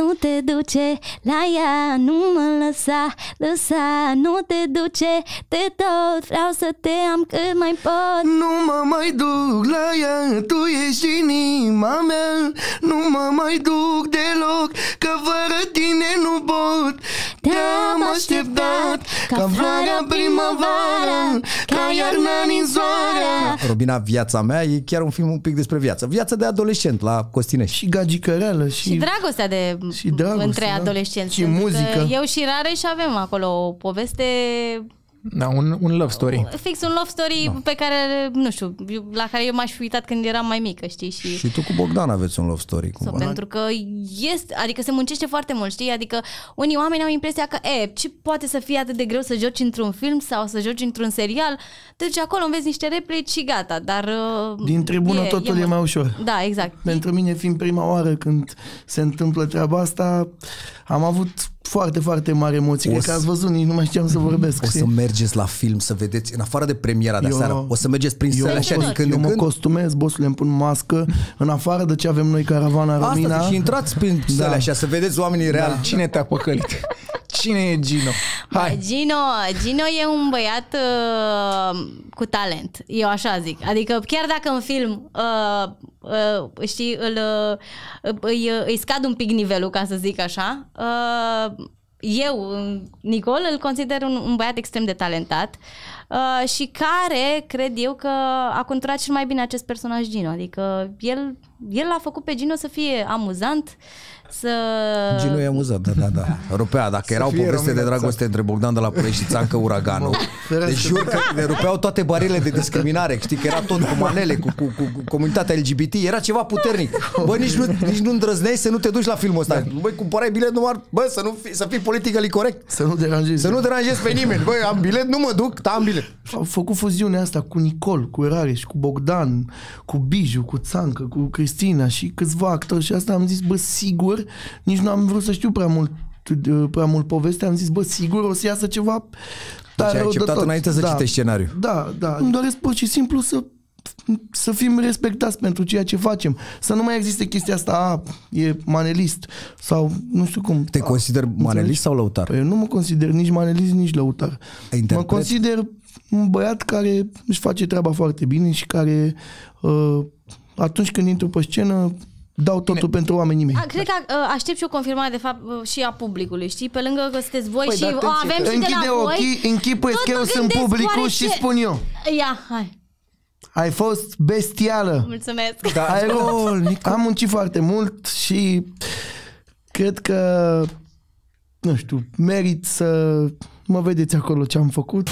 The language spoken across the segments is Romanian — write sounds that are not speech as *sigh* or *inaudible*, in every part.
nu te duce la ea, nu mă lăsa, lăsa, nu te duce, te tot, vreau să te am cât mai pot. Nu mă mai duc la ea, tu ești inima mea Nu mă mai duc deloc, că fără tine nu pot Te-am așteptat ca floarea primăvară Ca iarna din soare Robina, viața mea e chiar un film un pic despre viață. Viața de adolescent la Costinești. Și gagicăreală și, Și dragostea de și dragoste, între da. adolescenți. Și pentru că muzică. Eu și Rareș avem acolo o poveste Da, un, un love story. fix un love story da. pe care, nu știu, eu- la care eu m-aș fi uitat când eram mai mică, știi? Și, Și tu cu Bogdan aveți un love story. sau Cumva. pentru că este, adică se muncește foarte mult, știi? Adică unii oameni au impresia că, e, ce poate să fie atât de greu să joci într-un film sau să joci într-un serial? Te duci acolo, înveți niște replici și gata, dar... uh, Din tribună totul e mult. mai ușor. Da, exact. Pentru mine, fiind prima oară când se întâmplă treaba asta, am avut foarte, foarte mari emoții. O Cred să- că ați văzut, nici nu mai știam să vorbesc. O să știi? mergeți la film să vedeți, în afară de premiera de Eu- seară, o să mergeți prin eu- săli așa din când eu în mă când. costumez, bosule, îmi pun mască, în afară de ce avem noi caravana Romina. Asta și intrați prin Da. săli așa să vedeți oamenii reali. Cine te-a păcălit? *laughs* Cine e Gino? Hai. Hai! Gino, Gino e un băiat uh, cu talent, eu așa zic. Adică chiar dacă în film uh, uh, știi, îl, uh, îi, îi scad un pic nivelul, ca să zic așa, uh, eu, Nicol, îl consider un, un băiat extrem de talentat uh, și care, cred eu, că a conturat cel mai bine acest personaj Gino. Adică el, el l-a făcut pe Gino să fie amuzant, să... Gino e amuzat, da, da, da. Rupea, dacă era o fie poveste de Romina dragoste între Bogdan de la Ploiești și Țancă Uraganul. ferească. Deci jur că ne rupeau toate barele de discriminare. Știi că era tot cu manele, cu, cu, cu, cu comunitatea LGBT. Era ceva puternic. Bă, nici nu, nici nu îndrăzneai să nu te duci la filmul ăsta. Băi, cumpărai bilet numai, bă, să, nu fi, să fii politically corect. Să nu deranjezi. Să nu deranjezi pe nimeni. Băi, am bilet, nu mă duc, dar am bilet. Au făcut fuziunea asta cu Nicol, cu Rareș, cu Bogdan, cu Biju, cu Țancă, cu Cristina și câțiva actori și asta am zis, bă, sigur, nici nu am vrut să știu prea mult prea mult poveste, am zis, bă, sigur o să iasă ceva tare Deci ai rău de acceptat tot. înainte să da. citești scenariul. Da, da. Îmi doresc pur și simplu să să fim respectați pentru ceea ce facem. Să nu mai existe chestia asta, a, e manelist sau nu știu cum. Te A, consider manelist sau lăutar? Păi eu nu mă consider nici manelist, nici lăutar. Interpret? Mă consider un băiat care își face treaba foarte bine și care uh, atunci când intru pe scenă dau totul pentru oamenii mei. A, cred că uh, aștept și o confirmare, de fapt, uh, și a publicului, știi? Pe lângă că sunteți voi Păi, și dar o, atenție, avem că și de Închide la voi. ochii, închipuiesc tot că eu mă sunt gândesc, publicul oare și ce- spun eu. Ia, hai. Ai fost bestială. Mulțumesc. Da, Ai Am muncit foarte mult și cred că, nu știu, merit să mă vedeți acolo ce am făcut.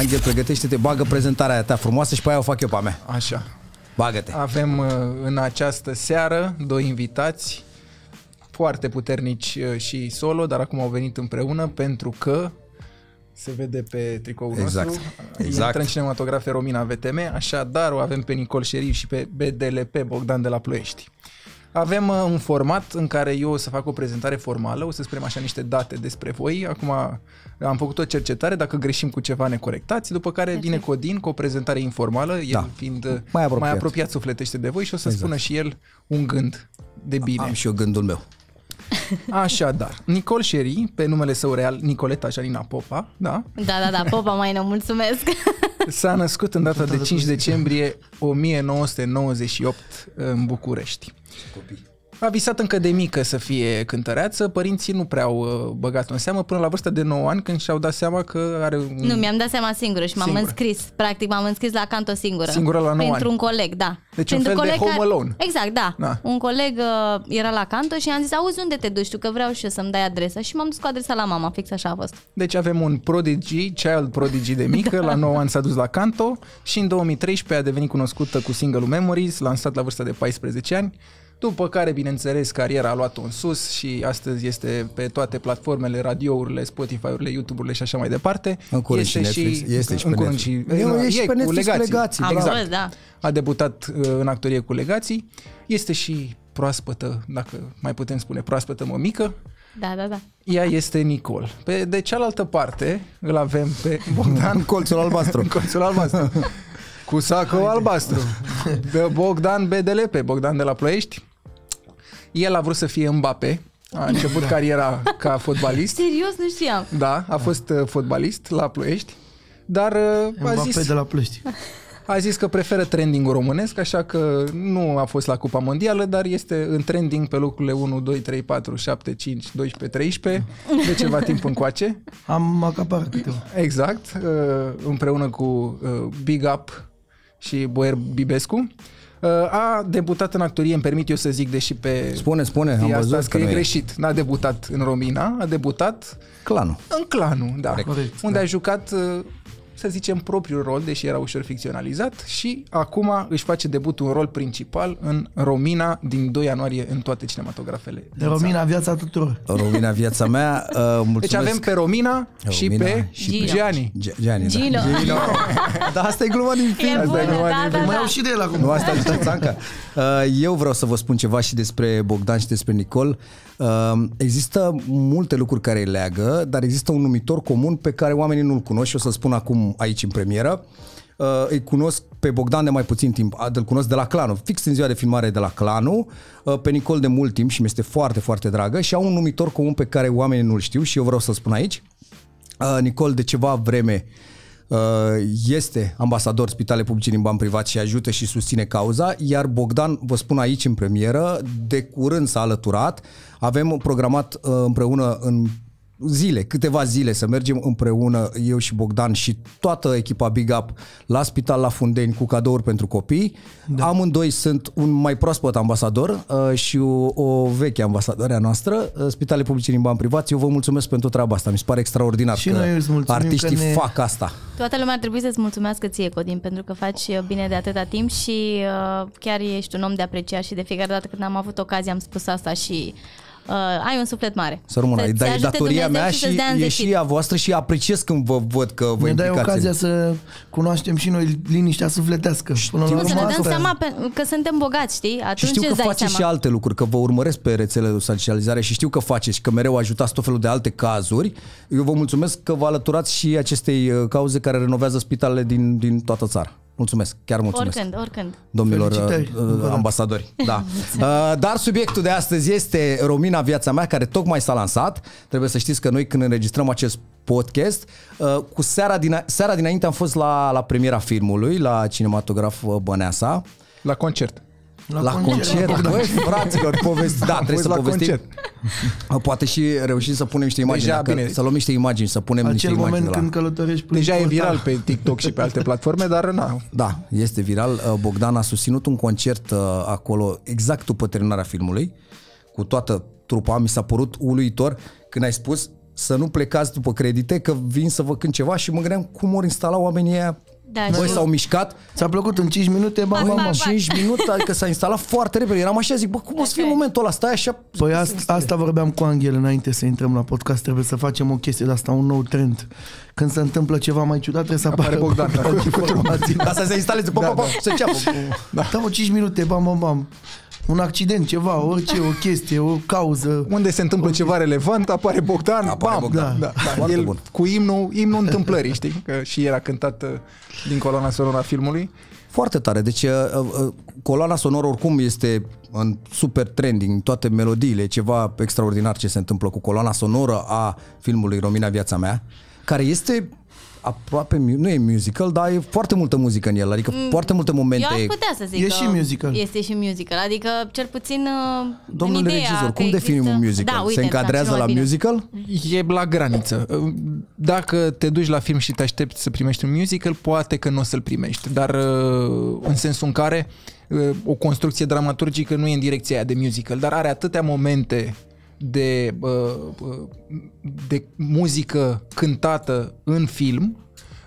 Angel, pregătește-te, bagă prezentarea aia ta frumoasă și pe aia o fac eu pe a mea. Așa. Bagă-te. Avem uh, în această seară doi invitați foarte puternici uh, și solo, dar acum au venit împreună pentru că se vede pe tricoul Exact. nostru. Exact. Intră în cinematografe Romina VTM, așadar o avem pe Nicol Șerif și pe BDLP Bogdan de la Ploiești. Avem uh, un format în care eu o să fac o prezentare formală, o să spunem așa niște date despre voi. Acum am făcut o cercetare, dacă greșim cu ceva ne corectați, după care vine Codin cu o prezentare informală, el Da. fiind uh, Mai apropiat. mai apropiat sufletește de voi și o să Exact. spună și el un gând de bine. Am și eu gândul meu. *laughs* Așadar, Nicol Șeri, pe numele său real Nicoleta Janina Popa, da, Da, da, da, popa mai nou, mulțumesc. *laughs* s-a născut în data de 5 decembrie 1998 în București. A visat încă de mică să fie cântăreață, părinții nu prea au uh, băgat în seamă până la vârsta de 9 ani când și-au dat seama că are un... Nu, mi-am dat seama singură și m-am Singură. înscris. Practic m-am înscris la canto singură. Singură la nouă Pentru ani. un coleg, da. Deci un Pentru fel de coleg Home Alone. Exact, da. Da. Un coleg uh, era la canto și am zis, auzi, unde te duci tu? Că vreau și eu să-mi dai adresa. Și m-am dus cu adresa la mama, fix așa a fost. Deci avem un prodigy, child prodigy de mică, *laughs* la 9 ani s-a dus la canto și în 2013 a devenit cunoscută cu single Memories, lansat la vârsta de 14 ani. După care, bineînțeles, cariera a luat-o în sus și astăzi este pe toate platformele, radiourile, Spotify-urile, YouTube-urile și așa mai departe. În curând este și Netflix. Este și în pe curând Netflix. Și, Eu, e, e și pe cu Netflix cu legații. Legații, Am bravo. văzut, da. A debutat uh, în actorie cu legații. Este și proaspătă, dacă mai putem spune proaspătă mămică. Da, da, da. Ea este Nicol. Pe de cealaltă parte îl avem pe Bogdan În *laughs* colțul albastru. în *laughs* colțul albastru. Cu sacul albastru. De Bogdan BDLP, Bogdan de la Ploiești. El a vrut să fie Mbappe. A început cariera ca fotbalist. Serios, nu știam. Da, a fost uh, fotbalist la Ploiești. Dar uh, a Mbappé zis, de la Plăști. a zis că preferă trending românesc, așa că nu a fost la Cupa Mondială, dar este în trending pe locurile 1, 2, 3, 4, 7, 5, 12, 13 de ceva timp încoace. Am acaparat câteva. Exact, uh, împreună cu uh, Big Up și Boer Bibescu. Uh, A debutat în actorie, îmi permit eu să zic, deși pe Spune, spune, am fie asta văzut că scrie nu e. greșit. N-a debutat în Romina, a debutat Clanul. în clanul, da. Corect, unde a jucat, uh, să zicem, propriul rol, deși era ușor ficționalizat și acum își face debutul un rol principal în Romina din 2 ianuarie în toate cinematografele. De Romina, viața tuturor. Romina, viața mea, uh, mulțumesc. Deci avem pe Romina, și Romina pe și pe- Gianni. Gi- Gianni, Gino. *laughs* da. Dar asta e gluma din film. E Asta e bună, gluma da, din da, Mai da. au și de el acum. Nu, asta zice Țanca. Uh, Eu vreau să vă spun ceva și despre Bogdan și despre Nicol. Uh, Există multe lucruri care îi leagă, dar există un numitor comun pe care oamenii nu-l cunosc și o să spun acum aici în premieră. Uh, Îi cunosc pe Bogdan de mai puțin timp, a, îl cunosc de la Clanul, fix în ziua de filmare de la Clanul, uh, pe Nicol de mult timp și mi-este foarte, foarte dragă și au un numitor comun pe care oamenii nu-l știu și eu vreau să spun aici. Uh, Nicol de ceva vreme uh, este ambasador Spitale Publice din bani privat și ajută și susține cauza, iar Bogdan, vă spun aici în premieră, de curând s-a alăturat. Avem programat uh, împreună în zile, câteva zile să mergem împreună, eu și Bogdan și toată echipa Big Up la spital la Fundeni cu cadouri pentru copii. Da. Amândoi sunt un mai proaspăt ambasador uh, și o, o veche ambasadoare a noastră, uh, Spitale Publice din bani privați. Eu vă mulțumesc pentru treaba asta, mi se pare extraordinar Și că noi îți mulțumim artiștii că ne- fac asta. Toată lumea ar trebui să-ți mulțumească ție, Codin, pentru că faci uh, bine de atâta timp și uh, chiar ești un om de apreciat și de fiecare dată când am avut ocazia am spus asta și uh, ai un suflet mare. Să rămână, Să-ți dar e ajute datoria Dumnezeu mea și, să-ți și dea e înzecit. și a voastră și apreciez când vă văd că vă Ne dai implicați ocazia în- să cunoaștem și noi liniștea sufletească. Până la Nu, să ne urmă dăm asta e. seama pe, că suntem bogați, știi? Atunci Și știu că îți dai faceți seama. și alte lucruri, că vă urmăresc pe rețelele de socializare și știu că faceți și că mereu ajutați tot felul de alte cazuri. Eu vă mulțumesc că vă alăturați și acestei uh, cauze care renovează spitalele din, din toată țara. Mulțumesc, chiar mulțumesc. Oricând, oricând. Domnilor Felicitări. uh, uh, ambasadori. Da. *laughs* Uh, Dar subiectul de astăzi este Romina Viața mea, care tocmai s-a lansat. Trebuie să știți că noi când înregistrăm acest podcast, uh, cu seara, din, seara dinainte am fost la, la premiera filmului, la cinematograf uh, Băneasa. La concert. La, la concert, băi, fraților, povesti, da, trebuie fost să la povestim. concert. Poate și reușim să punem niște imagini, Deja, dacă, bine. să luăm niște imagini, să punem niște Acel imagini. moment de la... când călătorești prin Deja e portal. viral pe TikTok și pe alte platforme, dar nu. Da, este viral. Uh, Bogdan a susținut un concert uh, acolo exact după terminarea filmului, cu toată trupa. Mi s-a părut uluitor când ai spus să nu plecați după credite, că vin să vă cânt ceva și mă gândeam cum ori instala oamenii aia. Da, Băi, și- s-au mișcat Ți-a plăcut în 5 minute? Bam, Pac, bam, pac, bam. pac. 5 minute, adică s-a instalat foarte repede. Eram așa, zic, bă, cum o să fie Așa e. momentul ăla? Stai așa... Păi asta, asta vorbeam cu Angel înainte să intrăm la podcast. Trebuie să facem o chestie de asta, un nou trend. Când se întâmplă ceva mai ciudat, trebuie să apară Bogdan, da. informații. Ca să se instaleze, pa, pa, pa, să înceapă. Da, da, 5 minute, bam, bam, bam. Un accident, ceva, orice, o chestie, o cauză. Unde se întâmplă ceva relevant, apare Bogdan, Apare bam, Bogdan. Da, da, Foarte el bun. cu imnul, imnul întâmplării, știi? Că și era cântat uh, din coloana sonoră a filmului. Foarte tare. Deci uh, uh, coloana sonoră oricum este în super trending, în toate melodiile, ceva extraordinar ce se întâmplă cu coloana sonoră a filmului Romina Viața mea, care este aproape, mu- nu e musical, dar e foarte multă muzică în el, adică foarte multe momente. Eu aș putea să zic E că și musical. Este și musical, adică cel puțin uh, în Domnule ideea regizor, că cum definim există... un musical? Da, uite, se încadrează da, la cel mai bine. musical? E la graniță. Dacă te duci la film și te aștepți să primești un musical, poate că nu o să-l primești, dar uh, în sensul în care uh, o construcție dramaturgică nu e în direcția aia de musical, dar are atâtea momente de, uh, uh, de muzică cântată în film,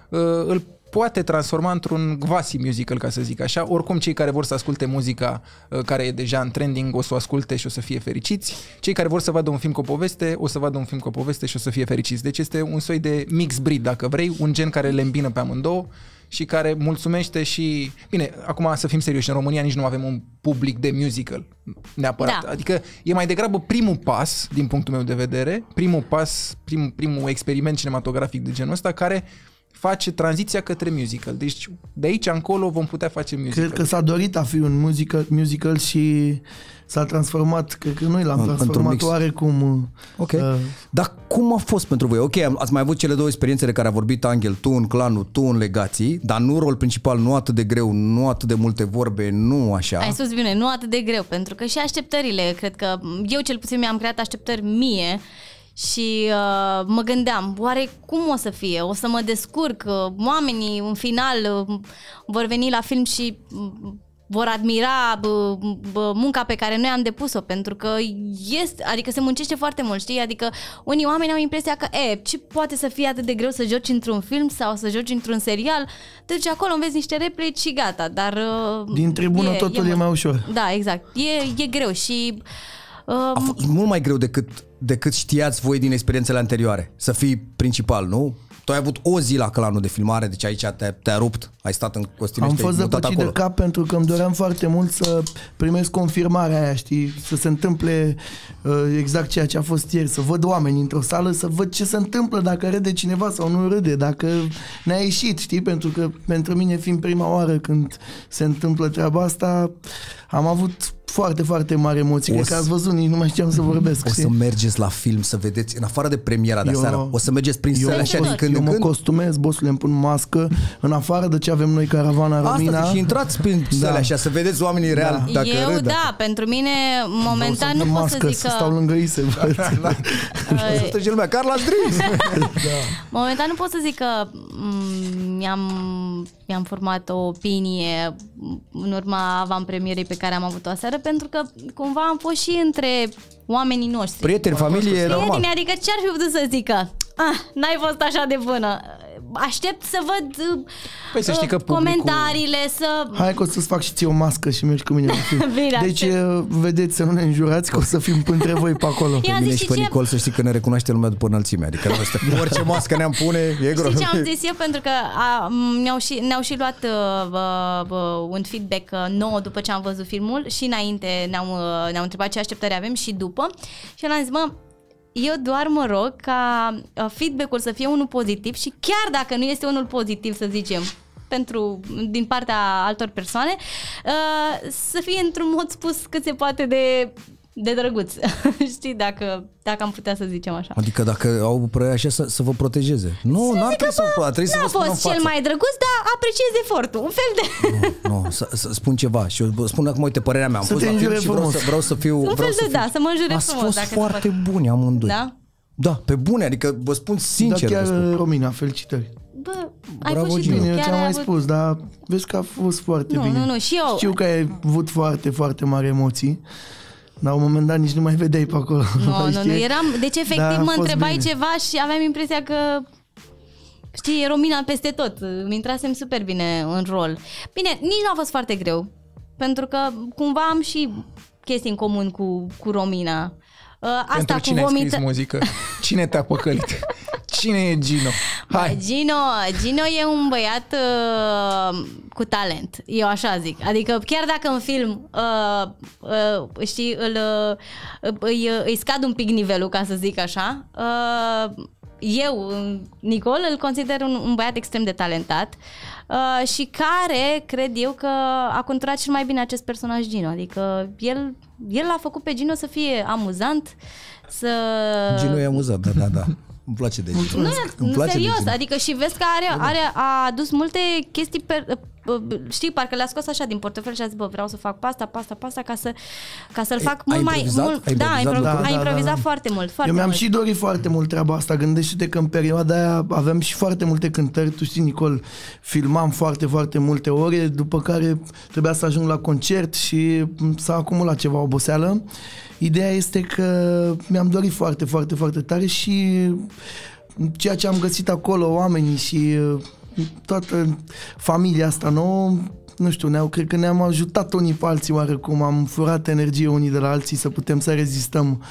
uh, îl poate transforma într-un quasi musical, ca să zic așa. Oricum, cei care vor să asculte muzica uh, care e deja în trending o să o asculte și o să fie fericiți. Cei care vor să vadă un film cu o poveste, o să vadă un film cu o poveste și o să fie fericiți. Deci este un soi de mix breed, dacă vrei, un gen care le îmbină pe amândouă și care mulțumește și... Bine, acum să fim serioși, în România nici nu avem un public de musical neapărat. Da. Adică e mai degrabă primul pas, din punctul meu de vedere, primul pas, prim, primul experiment cinematografic de genul ăsta care face tranziția către musical. Deci de aici încolo vom putea face musical. Cred că s-a dorit a fi un musical, musical și s-a transformat, cred că noi l-am În- într-un transformat mix. oarecum. Ok. Uh, Dar cum a fost pentru voi? Ok, am- ați mai avut cele două experiențe de care a vorbit Angel, tu în clanul, tu în legații, dar nu rol principal, nu atât de greu, nu atât de multe vorbe, nu așa. Ai spus bine, nu atât de greu, pentru că și așteptările, cred că eu cel puțin mi-am creat așteptări mie și uh, mă gândeam, oare cum o să fie? O să mă descurc? Uh, Oamenii în final uh, vor veni la film și uh, vor admira bă, bă, munca pe care noi am depus-o, pentru că este, adică se muncește foarte mult, știi? Adică unii oameni au impresia că, e, ce poate să fie atât de greu să joci într-un film sau să joci într-un serial? Deci acolo înveți niște replici și gata, dar... uh, din tribună totul e, mult. mai ușor. Da, exact. E, e greu și... Uh, A fost mult mai greu decât, decât știați voi din experiențele anterioare, să fii principal, nu? Tu ai avut o zi la clanul de filmare, deci aici te-a, te-a rupt, ai stat în costume Am și te-ai fost mutat zăpăcit acolo. de cap pentru că îmi doream foarte mult să primesc confirmarea aia, știi? Să se întâmple uh, exact ceea ce a fost ieri, să văd oameni într-o sală, să văd ce se întâmplă, dacă râde cineva sau nu râde, dacă ne-a ieșit, știi? Pentru că pentru mine fiind prima oară când se întâmplă treaba asta, am avut foarte, foarte mari emoții. O Cred să- că ați văzut, nici nu mai știam să vorbesc. O să știi? mergeți la film să vedeți, în afară de premiera de Eu- seară, o să mergeți prin eu- săli așa din când Eu în mă când? costumez, bosule, îmi pun mască, în afară de ce avem noi, Caravana Romina. Asta și intrați prin Da. săli așa, să vedeți oamenii real, dacă eu, râd. da, pentru mine, momentan Vreau nu să pot să mască, zic să că... stau lângă ei să *laughs* văd. Să strânge lumea, Carla Dreams! *laughs* Momentan nu pot să zic că mm, mi-am, mi-am format o opinie în urma avantpremierei pe care am avut-o aseară, pentru că cumva am fost și între oamenii noștri. Prieteni, familie, normal. Prieteni, adică ce ar fi putut să zică? Ah, n-ai fost așa de bună. Aștept să văd Păi să uh, știi că publicul- comentariile, să... Hai că o să-ți fac și ție o mască și mergi cu mine la film. *laughs* Bine, deci, aștept. uh, vedeți, să nu ne înjurați, că o să fim între voi pe acolo. Ia Mine zi, și știi pe ce? Nicol să știi că ne recunoaște lumea după înălțime. Adică nu este, orice mască ne-am pune, e grozav. Știi ce am zis eu? Pentru că a, ne-au, și, ne-au și luat uh, uh, un feedback uh, nou după ce am văzut filmul și înainte ne-au, uh, ne-au întrebat ce așteptări avem și după și eu am zis, mă, eu doar mă rog ca uh, feedback-ul să fie unul pozitiv și chiar dacă nu este unul pozitiv, să zicem, pentru, din partea altor persoane, uh, să fie într-un mod spus cât se poate de de drăguț, *laughs* știi, dacă, dacă am putea să zicem așa. Adică dacă au părere așa să, să vă protejeze. Nu, nu ar trebui să vă trebuie să N-a vă spună în fost cel față. mai drăguț, dar apreciez efortul. Un fel de... Nu, să, să spun ceva și eu vă spun acum, uite, părerea mea. Am Să fost te la film înjure și vreau frumos. să, vreau să fiu... Un vreau fel să de, fiu, da, să mă înjure Ați frumos, fost dacă se foarte poate. buni amândoi. Da? Da, pe bune, adică vă spun Da, sincer. vă chiar, spun. Romina, felicitări. Bă, ai Bravo, fost și tu. Bine, eu Chiar ți-am ai mai avut... spus, dar vezi că a fost foarte Nu, bine. nu, nu, și eu. Știu că ai avut foarte, foarte mari emoții, dar la un moment dat nici nu mai vedeai pe acolo. Nu, *laughs* nu, știi? nu, eram... Deci efectiv Da, a mă fost întrebai bine. ceva și aveam impresia că Știi, e Romina peste tot. Mi intrasem super bine în rol. Bine, nici nu a fost foarte greu. Pentru că cumva am și chestii în comun cu, cu Romina. Uh, Asta Pentru cu cine ai vomită... scris muzică? Cine te-a păcălit? *laughs* Cine e Gino? Hai. Hai! Gino, Gino e un băiat uh, cu talent, eu așa zic. Adică chiar dacă în film uh, uh, știi, îl, uh, îi, îi scad un pic nivelul, ca să zic așa, uh, eu, Nicol, îl consider un, un băiat extrem de talentat uh, și care, cred eu, că a conturat cel mai bine acest personaj Gino. Adică el, el l-a făcut pe Gino să fie amuzant, să... Gino e amuzat, da, da, da. Îmi place de Gino. Nu, Îmi nu place serios, de Gino. adică și vezi că are, are, a adus multe chestii, per, știi, parcă le-a scos așa din portofel și a zis, bă, vreau să fac pasta, pasta, pasta, ca, să, ca să-l Ei, fac a mult mai... improvizat? Mult, A da, a, improvizat impro- lucruri? a Da, da, improvizat da. foarte mult, foarte Eu mi-am mult. și dorit foarte mult treaba asta. Gândește-te că în perioada aia aveam și foarte multe cântări. Tu știi, Nicol, filmam foarte, foarte multe ore, după care trebuia să ajung la concert și s-a acumulat ceva oboseală. Ideea este că mi-am dorit foarte, foarte, foarte tare și ceea ce am găsit acolo, oamenii și toată familia asta nouă, nu știu, ne-au, cred că ne-am ajutat unii pe alții oarecum, am furat energie unii de la alții să putem să rezistăm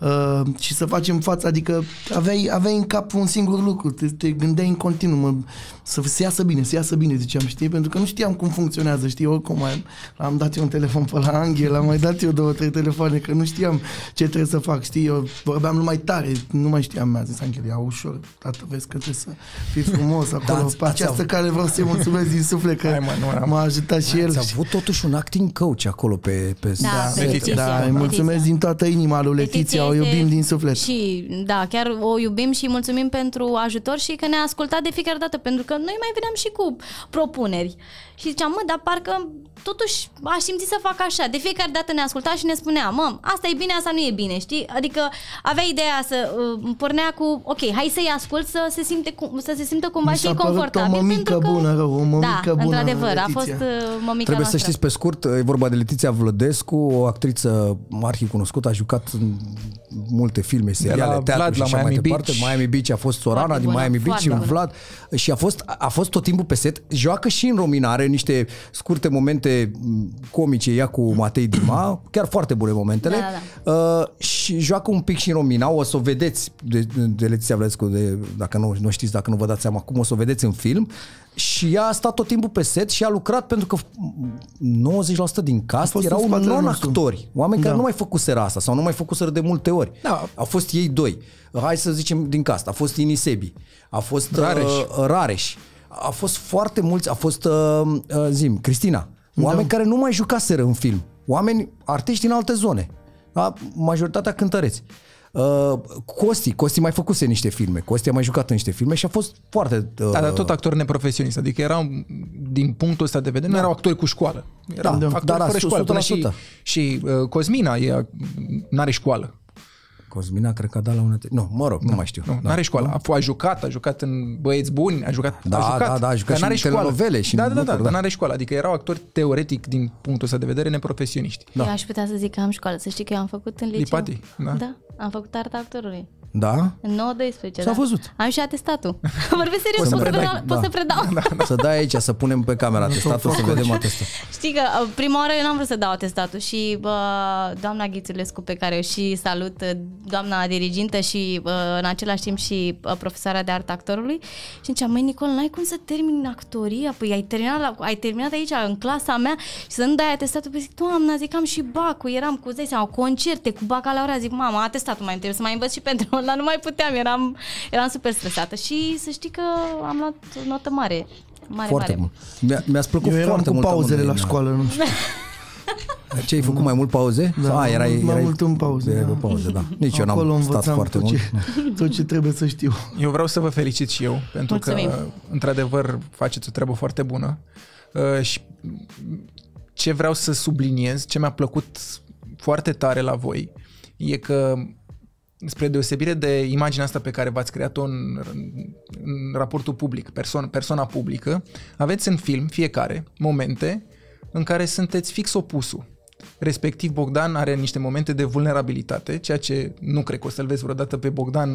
uh, și să facem față, adică aveai, aveai în cap un singur lucru, te, te gândeai în continuu, mă, să se iasă bine, să iasă bine, ziceam, știi, pentru că nu știam cum funcționează, știi, oricum am, am dat eu un telefon pe la Anghel, am mai dat eu două, trei telefoane, că nu știam ce trebuie să fac, știi, eu vorbeam numai tare, nu mai știam, mi-a zis Anghel, ia ușor, tată, vezi că trebuie să fii frumos *laughs* acolo, Da, ați- pe ați această care vreau să-i mulțumesc din suflet că Hai, mă, nu am- m-a ajutat și el. Ați avut totuși un acting coach acolo pe, pe Da, set. Letiția. Da, îi mulțumesc Letiția. din toată inima lui Letiția, o este- iubim din suflet. Și, da, chiar o iubim și îi mulțumim pentru ajutor și că ne-a ascultat de fiecare dată, pentru că noi mai veneam și cu propuneri. Și ziceam, mă, dar parcă totuși aș simți să fac așa. De fiecare dată ne asculta și ne spunea, mă, asta e bine, asta nu e bine, știi? Adică avea ideea să uh, pornea cu, ok, hai să-i ascult să se, simte, cum- să se simtă cumva Mi și s-a părut confortabil. o mămică pentru că... bună, rău, o mămică da, bună, într-adevăr, a Letiția. fost uh, mămica Trebuie să noastră. știți pe scurt, e vorba de Letiția Vlădescu, o actriță arhi cunoscută, a jucat în multe filme, seriale, la teatru Vlad și la așa mai Miami departe. Beach. Miami Beach a fost Sorana Foarte din bună, Miami Beach și foarte bună. Vlad și a fost, a fost tot timpul pe set, joacă și în Romina, are niște scurte momente m, comice, ea cu Matei Dima, chiar foarte bune momentele Da, Uh, și joacă un pic și în Romina, o să o vedeți de, de Letiția Vlădescu, de, dacă nu, nu știți, dacă nu vă dați seama acum, o să o vedeți în film și ea a stat tot timpul pe set și a lucrat pentru că 90% din cast fost în erau spatele non-actori, oameni care Da. nu mai făcuseră asta sau nu mai făcuseră de multe ori. Da. Au fost ei doi. Hai să zicem din cast. A fost Inisebi, a fost Rareș. Uh, Rareș, a fost foarte mulți, a fost uh, uh, Zim, Cristina. Oameni care nu mai jucaseră în film. Oameni, artiști din alte zone. Da? Majoritatea cântăreți. Uh, Costi, Costi mai făcuse niște filme. Costi a mai jucat în niște filme și a fost foarte... Uh, Da, dar tot actori neprofesioniști. Adică erau, din punctul ăsta de vedere, nu erau actori cu școală. Erau Da, actori da, da, fără școală. Până 100%. și, și uh, Cosmina e, n-are școală. Cosmina, cred că a dat la una... Nu, mă rog, nu mai știu. Nu, Da. n-are școală. A, f- a jucat, a jucat în Băieți Buni, a jucat, Da, a jucat, da, da, a jucat dar și n-are în școală. telenovele și da, în da, da, lucruri, da, da. dar n-are școală. Adică erau actori teoretic din punctul ăsta de vedere neprofesioniști. Da. Eu aș putea să zic că am școală. Să știi că eu am făcut în liceu. Lipati, da. Da, am făcut arta actorului. Da? În 9-12, S-a da. văzut. Am și atestatul. *laughs* Vorbesc serios, Să pot să, predai, predau, pot da. să predau. Să dai aici, să punem pe camera atestatul, să vedem atestatul. Știi că uh, prima oară eu n-am vrut să dau atestatul și bă, doamna Ghițulescu pe care o și salut, uh, doamna dirigintă și uh, în același timp și uh, profesoara de artă actorului și zicea, măi Nicol, n-ai cum să termini actoria? Păi ai terminat, la, ai terminat aici în clasa mea și să nu dai atestatul? Păi zic, doamna, zic, am și bacul, eram cu, zai seama, concerte cu bacalaureat, zic, mama, atestatul mai trebuie să mai învăț și pentru *laughs* ăla, nu mai puteam, eram, eram super stresată și să știi că am luat notă mare. Mare, Foarte mare. bun. Mi-a, mi-ați plăcut Eu eram foarte cu mult pauzele la amândoi, școală, nu știu. da. Ce, ai făcut mai mult pauze? Da, ah, erai, mai erai, mult în pauze, Erai da. pe pauze, da. Nici eu Acolo n-am stat învățam foarte tot mult. ce, *laughs* tot ce trebuie să știu. Eu vreau să vă felicit și eu, pentru Mulțumim. că, într-adevăr, faceți o treabă foarte bună. Uh, și ce vreau să subliniez, ce mi-a plăcut foarte tare la voi, e că spre deosebire de imaginea asta pe care v-ați creat-o în, în raportul public, persoan, persoana publică, aveți în film fiecare momente în care sunteți fix opusul. Respectiv, Bogdan are niște momente de vulnerabilitate, ceea ce nu cred că o să-l vezi vreodată pe Bogdan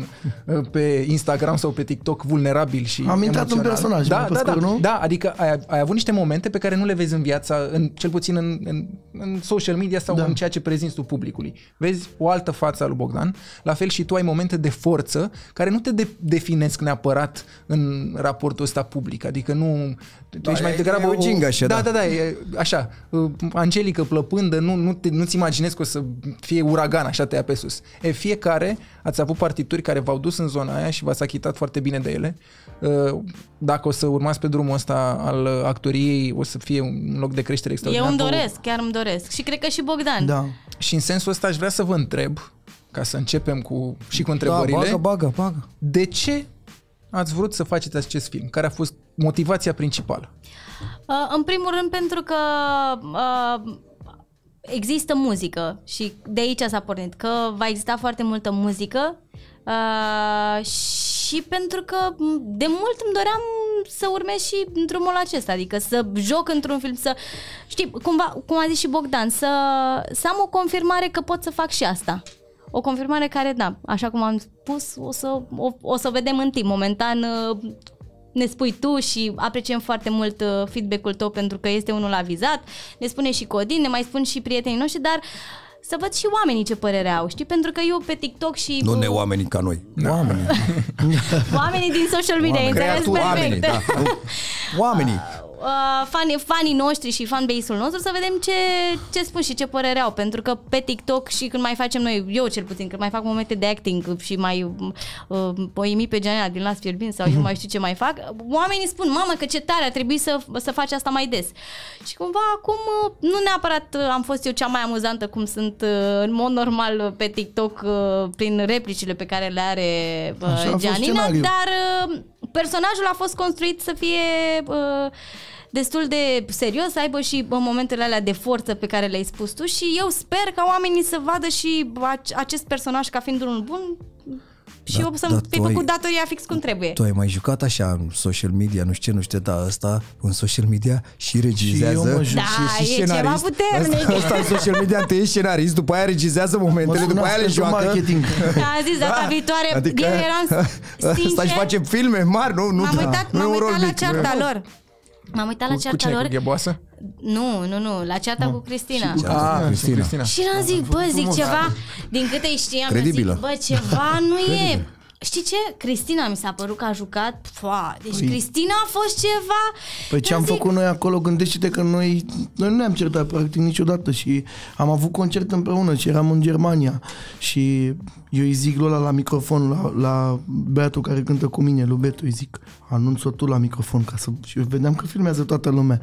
uh, pe Instagram sau pe TikTok vulnerabil și Am intrat în emoțional. personaj, da, mai pe da, scurt, da, nu? da, adică ai, ai avut niște momente pe care nu le vezi în viața, în, cel puțin în, în, în social media sau Da. în ceea ce prezinți tu publicului. Vezi o altă față a lui Bogdan, la fel și tu ai momente de forță care nu te de- definesc neapărat în raportul ăsta public, adică nu... Tu Da, ești mai e- degrabă... e o gingă așa, da, da. da, da, e așa, uh, Angelică plăpândă, nu, nu te, nu-ți imaginezi că o să fie uragan, așa te ia pe sus. E, fiecare ați avut partituri care v-au dus în zona aia și v-ați achitat foarte bine de ele. Uh, Dacă o să urmați pe drumul ăsta al actoriei, o să fie un loc de creștere Eu extraordinar. îmi Vă- doresc, chiar îmi doresc. Și cred că și Bogdan. Da. Și în sensul ăsta aș vrea să vă întreb, ca să începem cu, și cu Da, întrebările, bagă, bagă, bagă. de ce ați vrut să faceți acest film? Care a fost motivația principală? Uh, în primul rând pentru că uh, există muzică și de aici s-a pornit, că va exista foarte multă muzică uh, și pentru că m, de mult îmi doream să urmez și în drumul acesta, adică să joc într-un film, să știi, cumva, cum a zis și Bogdan, să, să am o confirmare că pot să fac și asta. O confirmare care, da, așa cum am spus, o să o, o să vedem în timp. Momentan uh, ne spui tu și apreciem foarte mult uh, feedback-ul tău pentru că este unul avizat. Ne spune și Codin, ne mai spun și prietenii noștri, dar să văd și oamenii ce părere au, știi? Pentru că eu pe TikTok și... Nu ne uh, oamenii ca noi. Oamenii. *laughs* oamenii din social media, Oamenii. înțeles Creatu- oamenii, perfect. da. *laughs* Oamenii. Uh, fanii, fanii noștri și fanbase-ul nostru să vedem ce, ce spun și ce părere au. Pentru că pe TikTok și când mai facem noi, eu cel puțin, când mai fac momente de acting și mai uh, o imi pe Gianela din Las Fierbin sau eu *laughs* mai știu ce mai fac, oamenii spun, mamă, că ce tare, ar trebui să, să faci asta mai des. Și cumva acum uh, nu neapărat uh, am fost eu cea mai amuzantă cum sunt uh, în mod normal uh, pe TikTok uh, prin replicile pe care le are Așa a uh, fost Gianina, scenariul. dar uh, personajul a fost construit să fie uh, destul de serios, să aibă și uh, momentele alea de forță pe care le-ai spus tu și eu sper ca oamenii să vadă și ac- acest personaj ca fiind unul bun și Da, eu să-mi da, fi tu ai- făcut datoria fix cum trebuie. Tu ai mai jucat așa în social media, nu știu ce, nu știu, da, asta în social media și regizează Și eu mă juc. Da, și, și e ceva scenarist. puternic. Asta, asta în social media te ești scenarist, după aia regizează momentele, Mă după aia sunați le pentru joacă. marketing. Am zis data viitoare, adică, eu eram *laughs* Stai și sincer, facem filme mari, nu? nu m-am da. uitat, nu e m-am un rol uitat la mic, cearta nu. lor. M-am uitat la Cu, cu cearta cine? lor. Cu gheboasă? Nu, nu, nu, la cearta cu Cristina. Ah, cu Cristina. Cristina. Și eram zic, bă, zic ceva, din câte îi știam, Credibilă. zic, bă, ceva nu e. Știi ce? Cristina mi s-a părut că a jucat, foa, deci Păi- Cristina a fost ceva. Păi ce Eu am zic, făcut noi acolo, gândește-te că noi, noi nu ne-am certat practic niciodată și am avut concert împreună și eram în Germania și eu îi zic lui ăla la microfon, la, la băiatul care cântă cu mine, lui Beto, îi zic, anunț-o tu la microfon ca să... Și eu vedeam că filmează toată lumea.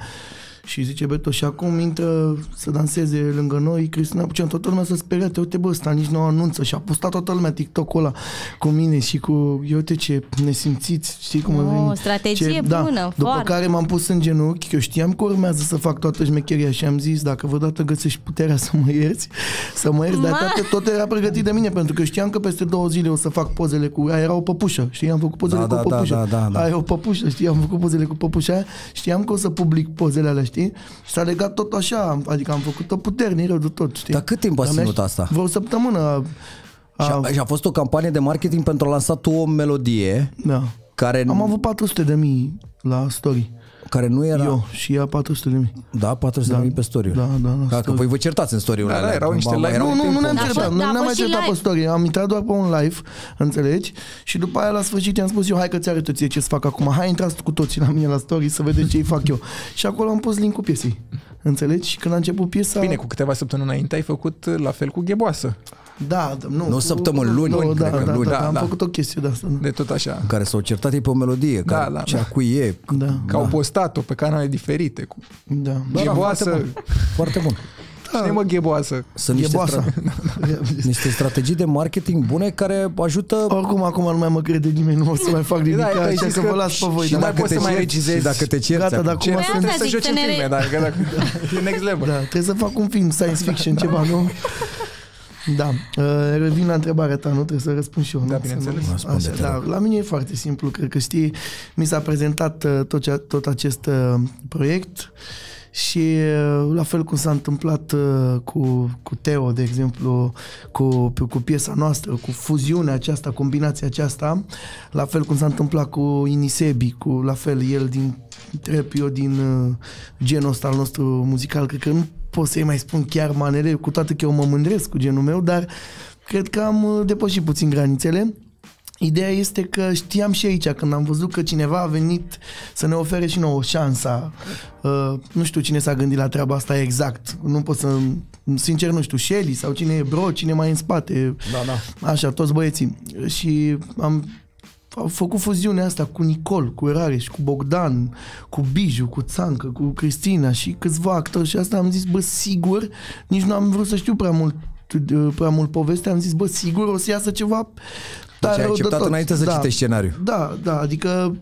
Și zice Beto, și acum intră să danseze lângă noi Cristina Pucean, toată lumea să speriate, uite bă, ăsta nici nu o anunță și a postat toată lumea TikTok-ul ăla cu mine și cu, eu uite ce nesimțiți, știi cum O, veni- strategie ce, bună, da. După foarte. care m-am pus în genunchi, că eu știam că urmează să fac toată șmecheria și am zis, dacă vreodată găsești puterea să mă ierți, să mă ierți, dar Ma. toate, tot era pregătit de mine, pentru că știam că peste două zile o să fac pozele cu, aia era o păpușă, știi, am făcut pozele Da, cu da, da, păpușă, da, da, da. aia e o păpușă, știi, am făcut pozele cu păpușa aia, știam că o să public pozele alea, știi, și s-a legat tot așa, adică am făcut-o puternic rău de tot, știi. Dar cât timp a Dar ținut mi-aș- asta? Vreo săptămână. A, Și a, și a fost o campanie de marketing pentru a lansa tu o melodie da. care, Am avut 400 de mii la story. Care nu era... Eu și ea 400 de mii. Da, 400 de mii pe story Da, da, la Că story. voi vă certați în story-urile Da, da, alea. erau niște Cumva, live. erau Nu, nu, nu ne-am Da, a certat, fost- nu da, a ne-am mai fost și certat pe live. story. Am intrat doar pe un live, înțelegi? Și după aia la sfârșit i-am spus eu, hai că ți arăt eu ție ce să fac acum. Hai intrați cu toții la mine la story să vedeți ce-i fac eu. *laughs* Și acolo am pus link-ul piesei. Înțelegi? Și când a început piesa... Bine, cu câteva săptămâni înainte ai făcut la fel cu gheboasă. Da, da, nu. Nu cu- săptămâni, luni, nu, luni, da, cred că da, luni. da, Da, am da. făcut o chestie de asta. Da. De tot așa. în care s-au certat ei pe o melodie, Da, care, da, cea da. cui e. Da, Că au postat-o pe canale diferite. Cu da. Da, da, gheboasă. foarte bun. Foarte bun. Cine mă gheboasă? Sunt niște, Gheboasa. stra- *laughs* *laughs* niște strategii de marketing bune care ajută Oricum, acum nu mai mă crede nimeni, nu o să mai fac nimic, Da, ai așa zis că că- vă las pe voi. și da. mai dacă poți te să mai cerți, regizezi. și dacă te cerți Gata, acum. dar Ce Cum asta trebuie să zic, joci să în ne re- filme, dar că dacă e next level. Da, trebuie să fac un film science fiction, ceva, nu? *laughs* Da, uh, revin la întrebarea ta, nu trebuie să răspund și eu. Da, nu? bineînțeles. Să nu- Răspunde, Așa, te da, rog. la mine e foarte simplu, cred că știi, mi s-a prezentat uh, tot, cea, tot acest uh, proiect și uh, la fel cum s-a întâmplat uh, cu, cu Teo, de exemplu, cu, cu piesa noastră, cu fuziunea aceasta, combinația aceasta, la fel cum s-a întâmplat cu Inisebi, cu la fel el din trap, eu din uh, genul ăsta al nostru muzical, cred că nu pot să-i mai spun chiar manele, cu toate că eu mă mândresc cu genul meu, dar cred că am uh, depășit puțin granițele. Ideea este că știam și aici, când am văzut că cineva a venit să ne ofere și nouă șansa. Uh, nu știu cine s-a gândit la treaba asta exact. Nu pot să... Sincer, nu știu, Shelly sau cine e bro, cine mai e în spate. Da, da. Așa, toți băieții. Și am au făcut fuziunea asta cu Nicol, cu Rareș, cu Bogdan, cu Biju, cu Țancă, cu Cristina și câțiva actori și asta am zis, bă, sigur, nici nu am vrut să știu prea mult prea mult poveste, am zis, bă, sigur o să iasă ceva Deci ai rău de acceptat tot. înainte să da. citești scenariul. Da, da, adică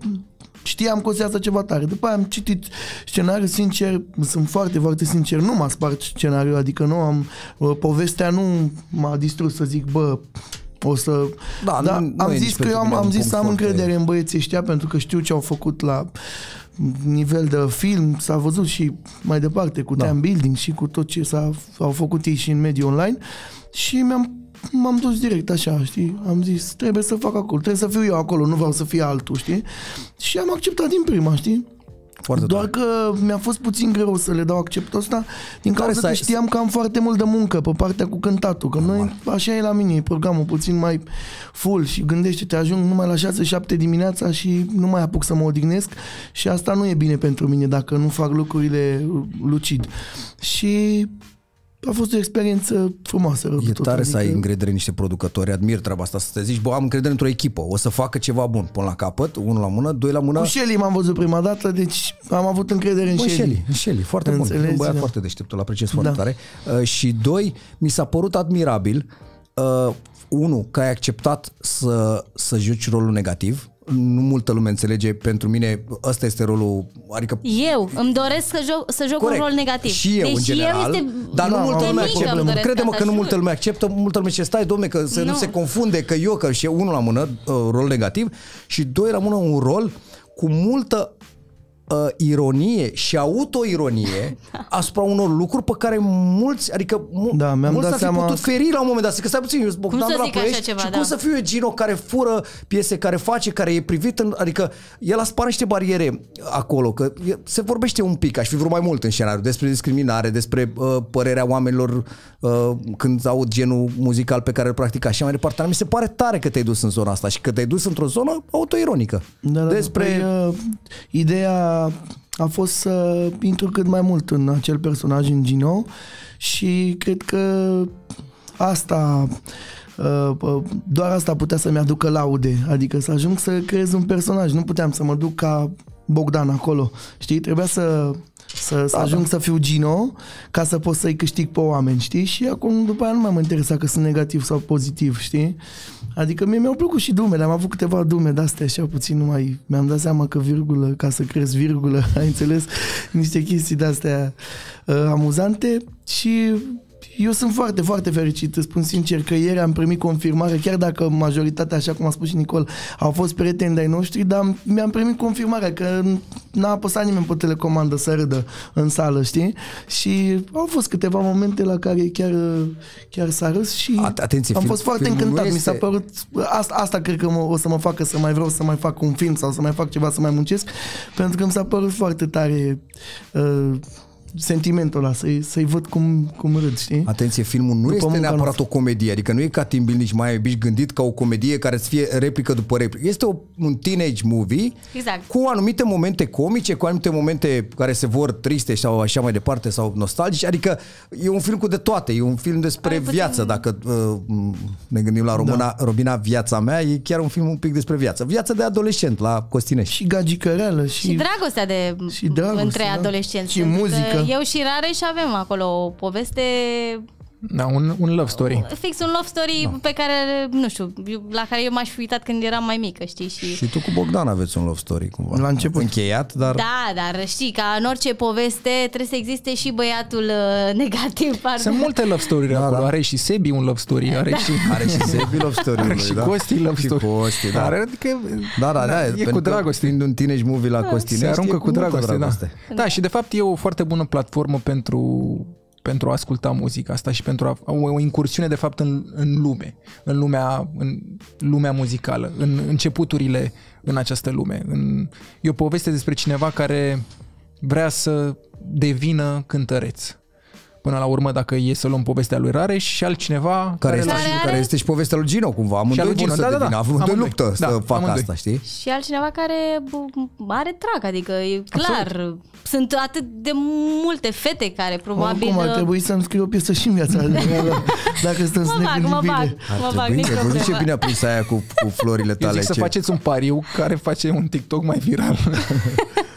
știam că o să iasă ceva tare. După aia am citit scenariul, sincer, sunt foarte, foarte sincer, nu m-a spart scenariul, adică nu am, uh, povestea nu m-a distrus să zic, bă, o să... Da, da nu- nu am e zis nici că pentru eu am, mine am un zis punct să am foarte- încredere în băieții ăștia pentru că știu ce au făcut la nivel de film, s-a văzut și mai departe cu Da. team building și cu tot ce s-a, au făcut ei și în mediul online și mi-am m-am dus direct așa, știi? Am zis, trebuie să fac acolo, trebuie să fiu eu acolo, nu vreau să fie altul, știi? Și am acceptat din prima, știi? Foarte Doar tare. că mi-a fost puțin greu să le dau acceptul ăsta din Care cauza să că ai- știam că am foarte mult de muncă pe partea cu cântatul, că noi, așa e la mine, e programul puțin mai full și gândește-te, ajung numai la 6-7 dimineața și nu mai apuc să mă odihnesc și asta nu e bine pentru mine dacă nu fac lucrurile lucid. Și a fost o experiență frumoasă. rău de E tot, tare să ai adică- încredere în niște producători, admir treaba asta, să te zici, bă, am încredere într-o echipă, o să facă ceva bun până la capăt, unul la mână, doi la mână. Cu Shelly m-am văzut prima dată, deci am avut încredere în Bă, Shelly. Shelly, Shelly, foarte bun. Înțelegi, Un băiat da. foarte deștept, îl apreciez foarte Da. tare. Uh, și doi, mi s-a părut admirabil, uh, unu, că ai acceptat să, să joci rolul negativ. Nu multă lume înțelege, pentru mine ăsta este rolul, adică Eu îmi doresc să joc, să joc Corect. un rol negativ. Și eu, deci în general, este... dar nu Da, multă de lume mică acceptă. îmi doresc Crede-mă asta, că nu jur. multă lume acceptă, multă lume ce stai, domne, că să nu. Nu. se confunde că eu, că și eu, unul la mână, uh, rol negativ, și doi la mână un rol cu multă uh, ironie și autoironie *laughs* asupra unor lucruri pe care mulți, adică mu- Da, mi-am mulți dat ar fi seama- putut feri la un moment dat. Zic că stai puțin, eu sunt Bogdan să de la zic așa Ploiești ceva, și da. cum să fiu eu Gino care fură piese, care face, care e privit, în, adică el a spart niște bariere acolo, că e- se vorbește un pic, aș fi vrut mai mult în scenariu, despre discriminare, despre uh, părerea oamenilor uh, când aud genul muzical pe care îl practica și așa mai departe. Dar mi se pare tare că te-ai dus în zona asta și că te-ai dus într-o zonă autoironică. Da, da, despre... Păi, uh, ideea a fost să intru cât mai mult în acel personaj, în Gino, și cred că asta, uh, uh, doar asta putea să-mi aducă laude, adică să ajung să creez un personaj. Nu puteam să mă duc ca Bogdan acolo, știi? Trebuia să să, să ajung să fiu Gino ca să pot să-i câștig pe oameni, știi? Și acum după aia nu mai mă interesa că sunt negativ sau pozitiv, știi? Adică mie mi-au plăcut și dumele, am avut câteva dume de-astea așa puțin, nu mai mi-am dat seama că virgulă, ca să crezi virgulă, *laughs* ai înțeles? Niște chestii de-astea uh, amuzante și eu sunt foarte, foarte fericit, îți spun sincer că ieri am primit confirmare, chiar dacă majoritatea, așa cum a spus și Nicol, au fost prieteni de-ai noștri, dar mi-am primit confirmarea că n-a apăsat nimeni pe telecomandă să râdă în sală, știi? Și au fost câteva momente la care chiar, chiar s-a râs și At- atenție, am film- fost foarte filmul nu încântat. Mi s-a este- părut, asta, asta cred că mă, o să mă facă să mai vreau să mai fac un film sau să mai fac ceva, să mai muncesc, pentru că mi s-a părut foarte tare uh, sentimentul ăla, să-i, să-i văd cum, cum râd, știi? Atenție, filmul nu După este munca neapărat noastră. o comedie, adică nu e ca Tim Bill, nici mai bici gândit ca o comedie care să fie replică după replică. Este o, un teenage movie Exact. cu anumite momente comice, cu anumite momente care se vor triste sau așa mai departe sau nostalgici, adică e un film cu de toate, e un film despre Are puțin- viață, dacă uh, ne gândim la româna, da. Robina Viața mea, e chiar un film un pic despre viață. Viața de adolescent la Costinești. Și gagicăreală și... Și dragostea de și dragoste, între da. adolescenți. Și Pentru că muzică. Eu și Rareș avem acolo o poveste Da, un, un love story. fix un love story da. pe care, nu știu, eu- la care eu m-aș fi uitat când eram mai mică, știi? Și... Și tu cu Bogdan aveți un love story cumva. La început. Încheiat, dar... Da, dar știi, ca în orice poveste trebuie să existe și băiatul uh, negativ. Pardon. Sunt multe love story-uri Da, acolo. da. Are și Sebi un love story, are și... Are și Sebi love story Are și Costi love și story. Costi, da. Are, adică, Da, da, da. e pentru cu că dragoste. Fiind un teenage movie la Costinești, Se aruncă e cu multă dragoste, da. Da, și de fapt e o foarte bună platformă pentru pentru a asculta muzica asta și pentru a, o, o incursiune de fapt în, în lume, în lumea, în lumea muzicală, în începuturile în această lume. În, e o poveste despre cineva care vrea să devină cântăreț. Până la urmă, dacă e să luăm povestea lui Rareș și altcineva Care, este, Care și, are- care este și povestea lui Gino, cumva. Amândoi lui vor Gino, să da, da, da. devină. Amândoi Amândoi. luptă Da, să facă amândoi. asta, știi? Și altcineva care bă, are trac, adică e clar. Absolut. Sunt atât de multe fete care probabil... Oricum ar uh, trebui să-mi scriu o piesă și în viața reală, dacă stăm să Mă ne bag, gândim mă bag, bine. mă bag, trebui, nici ai văzut ce problemă. bine a prins aia cu, cu florile Eu tale. zic să ce... faceți un pariu care face un TikTok mai viral *laughs*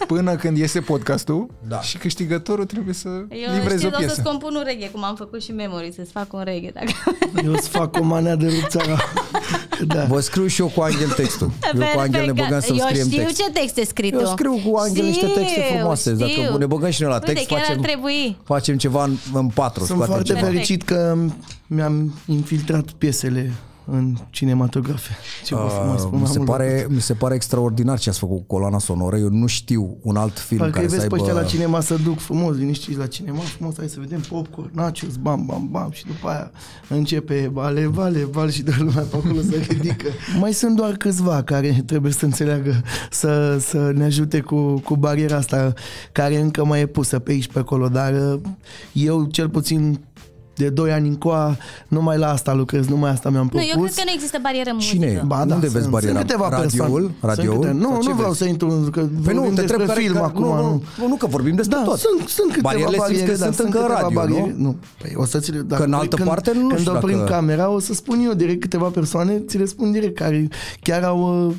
până când iese podcastul Da. și câștigătorul trebuie să Eu livreze știu, o o piesă. Să-ți compun un reghe, cum am făcut și memory, să-ți fac un reghe. Dacă... Eu îți fac o manea de rup țara. Da. Vă scriu și eu cu Angel textul. Eu cu Angel ne Perfect, băgăm să Eu scriem știu text. ce text e scris Eu scriu cu Angel niște texte Știu, frumoase. Dacă știu. ne băgăm și noi la text, Uite, chiar facem, ar trebui. facem ceva în, în patru. Sunt scoatem foarte ceva. Perfect. fericit că mi-am infiltrat piesele în cinematografe. Ce vă să mai spun Uh, mi, mai se mult pare, mi se pare extraordinar ce ați făcut cu coloana sonoră. Eu nu știu un alt film Parcă care îi să vezi pe aibă... ăștia la cinema să duc frumos, liniștiți la cinema, frumos, hai să vedem popcorn, nachos, bam, bam, bam și după aia începe vale, vale, vale și de lumea pe acolo se ridică. *laughs* Mai sunt doar câțiva care trebuie să înțeleagă, să, să ne ajute cu, cu bariera asta care încă mai e pusă pe aici, pe acolo, dar uh, eu cel puțin de 2 ani încoa, numai la asta lucrez, numai asta mi-am Nu, propus. eu cred că nu există barieră în Cine e? muzică. Ba da, Unde vezi sunt, bariera? Sunt câteva Radioul? persoane. Radioul? Sunt câte- Sau Nu, ce nu vreau vezi? să intru, că Păi nu, vorbim te despre întreb care, film care, acum. nu, nu. nu, nu, nu, că vorbim despre Da, tot. sunt, sunt câteva Barierele simți bariere, că da, sunt încă câteva radio, bariere. nu? Nu, păi o să ți le... Dacă, în altă când, parte nu când știu dau prin dacă- camera, o să spun eu direct câteva persoane, ți le spun direct, care chiar au, uh,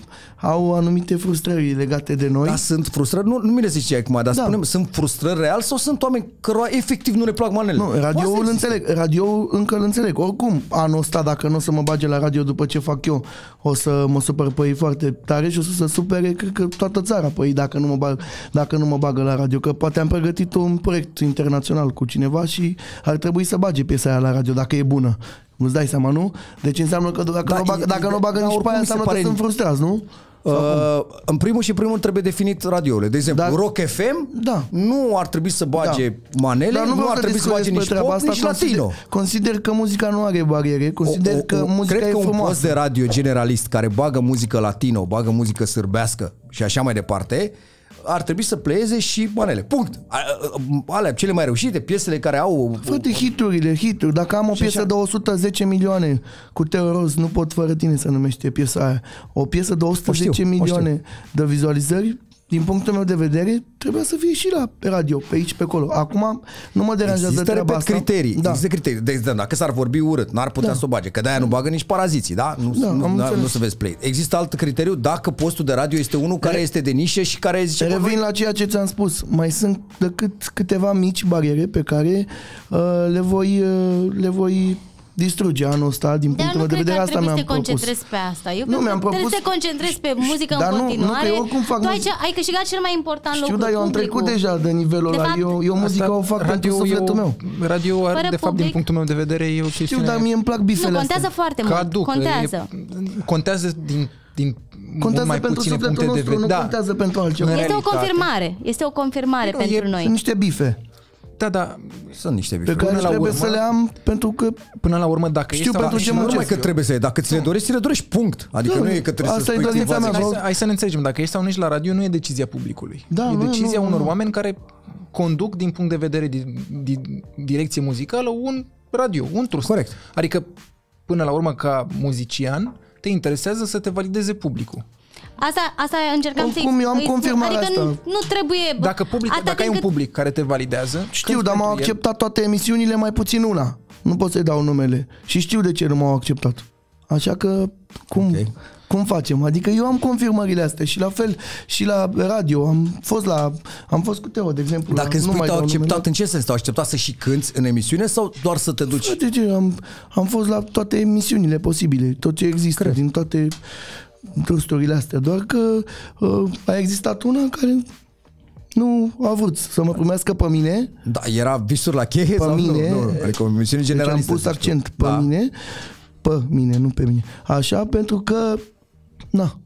au anumite frustrări legate de noi. Dar sunt frustrări, nu, nu mi le zici acum, dar Da. spune sunt frustrări real sau sunt oameni cărora efectiv nu le plac manele? Nu, radioul Poate îl să existe. înțeleg, radioul încă îl înțeleg. Oricum, anul ăsta, dacă nu o să mă bage la radio după ce fac eu, o să mă supăr pe ei foarte tare și o să se supere, cred că toată țara pe ei, dacă nu mă, bag, dacă nu mă bagă la radio. Că poate am pregătit un proiect internațional cu cineva și ar trebui să bage piesa aia la radio, dacă e bună. Îți dai seama, nu? Deci înseamnă că dacă Da, nu o bagă, e- dacă nu o bagă da, nici pe oricum aia, mi se înseamnă că pare- sunt frustrați, nu? Uh, în primul și primul trebuie definit radiourile. De exemplu, Dar- Rock FM Da. nu ar trebui să bage manele, Dar nu, vreau ar să trebui să discut bage nici despre pop, nici consider, latino. consider că muzica nu are bariere, consider că muzica cred e că un frumoasă. post de radio generalist care bagă muzică latino, bagă muzică sârbească și așa mai departe, ar trebui să pleieze și manele. Punct. A- a- Alea, cele mai reușite, piesele care au... Frate, hiturile, hituri. Dacă am o piesă așa- de 110 milioane cu Teo Roz, nu pot fără tine să numește piesa aia. O piesă de 110 O știu, o milioane de vizualizări, din punctul meu de vedere, trebuia să fie și la radio, pe aici, pe acolo. Acum nu mă deranjează Există, treaba repet, asta. criterii. Da. Există criterii. De exemplu, dacă s-ar vorbi urât, n-ar putea Da. să o bage, că de-aia nu bagă nici paraziții, da? Nu, Da, nu, am nu, înțeles. nu se vezi play. Există alt criteriu dacă postul de radio este unul care este de nișă și care zice... bă, Revin la ceea ce ți-am spus. Mai sunt decât câteva mici bariere pe care uh, le, voi, uh, le voi distruge anul ăsta din Dar punctul nu meu de cred că vedere. ar Asta trebui să mi-am te propus. concentrezi pe asta. Eu Nu, cred mi-am că trebuie propus- să te concentrezi pe muzică Dar în nu- nu, că continuare. eu oricum fac tu muzică. aici ai câștigat cel mai important Știu, lucru, dar eu am publicul. trecut deja de nivelul De ăla. fapt, eu, eu muzica o fac pentru sufletul e meu. o, radio are, Fără de fapt, din public. punctul meu de vedere, e o Știu, chestiune... dar mie îmi plac Nu, bifele contează astea. foarte mult. caducă, Contează. E, contează din, din Contează mult mai pentru puține sufletul puncte de nostru, vedere. nu Da, contează pentru altceva. În Este o realitate. confirmare. Este o confirmare Nu, pentru e- noi. Sunt niște bife da, da, Sunt niște pe bifuri. care Până la trebuie urmă- să le am pentru că până la urmă, dacă Știu ești pentru sau- ce Și nu muncesc numai că eu. trebuie să le, dacă ți le dorești, ți le dorești, punct. Adică Da, nu e că trebuie asta să e spui dorința câteva mea, zile. Hai să, hai să ne înțelegem, dacă ești sau nu ești la radio, nu e decizia publicului. Da, e nu, decizia nu, unor nu. oameni care conduc din punct de vedere din, din direcție muzicală un radio, un trust. Corect. Adică, până la urmă, ca muzician, te interesează să te valideze publicul. Asta, asta încercam să Oricum, eu am îi spun. confirmarea Adică nu, asta. nu trebuie... Dacă, public, atâta dacă ai un timp cât- public care te validează... știu, cânti dar m-au pentru el, acceptat toate emisiunile, mai puțin una. Nu pot să-i dau numele. Și știu de ce nu m-au acceptat. Așa că, cum, Ok. cum facem? Adică eu am confirmările astea și la fel și la radio. Am fost la, am fost cu Teo, de exemplu. Dacă la, îmi nu spui mai te-au dau numele. acceptat, în ce sens? Te-au acceptat să și cânți în emisiune sau doar să te duci? De ce? Am, am fost la toate emisiunile posibile, tot ce există, Cred. din toate trusturile astea. Doar că uh, a existat una care nu a vrut să mă primească pe mine, Da, era visuri la cheie pe sau mine. nu? nu? Adică o emisiune deci am generalistă. pus să știu. accent pe Da. mine, pe mine, nu pe mine. Așa, pentru că, na,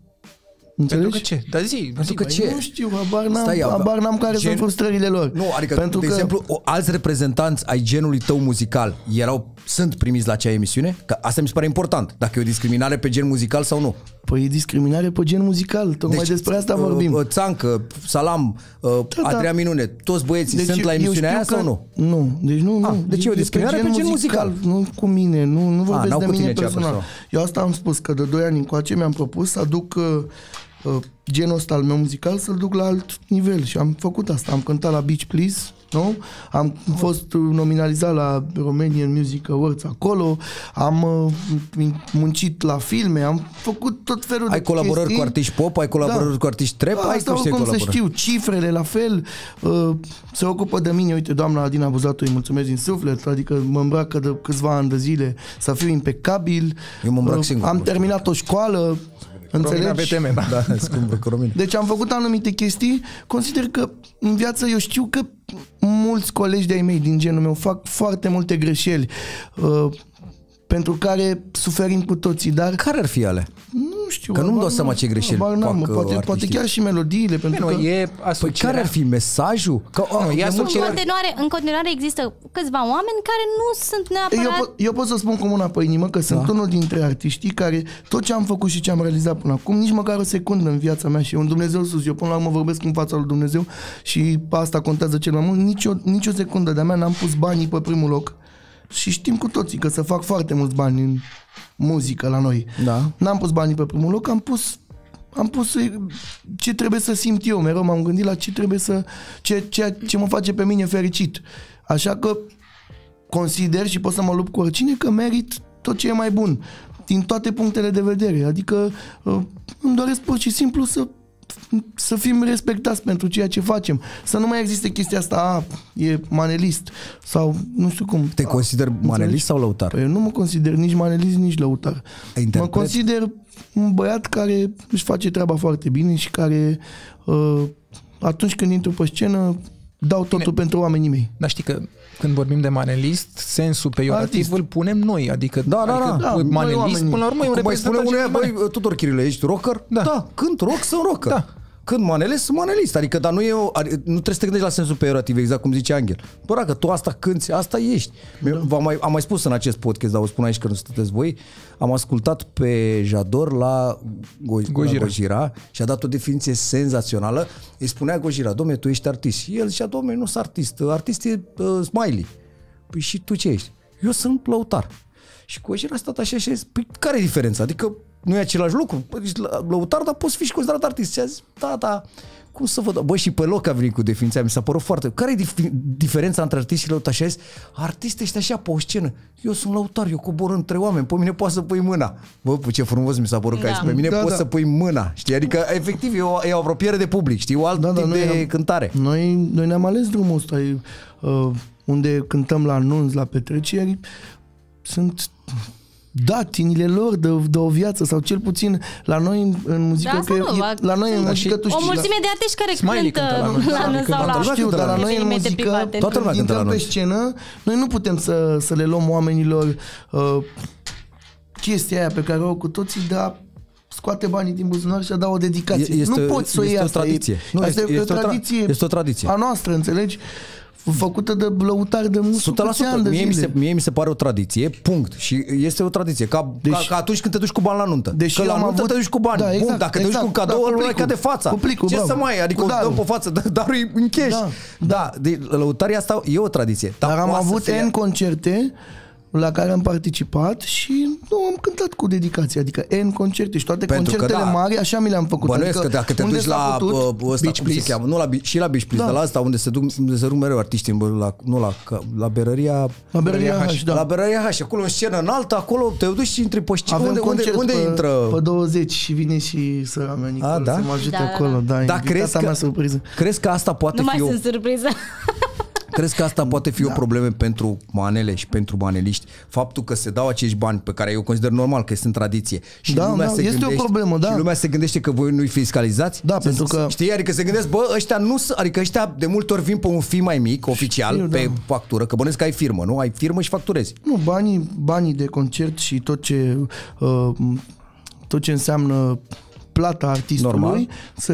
Înțelegi? Pentru că ce? Dar zi, Pentru zi, că băi, ce? Nu știu, habar n-am, Stai, habar n-am care gen- sunt frustrările lor. Nu, adică, pentru de că, exemplu, o, alți reprezentanți ai genului tău muzical erau, sunt primiți la acea emisiune? Că asta mi se pare important. Dacă e o discriminare pe gen muzical sau nu. Păi e discriminare pe gen muzical, tocmai despre asta uh, vorbim. uh, Țancă, Salam, uh, da. Adrian Minune, toți băieții sunt la eu emisiunea știu aia că- sau nu? Nu, deci nu, Ah, nu. deci e o discriminare pe gen muzical. Nu cu mine, nu, nu vorbesc n-au de cu mine tine cea personal. persoană. Eu asta am spus, că de 2 ani încoace mi-am propus să aduc uh, uh, genul ăsta al meu muzical, să-l duc la alt nivel și am făcut asta. Am cântat la Beach Please, nu? Am fost uh, nominalizat la Romanian Music Awards acolo, am uh, muncit la filme, am făcut tot felul Ai de colaborări chestii. cu artiști pop, ai colaborări Da. cu artiști trap, Da, ai asta cu ce oricum să colaborări. știu, cifrele la fel, uh, se ocupă de mine, uite, doamna Adina Buzatu, îi mulțumesc din suflet, adică mă îmbracă de câțiva ani de zile să fiu impecabil. Eu mă îmbrac Uh, singur, Am nu știu. terminat o școală, Romina înțelegi? VTM, da. *laughs* Da, *laughs* scumpă cu Romina. Deci am făcut anumite chestii, consider că în viață eu știu că mulți colegi de-ai mei din genul meu fac foarte multe greșeli. Uh, pentru care suferim cu toții, dar Care ar fi ale? Nu știu. Că nu-mi habar dau seama n-am. ce greșeli Habar n-am, fac, mă, poate, uh, poate artiștii. chiar și melodiile, pentru Nu, că... e Păi asocierea. care ar fi mesajul? Că, a, Nu, e de asociat- În multe ori- continuare, în continuare există câțiva oameni care nu sunt Eu, neapărat... pot, eu pot să spun cu mâna pe inimă că sunt Da. unul dintre artiștii care tot ce am făcut și ce am realizat până acum, nici măcar o secundă în viața mea și un Dumnezeu sus, eu până la urmă vorbesc în fața lui Dumnezeu și asta contează cel mai mult, nici o, nici o secundă de-a mea n-am pus banii pe primul loc și știm cu toții că să fac foarte mulți bani în muzică la noi. Da. N-am pus banii pe primul loc, am pus am pus eh, ce trebuie să simt eu, mereu m-am gândit la ce trebuie să, ce, ce, ce mă face pe mine fericit. Așa că consider și pot să mă lupt cu oricine că merit tot ce e mai bun din toate punctele de vedere. Adică uh, îmi doresc pur și simplu să să fim respectați pentru ceea ce facem. Să nu mai existe chestia asta, a, e manelist sau nu știu cum. Te A, consider manelist sau lăutar? Păi eu nu mă consider nici manelist, nici lăutar. Interpret? Mă consider un băiat care își face treaba foarte bine și care uh, atunci când intru pe scenă dau totul Bine. pentru oamenii mei. Dar știi că când vorbim de manelist, sensul peiorativ Artist. îl punem noi, adică, Da, da, adică da. Da, noi manelist, oamenii. până la urmă, e un Cum mai spune reprezentant unul, al băi, Tudor Chirile, ești rocker? Da. da. Când rock, sunt rocker. Da. Când manelist, sunt manelist. Adică, dar nu, e o, adi- nu trebuie să te gândești la sensul peiorativ, exact cum zice Angel. Bă, dacă tu asta cânti, asta ești. Da. V-am mai, am mai spus în acest podcast, dar o spun aici că nu sunteți voi, am ascultat pe Jador la, Go- Gojira. la Gojira și a dat o definiție senzațională. Îi spunea Gojira, domne, tu ești artist. Și el zicea, domne, nu sunt artist, artist e uh, Smiley. Păi și tu ce ești? Eu sunt lăutar. Și cu a stat așa și a zis, păi care e diferența? Adică nu e același lucru? Păi, ești lă- lăutar, dar poți fi și considerat artist. Și a zis, da, da, cum să văd? Bă, și pe loc a venit cu definiția, mi s-a părut foarte... Care e dif- diferența între artist și lăutar? Și a zis, artist ești așa pe o scenă. Eu sunt lăutar, eu cobor între oameni, pe mine poți să pui mâna. Bă, păi ce frumos mi s-a părut da. că Da. ai zis, pe mine Da, poți da. să pui mâna. Știi? Adică, efectiv, e o, e o apropiere de public, știi? O alt da, tip noi de am- cântare. Noi, noi ne-am ales drumul ăsta, e, uh, unde cântăm la anunț, la petreceri, sunt datinile lor de, de o viață sau cel puțin la noi în, în muzică, Da, că asta nu, e, va- la noi în sunt muzică și tu O știi, mulțime de artiști care Smiley cântă cântă la noi. la anunț sau Toată la lumea știu, cântă dar la la noi în evenimente muzică, private. Toată lumea când cântă la intrăm pe noi. scenă, noi nu putem să, să le luăm oamenilor uh, chestia aia pe care o au cu toții, dar scoate banii din buzunar și a da o dedicație. E- este- nu poți să o este iei o asta. tradiție. E, Nu, asta este- e o este o tra- tradiție, este o tradiție. a noastră, înțelegi? Făcută de lăutari de nu știu 100%. câți ani de Mie mi, zile. se, mie mi se pare o tradiție, punct. Și este o tradiție. Ca, deci, ca, Deci- ca atunci când te duci cu bani la nuntă. Deși că la am nuntă avut- te duci cu bani. Da, Bun, exact, dacă te duci exact. cu cadou, Da, da, cu ăla plicul. de fața. Cu plicul, Ce bravo. să mai ai? Adică Cu o dăm darul. pe față, dar darul e în cash. Da. Da, de, lăutarii asta e o tradiție. Dar am poate să avut fie- N concerte la care am participat și nu am cântat cu dedicație, adică N concerte și toate Pentru că concertele da. mari așa mi le-am făcut. Bănuiesc adică că dacă te unde duci s-a la putut, uh, ăsta, Beach cum se Please. cheamă, nu la, Bi- și la Beach Please, Da. dar la asta unde se duc, unde se duc mereu artiștii, bă, la, nu la, ca- la berăria... La Berăria H, da. La berăria H, acolo în scenă înaltă, acolo te duci și intri pe scenă. Avem Unde, unde, concert unde pe, intră? pe 20 și vine și săra mea Nicol A, da? să mă ajute Da, da, acolo. Da, Dar invitata crezi că, mea surpriză. crezi că asta poate Nu mai fi o, sunt surpriză. *laughs* crezi că asta poate fi Da. o problemă pentru manele și pentru maneliști? Faptul că se dau acești bani pe care eu consider normal că sunt tradiție și Da, lumea da, se este o gândește, problemă, da. Și lumea se gândește că voi nu-i fiscalizați? Da, Să- pentru că- Știi, adică se gândesc, bă, ăștia nu sunt, adică ăștia de multe ori vin pe un fi mai mic, oficial, Știu, pe da. factură, că bănesc că ai firmă, nu? Ai firmă și facturezi. Nu, banii, banii de concert și tot ce, uh, tot ce înseamnă plata artistului Normal. se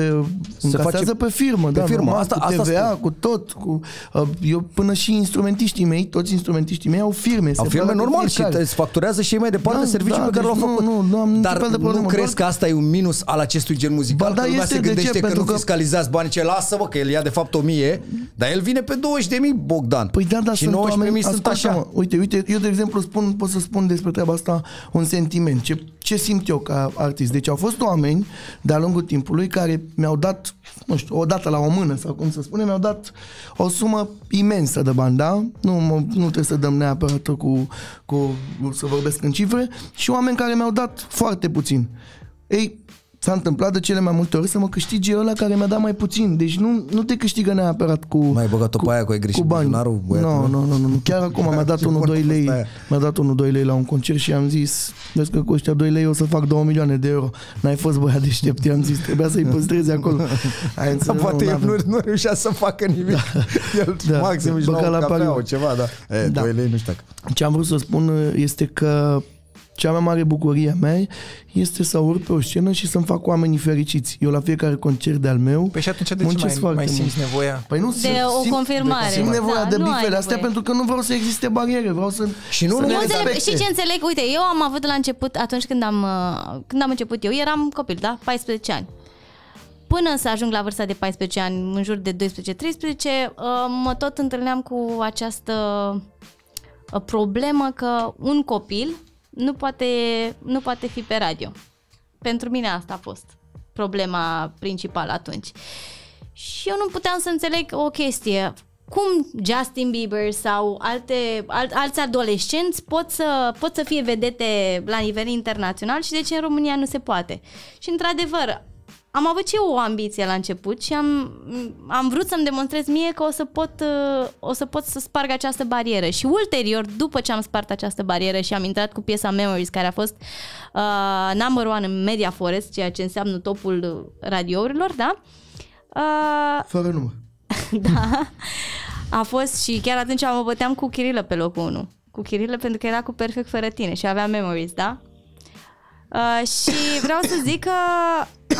încasează face pe firmă, pe da, firmă. normal, Asta- cu asta TVA, spun. cu tot, cu uh, eu până și instrumentiștii mei, toți instrumentiștii mei au firme. Au se firme plătă normal și fiecare. îți facturează și ei mai departe Da, serviciul da, pe care deci l-au nu, făcut. nu, nu am niciun Dar fel de problemă. nu crezi Doar- că asta e un minus al acestui gen muzical? Ba da, că lumea este. se De ce? gândește că Pentru nu că- fiscalizați banii, ce lasă bă, că el ia de fapt 1000, dar el vine pe 20 de mii, Bogdan. Păi da, da, și sunt 19 oameni, mii sunt așa. ascultă-mă, Uite, uite, eu de exemplu spun, pot să spun despre treaba asta un sentiment. Ce, ce simt eu ca artist? Deci au fost oameni de-a lungul timpului care mi-au dat, nu știu, o dată la o mână sau cum să spune, mi-au dat o sumă imensă de bani, da? Nu, mă, nu trebuie să dăm neapărat cu, cu, să vorbesc în cifre și oameni care mi-au dat foarte puțin. Ei, s-a întâmplat de cele mai multe ori să mă câștige ăla care mi-a dat mai puțin. Deci nu, nu te câștigă neapărat cu... Mai ai băgat-o pe aia cu ai greșit cu bani. buzunarul, băiatul Nu, meu? nu, nu, nu, nu. Chiar *laughs* acum mi-a dat Ce 1-2 bună a fost lei. aia. Mi-a dat 1-2 lei la un concert și am zis, vezi că cu ăștia 2 lei o să fac 2 milioane de euro. N-ai fost băiat deștept, i-am zis, trebuia să-i păstrezi acolo. *laughs* Ai Sau înțeles? poate Nu, el n-avem. nu, nu reușea să facă nimic. *laughs* El Da, maxim își băga lua la o cafea, pariu. o ceva, da. E, Da. 2 lei nu știu dacă. Ce am vrut să spun uh, este că cea mai mare bucurie a mea este să urc pe o scenă și să-mi fac oamenii fericiți. Eu la fiecare concert de-al meu Păi și atunci de ce muncesc mai, foarte mai mult. simți nevoia? Păi nu De simt, o simt, confirmare. Simt nevoia Da, de nu ai bifele astea nevoie. pentru că nu vreau să existe bariere, vreau să Și nu să numai le Nu înțeleg, respecte. și ce înțeleg? Uite, eu am avut la început, atunci când am, uh, când am început eu, eram copil, da? 14 ani. Până să ajung la vârsta de 14 ani, în jur de 12-13, uh, mă tot întâlneam cu această uh, problemă că un copil nu poate, nu poate fi pe radio. Pentru mine asta a fost problema principală atunci. Și eu nu puteam să înțeleg o chestie. Cum Justin Bieber sau alte, al, alți adolescenți pot să, pot să fie vedete la nivel internațional și de ce în România nu se poate? Și într-adevăr, am avut și eu o ambiție la început și am, am vrut să-mi demonstrez mie că o să pot, uh, o să pot să sparg această barieră. Și ulterior, după ce am spart această barieră și am intrat cu piesa Memories, care a fost uh, number one în Media Forest, ceea ce înseamnă topul radiourilor, da? Uh, Fără număr. *laughs* da. A fost și chiar atunci mă băteam cu Chirilă pe locul 1. Cu Chirilă pentru că era cu Perfect fără tine și avea memories, da? Uh, și vreau să zic că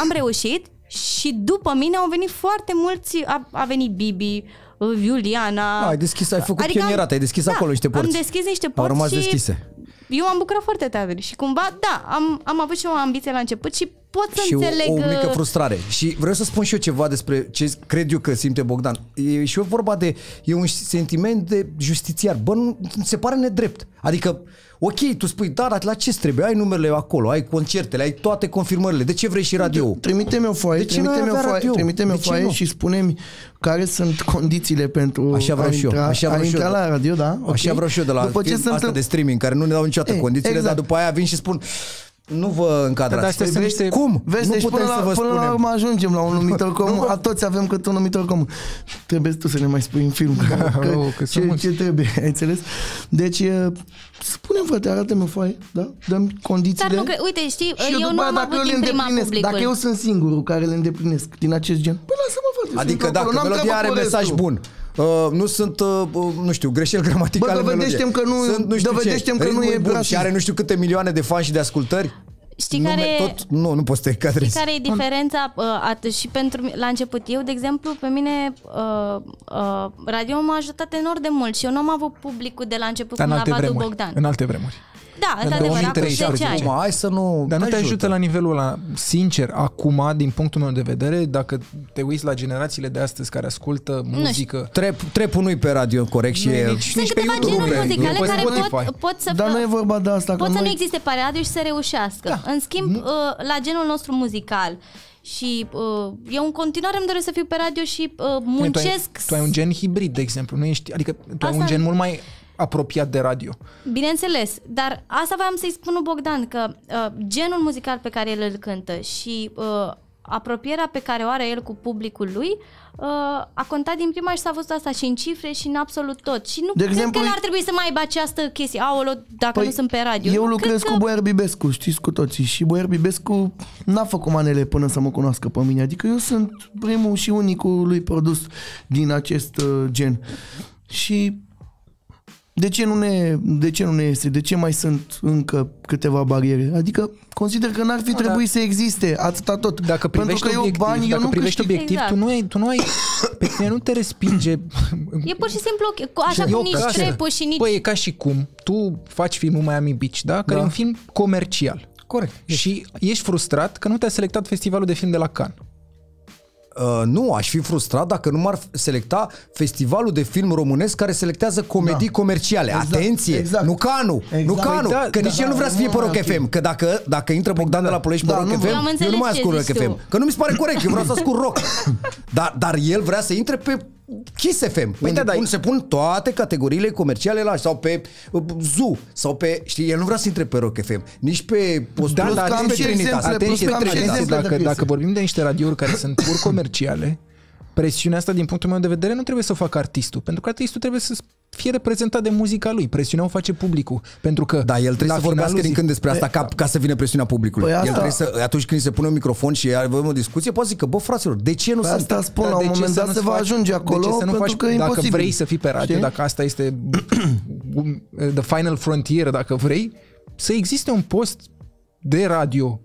am reușit și după mine au venit foarte mulți, a, a venit Bibi, uh, Iuliana. Da, ai deschis, ai făcut Adică am- pionierat, ai deschis acolo niște porți. Am deschis niște Au porți rămas și deschise. eu am bucurat foarte tare și cumva, da, am, am avut și o ambiție la început și pot să și o, înțeleg... o mică uh, frustrare. Și vreau să spun și eu ceva despre ce cred eu că simte Bogdan. E și o vorba de, e un sentiment de justițiar. Bă, nu, se pare nedrept. Adică, ok, tu spui, da, dar la ce trebuie? Ai numerele acolo, ai concertele, ai toate confirmările. De ce vrei și radio? Trimite-mi o foaie, De ce n-ai trimite-mi o avea foaie, radio? trimite-mi o De ce foaie nu? și spune-mi care sunt condițiile pentru Așa vreau a și eu, intra, așa vreau a și eu. intra la radio, da? Așa ok? vreau și eu de la După ce film, se asta întâmplă... de streaming, care nu ne dau niciodată Ei, condițiile, exact. dar după aia vin și spun nu vă încadrați. Dar astea sunt Vezi? niște- Cum? Vezi, nu deci putem până, să la, vă până la spunem. urmă ajungem la un *laughs* numitor comun. A toți avem câte un numitor comun. Trebuie tu să ne mai spui în film că, *laughs* că, Oh, că sunt ce, mulți. ce trebuie, *laughs* ai înțeles? Deci, e, spune-mi, frate, arată-mi o foaie, da? Dăm condițiile. Dar nu cred, uite, știi, și eu, după nu aia, am dacă avut eu le din prima îndeplinesc, publicul. Dacă eu sunt singurul care le îndeplinesc din acest gen, păi lasă-mă, frate. Adică sunt dacă acolo, n-am melodia treabă are cu mesaj restul. bun, uh, nu sunt, uh, uh, nu știu, greșeli Bă, gramaticale în melodie. dovedește-mi că nu- sunt, nu știu dovedește-mi ce, că nu ritmul e bun și rasist. are nu știu câte milioane de fani și de ascultări. Știi Nume- care, Tot, nu, nu poți să te știi încadrezi. care e diferența? Uh, atât și pentru mi- la început, eu, de exemplu, pe mine uh, uh, radio m-a ajutat enorm de mult și eu nu am avut publicul de la început Dar cum în l-a alte avut vremuri. Bogdan. În alte vremuri. Da, În într-adevăr, acum 2013. 10 ani. Mă, hai să nu Dar nu te ajută la nivelul ăla, sincer, acum, din punctul meu de vedere, dacă te uiți la generațiile de astăzi care ascultă muzică, Trep, trepul nu-i pe radio corect și Nu e e... nici- Sunt pe câteva YouTube, genuri pe- muzicale e pe care Spotify. pot, pot să Dar nu e vorba de asta. pot că să nu noi- existe pe radio și să reușească. Da. În schimb, uh, la genul nostru muzical și uh, eu în continuare îmi doresc să fiu pe radio și uh, Bine, tu, ai, muncesc. tu ai un gen hibrid, de exemplu, nu ești, adică tu ai Asta- un gen mult mai apropiat de radio. Bineînțeles, dar asta voiam să-i spun lui Bogdan, că uh, genul muzical pe care el îl cântă și uh, apropierea pe care o are el cu publicul lui uh, a contat din prima și s-a văzut asta și în cifre și în absolut tot. Și nu De cred exemplu, că ar trebui să mai aibă această chestie, aolo, dacă nu sunt pe radio. Păi, Eu Nu, lucrez cred cu Boier Bibescu, știți cu toții. Și Boier Bibescu n-a făcut manele până să mă cunoască pe mine. Adică eu sunt primul și unicul lui produs din acest uh, gen. Și de ce, nu ne, de ce nu ne este? De ce mai sunt încă câteva bariere? Adică consider că n-ar fi Nu, trebuit dar- să existe atâta tot. Dacă Pentru privești că eu obiectiv, bani, eu dacă nu privești câștig. obiectiv, Exact. tu nu ai, tu nu ai, pe tine nu te respinge. E pur și simplu ok, cu- așa E cum o nici casă. trepul și nici... Păi e ca și cum tu faci filmul Miami Beach, da? Care Da. e un film comercial. Corect. Și ești frustrat că nu te-a selectat festivalul de film de la Cannes. Uh, nu, aș fi frustrat dacă nu m-ar selecta festivalul de film românesc care selectează comedii Da. comerciale. Exact, Atenție! exact. Nu Canu! Exact. Nu Canu! Păi da, că da, nici da, el nu vrea să fie pe nu, Rock ok. FM. Că dacă, dacă intră Bogdan de la Ploiești pe Da, Rock nu FM, vreau. Am eu nu înțeles mai ce ascult Rock zici FM. tu. Că nu mi se pare corect, eu vreau să ascult rock. dar, dar el vrea să intre pe Kiss FM, unde da, dar- pun, se pun toate categoriile comerciale la sau pe uh, Zoo sau pe, știi, el nu vrea să intre pe Rock FM, nici pe postul Da, dar că am pe și Trinitas. exemple, Atenție, plus că am și atenție exemple de dacă, piese. dacă vorbim de niște radiouri care sunt pur comerciale, presiunea asta, din punctul meu de vedere, nu trebuie să o facă artistul. Pentru că artistul trebuie să fie reprezentat de muzica lui. Presiunea o face publicul. Pentru că Da, el trebuie la să vorbească finalul din zi- când despre asta ca, ca să vină presiunea publicului. Păi el asta- trebuie să, atunci când îi se pune un microfon și avem o discuție, poate zic că, bă, fraților, de ce nu Păi sunt asta spun, Dar la de un ce moment să dat nu-ți se va faci- ajunge acolo de ce să nu pentru faci, că e dacă imposibil. vrei să fii pe radio, Știi? dacă asta este *clears throat* the final frontier, dacă vrei, să existe un post de radio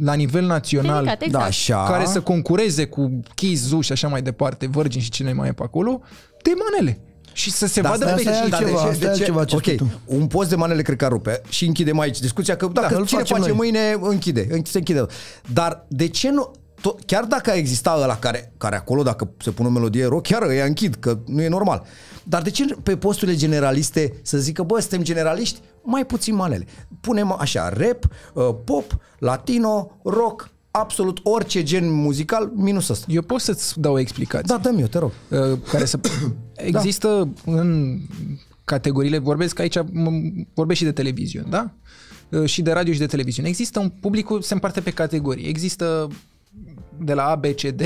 la nivel național Dedicat, exact. Da, așa. care să concureze cu Kiss, Zoo și așa mai departe, Virgin și cine mai e pe acolo, de manele. Și să se Da, vadă asta pe asta e cine. altceva. de ce, asta e de ce? altceva ce ok, spui tu. un post de manele cred că ar rupe și închidem aici discuția că dacă îl cine facem face noi. mâine, închide, se închide. Dar de ce nu, to- chiar dacă a exista ăla care, care acolo, dacă se pune o melodie rock, chiar îi închid, că nu e normal. Dar de ce pe posturile generaliste să zică, bă, suntem generaliști, mai puțin manele. Punem așa, rap, uh, pop, latino, rock, absolut orice gen muzical, minus ăsta. Eu pot să-ți dau o explicație. Da, dă-mi eu, te rog. uh, care să... *coughs* Există în categoriile, vorbesc aici, m- vorbesc și de televiziune, da? Uh, Și de radio și de televiziune. Există un publicul, se împarte pe categorii. Există de la A, B, C, D,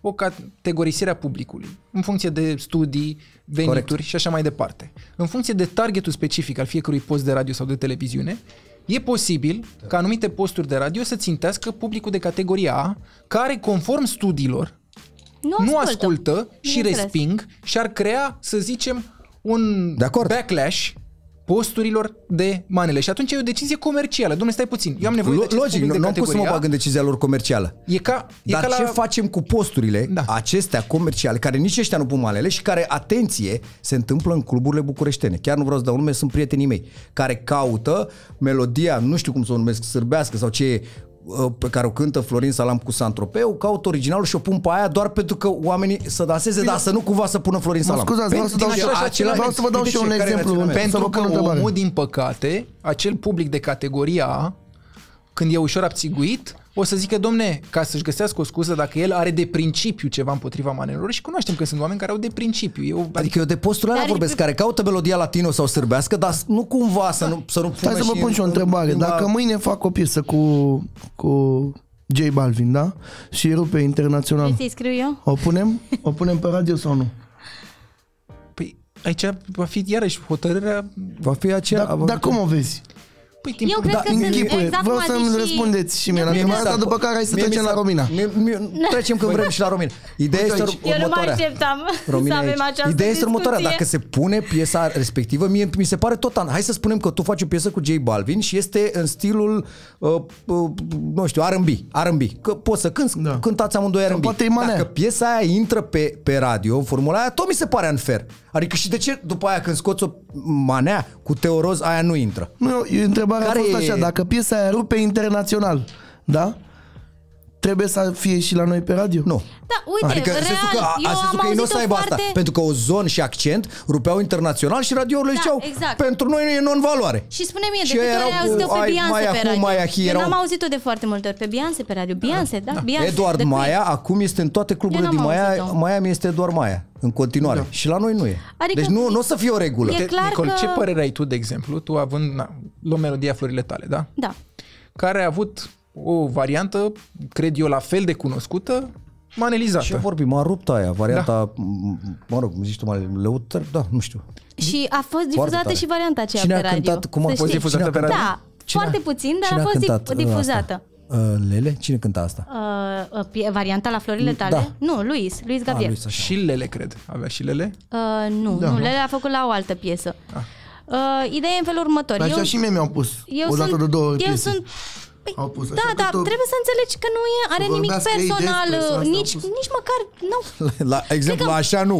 o categorisire a publicului, în funcție de studii, venituri Corect. și așa mai departe. În funcție de targetul specific al fiecărui post de radio sau de televiziune, e posibil ca anumite posturi de radio să țintească publicul de categoria A, care, conform studiilor, Nu nu ascultă. ascultă și Bineînțeles. resping și ar crea, să zicem, un De acord. backlash posturilor de manele. Și atunci e o decizie comercială. Domnule, stai puțin. Eu am nevoie de Lo- acest Logic, public nu de am pus să mă categoria. bag în decizia lor comercială. E ca, e Dar ca la... ce facem cu posturile Da. acestea comerciale, care nici ăștia nu pun manele și care, atenție, se întâmplă în cluburile bucureștene. Chiar nu vreau să dau nume, sunt prietenii mei, care caută melodia, nu știu cum să o numesc, sârbească sau ce e, uh, pe care o cântă Florin Salam cu Santropeu, caut originalul și o pun pe aia doar pentru că oamenii să danseze, dar să nu cumva să pună Florin Mă Salam. scuzați, vreau să Din dau și același- eu- același- vreau să vă dau de și eu ce? un Care e exemplu. raționamentul? Să vă Pentru pun că o întrebare. omul, din păcate, acel public de categoria A, când e ușor abțiguit, o să zică, domne, ca să-și găsească o scuză dacă el are de principiu ceva împotriva manelor și cunoaștem că sunt oameni care au de principiu. Eu, Adică eu de posturile alea Dar- vorbesc, care caută melodia latino sau sârbească, dar nu cumva să nu, să nu Stai pună să vă și pun și o în- întrebare. în- Dacă mâine fac o piesă cu, cu J Balvin, da? Și rupe internațional, Vrei să-i scriu eu? o punem? O punem pe radio sau nu? păi, aici va fi iarăși hotărârea... Va fi aceea... Dar, dar cum o vezi? Păi, timp, Eu cred Da, că sunt închipuie. exact Vreau cum a să-mi zis și- răspundeți și mie la Eu cred întrebarea că- asta, după care hai să Mie mi trecem s-a- la Romina. Mie, mie, *laughs* trecem când vrem și la Romina. Ideea este aici. Eu nu mă următoarea. așteptam *laughs* Romina să avem aici. această Ideea este următoarea. discuție. Dacă se pune piesa respectivă, mie mi se pare tot an. Hai să spunem că tu faci o piesă cu J Balvin și este în stilul, uh, uh, nu știu, R&B. R&B. Că poți să cânti, Da. cântați amândoi Sau R&B. poate e manea. Dacă piesa aia intră pe, pe radio, în formula aia, tot mi se pare unfair. Adică și de ce după aia când scoți o manea cu Teoroz, aia nu intră? Nu, eu- întrebarea Care a fost e- așa, dacă piesa aia rupe internațional, da? Trebuie să fie și la noi pe radio? Nu. Da, uite, adică în real, sensul că, a, eu în sensul am că ei nu o auzit-o să aibă foarte... asta. Pentru că o zon și accent rupeau internațional și radiourile Da, ziceau exact. pentru noi nu e non-valoare. Și spune mie, de Și câte ei ori erau ai auzit-o cu pe ai- Beyoncé Maia pe Hu, radio? Maia Hi, Eu erau- n-am auzit-o de foarte multe ori pe Beyoncé pe radio. Beyoncé, da? Beyoncé. Eduard The Queen. Maia acum este în toate cluburile Eu din n-am Maia. auzit-o. Maia mi este doar Maia în continuare. Și la noi nu e. Adică deci nu, nu o să fie o regulă. E clar Nicol, că- ce părere ai tu, de exemplu, tu având, na, luăm melodia Florile tale, da? Da. Care a avut o variantă, cred eu, la fel de cunoscută, manelizată. Ce vorbim? M-a rupt aia, varianta, m- mă rog, cum zici tu mai leută, da, nu știu. Și a fost difuzată tare. și varianta aceea Cine pe a radio. cântat? Cum a să fost știi. difuzată Cine a pe radio? Da, Cine a- foarte puțin, dar cine a fost cântat, dif- difuzată. Uh, Lele? Cine cânta asta? Uh, uh, pie- varianta la florile tale? Da. Nu, Luis, Luis Ah, Gabriel. Luis, așa. Și Lele, cred. Avea și Lele. Uh, nu, Da, nu, nu? Lele a făcut la o altă piesă. Uh, ideea e în felul următor. Dar așa și mie mi-au pus. eu o dată sunt, de două ori Eu piese. sunt Păi, Au pus așa da, că dar tu- trebuie să înțelegi că nu e, are Să nimic vorbească ei personal, despre asta, asta nici, au pus. nici măcar, nu. *laughs* La exemplu, Cred că- așa nu.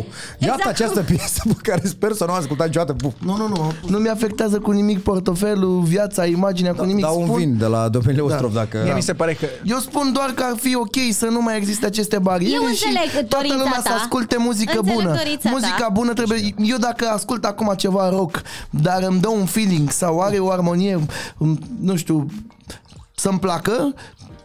Iată Exact această cum- piesă pe care sper să nu o ascultați niciodată. Buf. Nu, nu, nu. Nu mi-afectează cu nimic portofelul, viața, imaginea, cu nimic. Dau un Spun- vin de la domnule Ostrov dacă... Mie mi se pare că Eu spun doar că ar fi ok să nu mai existe aceste bariere Eu și înțeleg toată dorința lumea să ta. asculte muzică Înțeleg bună. dorința ta. Muzica bună trebuie... Eu dacă ascult acum ceva rock, dar îmi dă un feeling sau are o armonie, m, nu știu, să-mi placă,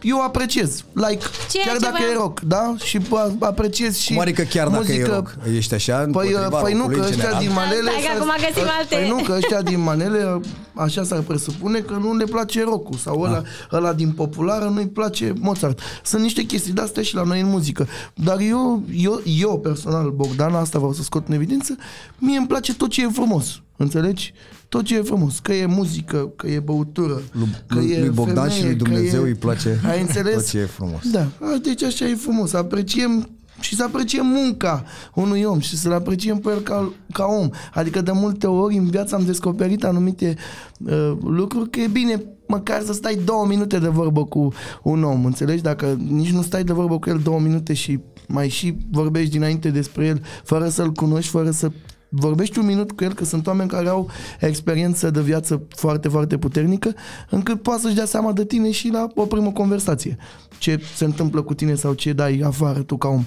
eu apreciez, like, Ceea chiar ce dacă voiam- e rock, da? Și a- apreciez și Cum adică chiar dacă muzică, e rock? Ești așa Păi, împotriva păi nu, rockului că în ăștia general? din manele... Stai că acum găsim alte. Păi nu, că ăștia din manele, așa s-ar presupune că nu le place rock sau ăla, ăla din populară nu-i place Mozart. Sunt niște chestii de-astea și la noi în muzică. Dar eu, eu, eu personal, Bogdan, asta vreau să scot în evidență, mie îmi place tot ce e frumos. Înțelegi? Tot ce e frumos. Că e muzică, că e băutură, Lui- că lui- e lui Bogdan și femeie, lui Dumnezeu că e... îi place *laughs* Ai înțeles? tot ce e frumos. Da, a, deci așa e frumos. Apreciem și să apreciem munca unui om și să-l apreciem pe el ca, ca om. Adică de multe ori în viață am descoperit anumite uh, lucruri că e bine măcar să stai două minute de vorbă cu un om, înțelegi? Dacă nici nu stai de vorbă cu el două minute și mai și vorbești dinainte despre el fără să-l cunoști, fără să vorbești un minut cu el, că sunt oameni care au experiență de viață foarte, foarte puternică, încât poate să-și dea seama de tine și la o primă conversație. Ce se întâmplă cu tine sau ce dai afară tu ca om.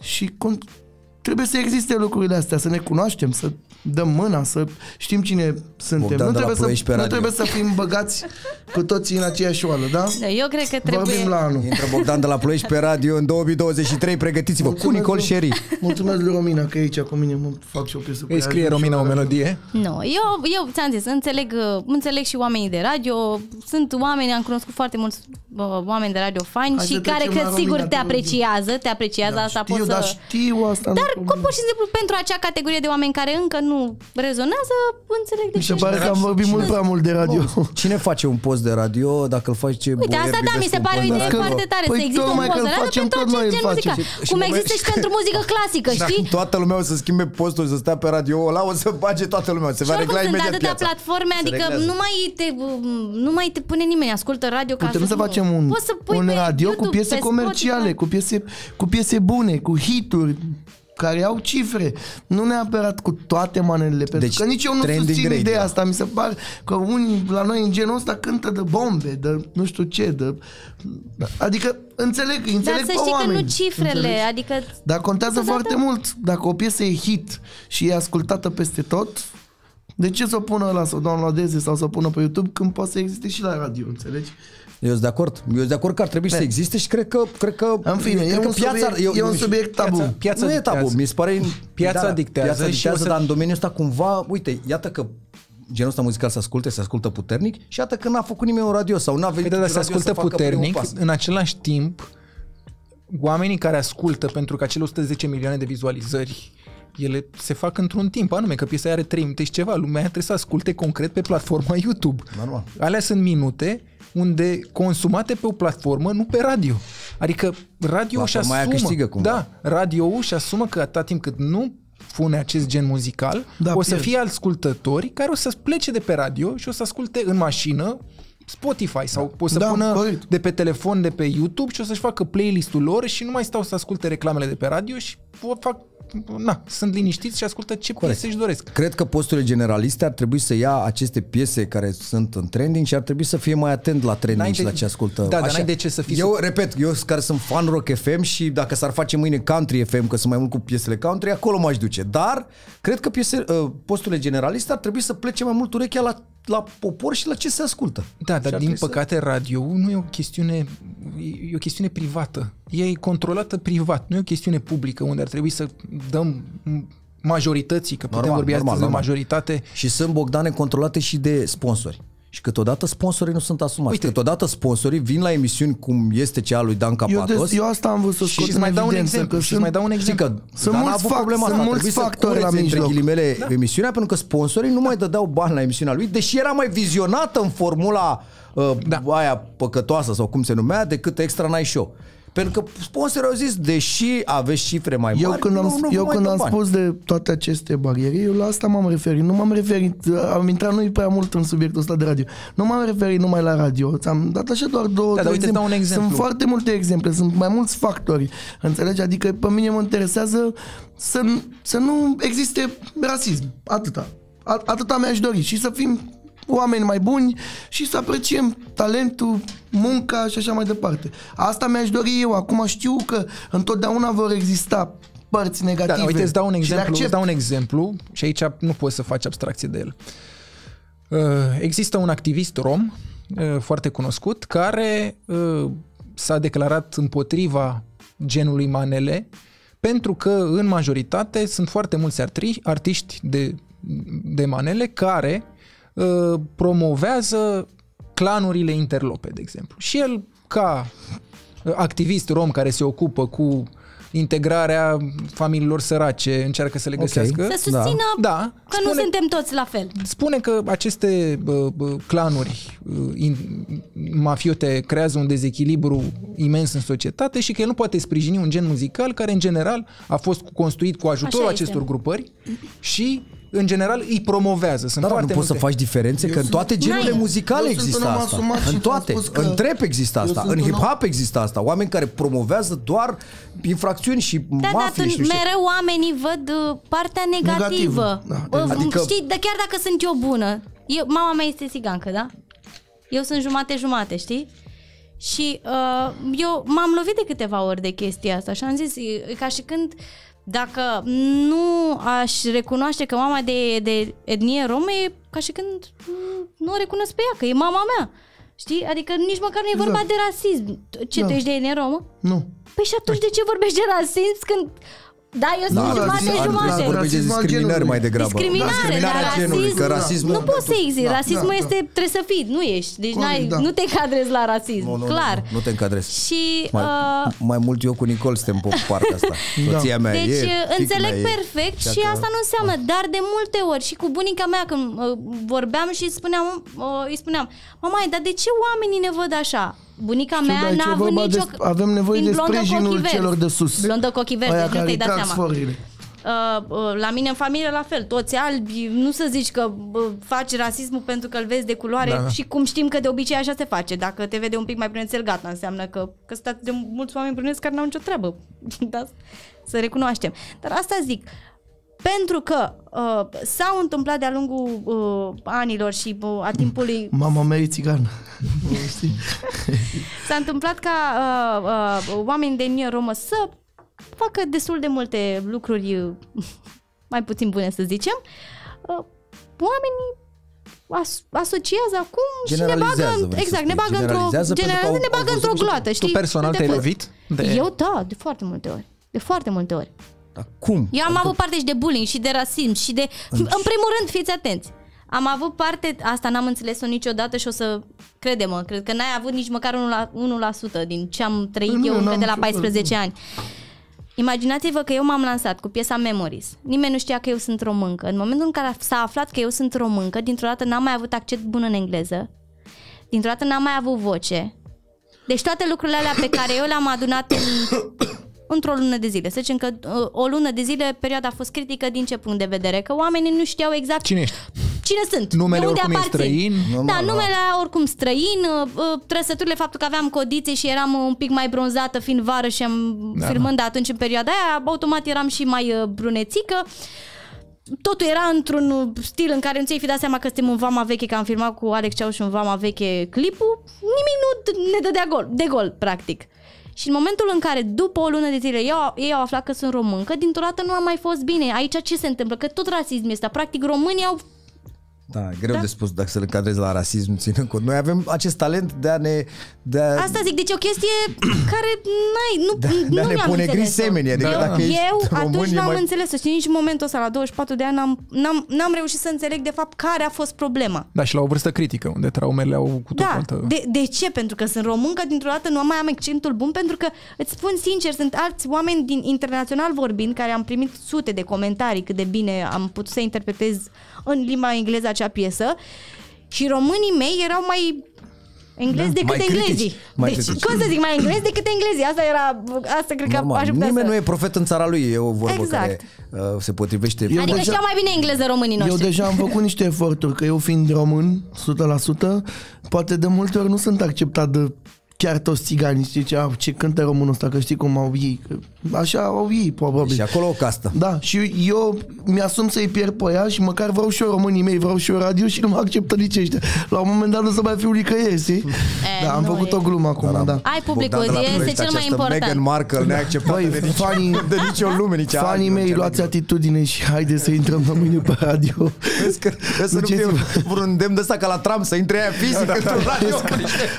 Și con- trebuie să existe lucrurile astea, să ne cunoaștem, să dăm mâna, să știm cine suntem. Bogdan nu de la trebuie, Ploiești pe să, nu radio. trebuie să fim băgați cu toții în aceeași oală, da? Da, Eu cred că trebuie... Vorbim la anul. Intră Bogdan de la Ploiești pe radio în 2023, pregătiți-vă cu Mulțumesc, Nicol lui- Sherry. Mulțumesc lui Romina că e aici cu mine, mă fac și o piesă cu Îi ea, scrie și Romina o la radio. melodie. Nu, eu, eu ți-am zis, înțeleg, uh, înțeleg și oamenii de radio, sunt oameni, am cunoscut foarte mulți uh, oameni de radio fani Hai și să care trecem cred la sigur Romina, te te rog. apreciază, te apreciază, asta știu, poți dar să... știu asta. nu Dar e cu, problemă. pur și simplu pentru acea categorie de oameni care încă nu rezonează, înțeleg de Mi ce se pare că am vorbit mult prea mult de radio. Cine face un post de radio dacă îl face Uite, Boier asta da, mi Bibescu se un pare o post de idee radio? foarte tare Păi să există un tocmai că post îl de radio facem pentru tot noi, acest îl gen facem. muzical. Și- și Cum moment- există și pentru muzică clasică, știi? Toată lumea o să schimbe postul, să stea pe radio ăla, o să bage toată lumea, se Și va oricum regla sunt imediat atâtea piața. platforme, Se adică reglează. nu mai, te, nu mai te pune nimeni, ascultă radio ca Putem să facem un, Poți să pui un pe radio cu YouTube, piese pe comerciale, Spotify. cu piese, cu piese bune, cu hituri care au cifre, nu neapărat cu toate manelele, pentru Deci, că nici eu nu trending susțin radio. ideea asta, mi se pare că unii la noi în genul ăsta cântă de bombe, de nu știu ce, de... Adică înțeleg, înțeleg Dar să pe știi că oameni, nu cifrele, înțelegi? adică Dar contează Totodată- foarte mult. Dacă o piesă e hit și e ascultată peste tot, de ce să o pună la să o downloadeze sau să o pună pe YouTube când poate să existe și la radio, înțelegi? Eu sunt de acord. Eu sunt de acord că ar trebui să existe și cred că... Cred că În fine, cred e că un subiect- e un subiect tabu. Piața, piața nu e tabu, dictează. mi se pare... Piața da, dictează Piața și dictează, o să- dar în domeniul ăsta cumva, uite, iată că genul ăsta muzical se asculte, se ascultă puternic și iată că n-a făcut nimeni un radio sau n-a venit Păi da, dar se un radio ascultă să facă primul puternic, pas. în același timp, oamenii care ascultă pentru că acele 110 milioane de vizualizări ele se fac într-un timp, anume că piesa are 3 minute și ceva, lumea trebuie să asculte concret pe platforma YouTube. Normal. Alea sunt minute unde consumate pe o platformă, nu pe radio. Adică radio își Platforma aia asumă, câștigă cumva. da, radio își asumă că atâta timp cât nu pune acest gen muzical, Da, o să pierd. fie ascultători care o să plece de pe radio și o să asculte în mașină Spotify sau o să Da, pună corect. de pe telefon, de pe YouTube și o să-și facă playlist-ul lor și nu mai stau să asculte reclamele de pe radio și o fac, na, sunt liniștiți și ascultă ce piese își doresc. Cred că posturile generaliste ar trebui să ia aceste piese care sunt în trending și ar trebui să fie mai atent la trending N-ai și de- la ce ascultă. Da, dar n-ai de ce să fii Eu, sub- repet, eu care sunt fan Rock FM și dacă s-ar face mâine Country FM, că sunt mai mult cu piesele country, acolo m-aș duce. Dar cred că piese, uh, posturile generaliste ar trebui să plece mai mult urechea la, la popor și la ce se ascultă. Da, Și dar ar din trebui să- păcate radio nu e o chestiune e o chestiune privată. E controlată privat, nu e o chestiune publică unde ar trebui să dăm majorității, că putem Normal, vorbi normal, astăzi de normal. majoritate. Și sunt Bogdane controlate și de sponsori. Și câteodată sponsorii nu sunt asumați. Uite, câteodată sponsorii vin la emisiuni cum este cea a lui Dan Eu, Capatos. des, eu asta am vrut să Și scot îți în mai dau un evidență, exemplu, că și îți mai dau un Știi exemplu. că Sunt Dan a mulți avut fac- problema sunt asta. mulți Trebuie să factori la curețe, între mijloc. ghilimele da. emisiunea pentru că sponsorii nu mai dădeau bani la emisiunea lui, deși era mai vizionată în formula uh, Da. aia păcătoasă sau cum se numea decât Extra Night Show. Pentru că sponsorii au zis, deși aveți cifre mai mari, Eu când am, nu, nu vă eu mai când dăm am bani. spus de toate aceste bariere, eu la asta m-am referit. Nu m-am referit, am intrat nu prea mult în subiectul ăsta de radio. Nu m-am referit numai la radio. Ți-am dat așa doar două, Da, dar trei uite, îți dau un exemplu. Sunt foarte multe exemple, sunt mai mulți factori. Înțelegi? Adică pe mine mă interesează să, să nu existe rasism. Atâta. A- Atâta mi-aș dori. Și să fim oameni mai buni și să apreciem talentul, munca și așa mai departe. Asta mi-aș dori eu. Acum știu că întotdeauna vor exista părți negative. Da, uite, îți dau un și le exemplu, accept. îți dau un exemplu și aici nu poți să faci abstracție de el. Uh, Există un activist rom uh, foarte cunoscut care uh, s-a declarat împotriva genului manele pentru că în majoritate sunt foarte mulți arti- artiști de, de manele care uh, promovează clanurile interlope, de exemplu. Și el, ca uh, activist rom care se ocupă cu integrarea familiilor sărace, încearcă să le Ok. găsească. Să susțină Da, că nu suntem toți la fel. spune că aceste bă, bă, clanuri uh, in, mafiote creează un dezechilibru imens în societate și că el nu poate sprijini un gen muzical care în general a fost construit cu ajutorul Așa este. acestor grupări și în general îi promovează. Sunt Dar nu foarte poți să multe. faci diferențe, că în toate genurile N-ai. muzicale Eu sunt există un om asta. asumat și În v-am toate. spus că- În trap există Eu asta. sunt În un om- hip-hop există asta. Oameni care promovează doar infracțiuni și Da, dar mafie tu, și nu știu ce. mereu oamenii văd uh, partea negativă. Negativă, da. Uh, Adică- adică... Știi, dar chiar dacă sunt eu bună, eu, mama mea este țigancă, da? Eu sunt jumate-jumate, știi? Și uh, eu m-am lovit de câteva ori de chestia asta și am zis, e, e ca și când dacă nu aș recunoaște că mama de, de etnie romă e ca și când mm, nu o recunosc pe ea, că e mama mea. Știi? Adică nici măcar nu e vorba Exact. de rasism. Ce, Da. tu ești de etnie romă? Nu. Păi și atunci de ce vorbești de rasism când... Da, eu sunt Da, jumate, rasism- jumate. da, Vorbești de Rasism al discriminări genului. mai degrabă. Discriminare, Discriminarea dar genului, rasism, că rasismul... nu poți să existe. Da, Rasismul da, da. este, trebuie să fii, nu ești. Deci Corect, n-ai, da. nu te încadrezi la rasism, Nu, nu, clar. Nu, nu te încadrezi. Și Mai, uh, mai mult eu cu Nicol suntem pe partea asta. *laughs* Soția mea deci e, uh, fiica înțeleg mea e. perfect Așa și că- asta nu înseamnă, dar de multe ori și cu bunica mea când uh, vorbeam și spuneam, uh, îi spuneam, mama, dar de ce oamenii ne văd așa? Bunica Știu, mea dar aici n-a e avut vorba nicio... de- avem nevoie fiind de blondă cu sprijinul ochii verzi. celor de sus. Blondă cu ochii verzi, Aia deci nu care te-ai dat trag seama. sforile. Uh, uh, la mine în familie la fel, toți albi, nu să zici că uh, faci rasismul pentru că îl vezi de culoare Da, da. și cum știm că de obicei așa se face. Dacă te vede un pic mai brunețel, gata, înseamnă că, că sunt atât de mulți oameni bruneți care n-au nicio treabă. *laughs* da? Să recunoaștem. Dar asta zic, pentru că uh, s-au întâmplat de-a lungul uh, anilor și uh, a timpului *laughs* Mama mea e țigană. Știi? *laughs* S-a întâmplat ca uh, uh, oamenii de etnie romă să facă destul de multe lucruri uh, mai puțin bune, să zicem. Uh, oamenii as- asociază acum și ne Generalizează, bagă, vrei să exact, ne spui. bagă într-o Generalizează pentru că generalizează, au- ne bagă au într-o văzut gloată, știi? Tu personal Sunt te-ai de- lovit? De... Eu da, de foarte multe ori. De foarte multe ori. Dar cum? Eu am avut parte și de bullying și de rasism și de... În primul rând, fiți atenți. Am avut parte, asta n-am înțeles-o niciodată și o să, crede-mă, cred că n-ai avut nici măcar 1%, 1% din ce am trăit Nu, eu încă n-am de la nicio 14 ani. Imaginați-vă că eu m-am lansat cu piesa Memories. Nimeni nu știa că eu sunt româncă. În momentul în care s-a aflat că eu sunt româncă, dintr-o dată n-am mai avut accent bun în engleză. Dintr-o dată n-am mai avut voce. Deci toate lucrurile alea pe care eu le-am adunat în, *coughs* într-o lună de zile. Să zicem că uh, o lună de zile perioada a fost critică din ce punct de vedere? Că oamenii nu știau exact Cine ești? cine sunt, Numele de unde oricum e aparțin. străin. Da, Normal, numele era oricum străin, uh, uh, trăsăturile, faptul că aveam codițe și eram un pic mai bronzată fiind vară și am Da. filmând de atunci în perioada aia, automat eram și mai uh, brunețică. Totul era într-un stil în care nu ți-ai fi dat seama că suntem în Vama Veche, că am filmat cu Alex Ceau și în Vama Veche clipul, nimic nu ne dădea gol, de gol, practic. Și în momentul în care, după o lună de zile, eu, ei au aflat că sunt româncă, dintr-o dată nu am mai fost bine. Aici ce se întâmplă? Că tot rasism este. Practic, românii au Da, e greu Da. de spus dacă să-l încadrezi la rasism, ținând cont. Noi avem acest talent de a ne... De a, Asta zic, deci e o chestie *clears throat* care n-ai, nu, de, nu de a ne mi-am pune gri înțeles-o. semenii. Adică Da. dacă ești Eu român, atunci e n-am mai... înțeles-o și nici în momentul ăsta, la 24 de ani, n-am, n-am, n-am reușit să înțeleg de fapt care a fost problema. Da, și la o vârstă critică, unde traumele au cu tot Da, altă... de, de ce? Pentru că sunt româncă, dintr-o dată nu mai am accentul bun, pentru că îți spun sincer, sunt alți oameni din internațional vorbind, care am primit sute de comentarii cât de bine am putut să interpretez în limba engleză acea piesă și românii mei erau mai englezi Da, decât mai critici, englezii. mai deci, critici. cum să zic, mai englezi decât englezii. Asta era, asta cred că Normal. aș putea Nimeni să... nu e profet în țara lui, e o vorbă Exact. care uh, se potrivește. Eu Adică deja- știau mai bine engleză românii Eu noștri. deja am făcut niște eforturi, că eu fiind român, 100%, poate de multe ori nu sunt acceptat de chiar toți țiganii, știi ce, "Ah, ce cântă românul ăsta, că știi cum au ei. Că așa au ei, probabil. Și acolo o castă. Da, și eu mi-asum să-i pierd pe ea și măcar vreau și eu românii mei, vreau și eu radio și nu mă acceptă nici ăștia. La un moment dat nu să mai fiu nicăieri, știi? *laughs* E, Da, am nu făcut e. o glumă acum, da. Ai publicul, Bogdan de la este Ploiești, cel mai această important. Meghan Markle neacceptată Băi, de nici, fanii, *laughs* de nicio lume, nici fanii radio, mei, nici luați anecdotă. atitudine și haide să intrăm la mâine pe radio. Vezi că, vezi să nu fie Duceți-vă. vreun îndemn de ăsta ca la tram, să intre aia fizic într-un radio.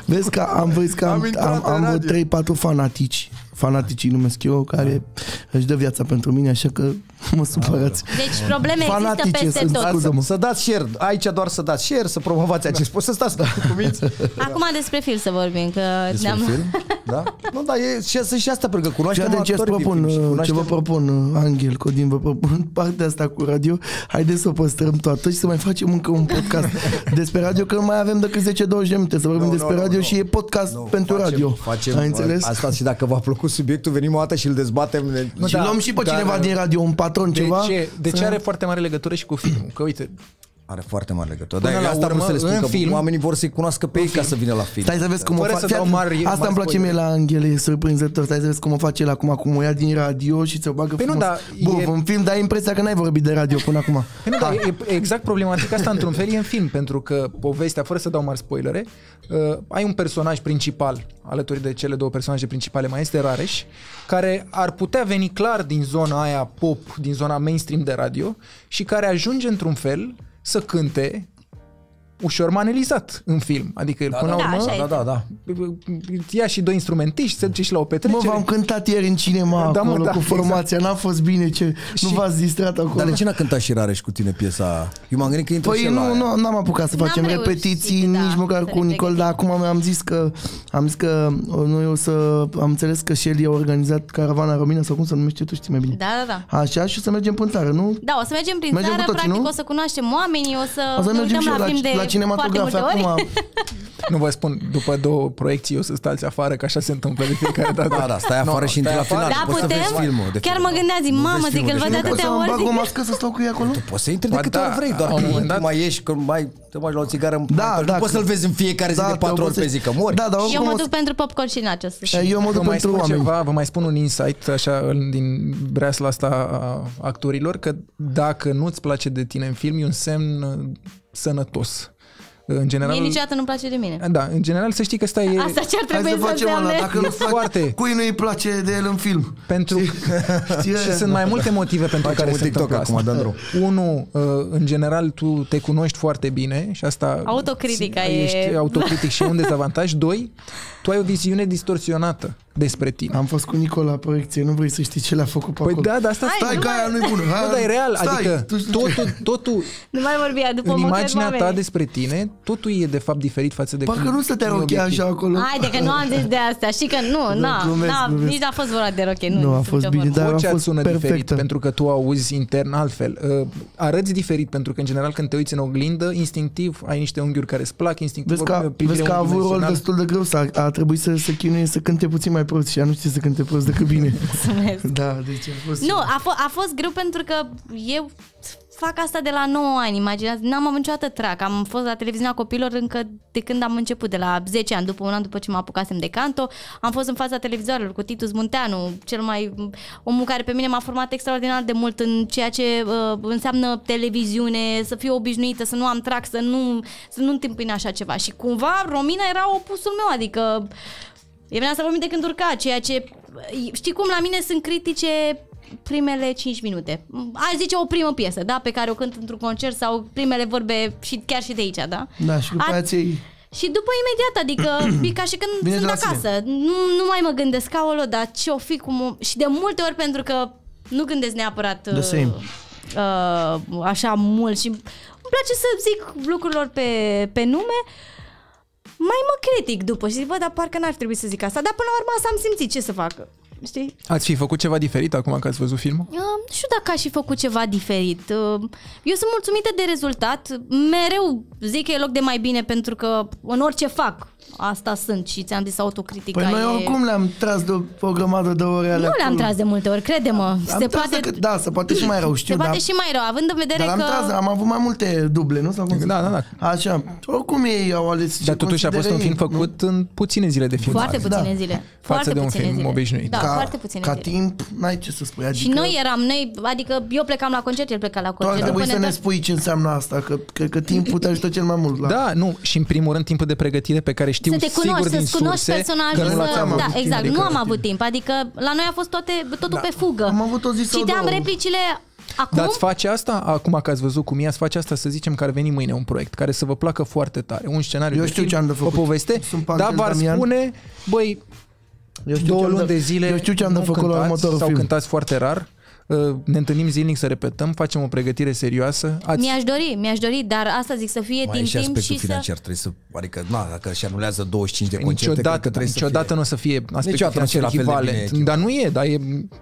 Vezi că am văzut că am, intrat am, în am radio. 3 patru fanatici. Fanaticii numesc eu, care își dă viața pentru mine, așa că *laughs* mă supărați. Deci probleme există Fanatice peste sunt, tot. scuze. Să, să dați share, aici doar să dați share, să promovați acest post, să stați cuminți. *laughs* Acum despre film să vorbim, că Despre ne-am... film? Da? Nu, da, e, și, sunt și asta, pentru că Și cunoaștem atunci ce actorii propun, din film și uh, ce cunoaștem... vă propun, uh, Angel, Codin, vă propun *laughs* partea asta cu radio. Haideți să o păstrăm toată și să mai facem încă un podcast despre radio, că nu mai avem decât 10-20 de minute să vorbim Nu, despre nu, radio nu, și e podcast Nu, pentru facem, radio. Facem, Ai înțeles? Asta și dacă v-a plăcut subiectul, venim o dată și îl dezbatem. Ne... Nu, și da, luăm și pe dar- cineva din radio, un patron, De ceva. ce? De ce să- are foarte mare legătură și cu filmul? Că uite, Are foarte mare legătură. Până Da, la asta urmă, vreau să le spun, în că film- oamenii vor să-i cunoască pe ei ca să vină la film. Stai să vezi cum o Fără face. să dau mari- Asta mari îmi place mie la Angel, e surprinzător. Stai să vezi cum o face el acum, cum o ia din radio și ți-o bagă Păi nu, frumos. dar Bă, e- în film dai impresia că n-ai vorbit de radio până acum. *laughs* Păi nu, dar e e exact problematica asta într-un fel e în film, pentru că povestea, fără să dau mari spoilere, uh, ai un personaj principal, alături de cele două personaje principale, mai este Rareș, care ar putea veni clar din zona aia pop, din zona mainstream de radio și care ajunge într-un fel să cânte ușor manelizat în film. Adică el Da, până da. la Da, urmă așa Da, da, da. ia și doi instrumentiști, se duce și la o Mă, petrecere. v-am cântat ieri în cinema Da, mă, acolo da, cu formația, n-a fost bine, ce... nu Și- v-ați distrat acolo. Dar de ce n-a cântat și Rareș cu tine piesa? Eu m-am gândit că intră și Păi el la nu, aia. nu, n-am apucat să N-am facem reușit, repetiții, da, nici măcar să cu ne Nicol, dar acum am zis că am zis că o, noi o să am înțeles că Shelly a organizat caravana Romina sau cum se numește, tu știi mai bine. Da, da, da. Așa și o să mergem în țară, nu? Da, o să mergem prin Mergem țară, cu toții, practic nu? o să cunoaștem oamenii, o să, O să ne mergem uităm și la, film de la, la foarte cinematografe multe ori. acum. *laughs* Nu vă spun, după două proiecții o să stați afară, că așa se întâmplă de fiecare *laughs* dată. Da, da, stai afară Nu, și intri stai la final. afară. Da, Poți să putem? vezi filmul de Chiar film. mă gândeam, zic, Nu mamă, vezi zic, filmul îl de văd de film. Poți să atâtea mă ori, bag zic, o mască să stau cu ei acolo? Poți să intri de Ba câte da, ori vrei, doar la un că moment intri, dat- mai ieși, când mai te mai la o țigară, Da, mai- da, nu poți că- să-l vezi în fiecare zi Da, de te patru ori pe obosești. zi, că mori. Da, dar Eu oricum mă o duc să- pentru popcorn și nachos. Eu mă Vă duc mai pentru spun oameni. ceva, vă mai spun un insight așa din breasla asta a actorilor, că dacă nu-ți place de tine în film, e un semn uh, sănătos. În general, Mie niciodată nu-mi place de mine. da, în general să știi că asta e Asta ce ar Hai trebui să să facem ăla, înseamnă. dacă E nu fac, foarte. cui nu-i place de el în film? pentru *laughs* Știi și aia? sunt mai multe motive pentru Facem care un se TikTok întâmplă acum, asta. Dandru. Unu, uh, în general, tu te cunoști foarte bine și asta... Autocritica e- Ești autocritic și e un dezavantaj. Doi, tu ai o viziune distorsionată despre tine. Am fost cu Nicola la proiecție, nu vrei să știi ce le-a făcut pe Păi acolo. da, dar asta... Hai, Stai nu că mai- aia nu-i bună. Nu, dar e real, Stai, adică tu știi ce- totul, totul Nu mai vorbia după în mă cred imaginea ta oamenii. despre tine, totul e de fapt diferit față de Parcă cum nu stătea e rochea obiectiv. așa acolo. Haide că nu am zis de asta, și că nu, na, glumesc, na, glumesc. nici n-a fost vorba de roche, nu. Nu, a nici fost nicio bine, vorbă. dar a Vocea fost sună diferit perfectă. pentru că tu auzi intern altfel. Uh, arăți diferit pentru că în general când te uiți în oglindă, instinctiv ai niște unghiuri care îți plac, instinctiv Vezi că, vorbind, privire vezi că a avut rol unidimensională. destul de greu, să a, a trebuit să se chinuie să cânte puțin mai prost și ea nu știe să cânte prost decât bine. *laughs* Mulțumesc. da, deci a fost... Nu, a, f- a fost greu pentru că eu fac asta de la 9 ani, imaginați, n-am avut niciodată trac. Am fost la televiziunea copilor încă de când am început, de la 10 ani, după un an după ce mă apucasem de canto. Am fost în fața televizoarelor cu Titus Munteanu, cel mai omul care pe mine m-a format extraordinar de mult în ceea ce uh, înseamnă televiziune, să fiu obișnuită, să nu am trac, să nu, să nu întâmpin așa ceva. Și cumva Romina era opusul meu, adică E venea să vorbim de când urca, ceea ce... Știi cum, la mine sunt critice primele 5 minute. Aș zice o primă piesă, da, pe care o cânt într-un concert sau primele vorbe și chiar și de aici, da? Da, și după A- aia ți Și după imediat, adică *clears throat* e ca și când Vine sunt de la sine. acasă. Nu, nu mai mă gândesc, aolo, dar ce o fi cum... o- Și de multe ori pentru că nu gândesc neapărat The same. uh, așa mult și îmi place să zic lucrurilor pe, pe nume, mai mă critic după și zic, bă, dar parcă n-ar trebui să zic asta. Dar până la urmă asta am simțit, ce să fac? Știi? Ați fi făcut ceva diferit acum că ați văzut filmul? Uh, nu știu dacă aș fi făcut ceva diferit. Uh, eu sunt mulțumită de rezultat. Mereu zic că e loc de mai bine pentru că în orice fac, asta sunt și ți-am zis autocritica Păi noi e... oricum le-am tras de o, o grămadă de ore alea Nu le-am acolo. tras de multe ori, crede-mă. Am Se tras poate, de, da, se poate și mai rău, știu, se poate dar, și mai rău, având în vedere dar am că... tras, am avut mai multe duble, nu? Sau cum se- Da, da, da. Așa, oricum ei au ales ce Dar totuși a fost un consideră film ei, nu? făcut în puține zile de film. Foarte puține Da. zile. Față Foarte de un puține film zile. obișnuit. Da, Ca foarte puține Ca zile. timp, n-ai ce să spui. Adică Și noi eram, noi, adică eu plecam la concert, el pleca la tu ar concert. trebui după să ne dat- spui ce înseamnă asta, că cred că timpul te ajută cel mai mult. La... Da, nu, și în primul rând timpul de pregătire pe care știu să te sigur cunoști, din să-ți cunoști surse personajul, că nu l-ați să... avut Da, timp, exact, adică- nu am avut timp, adică la noi a fost toate, totul Da. pe fugă. Am avut o zi sau Citeam două. replicile acum, Dar ați face asta, acum că ați văzut cum e, ați face asta, să zicem că ar veni mâine un proiect care să vă placă foarte tare, un scenariu Eu de știu film, ce am de o făcut. poveste, Sunt dar Pantel v-ar Damian. spune, băi, Eu știu două ce am luni de zile Eu știu ce am de nu făcut la cântați următorul sau film. cântați foarte rar, uh, ne întâlnim zilnic să repetăm, facem o pregătire serioasă. Ați... mi-aș dori, mi-aș dori, dar asta zic să fie Mai e din și timp aspectul și să... financiar, trebuie să, adică, na, dacă și anulează 25 de concerte, cred Niciodată, că trebuie niciodată să nu o să fie aspectul Niciodată nu o să financiar fie la fel de echivalent. bine Dar nu e, dar e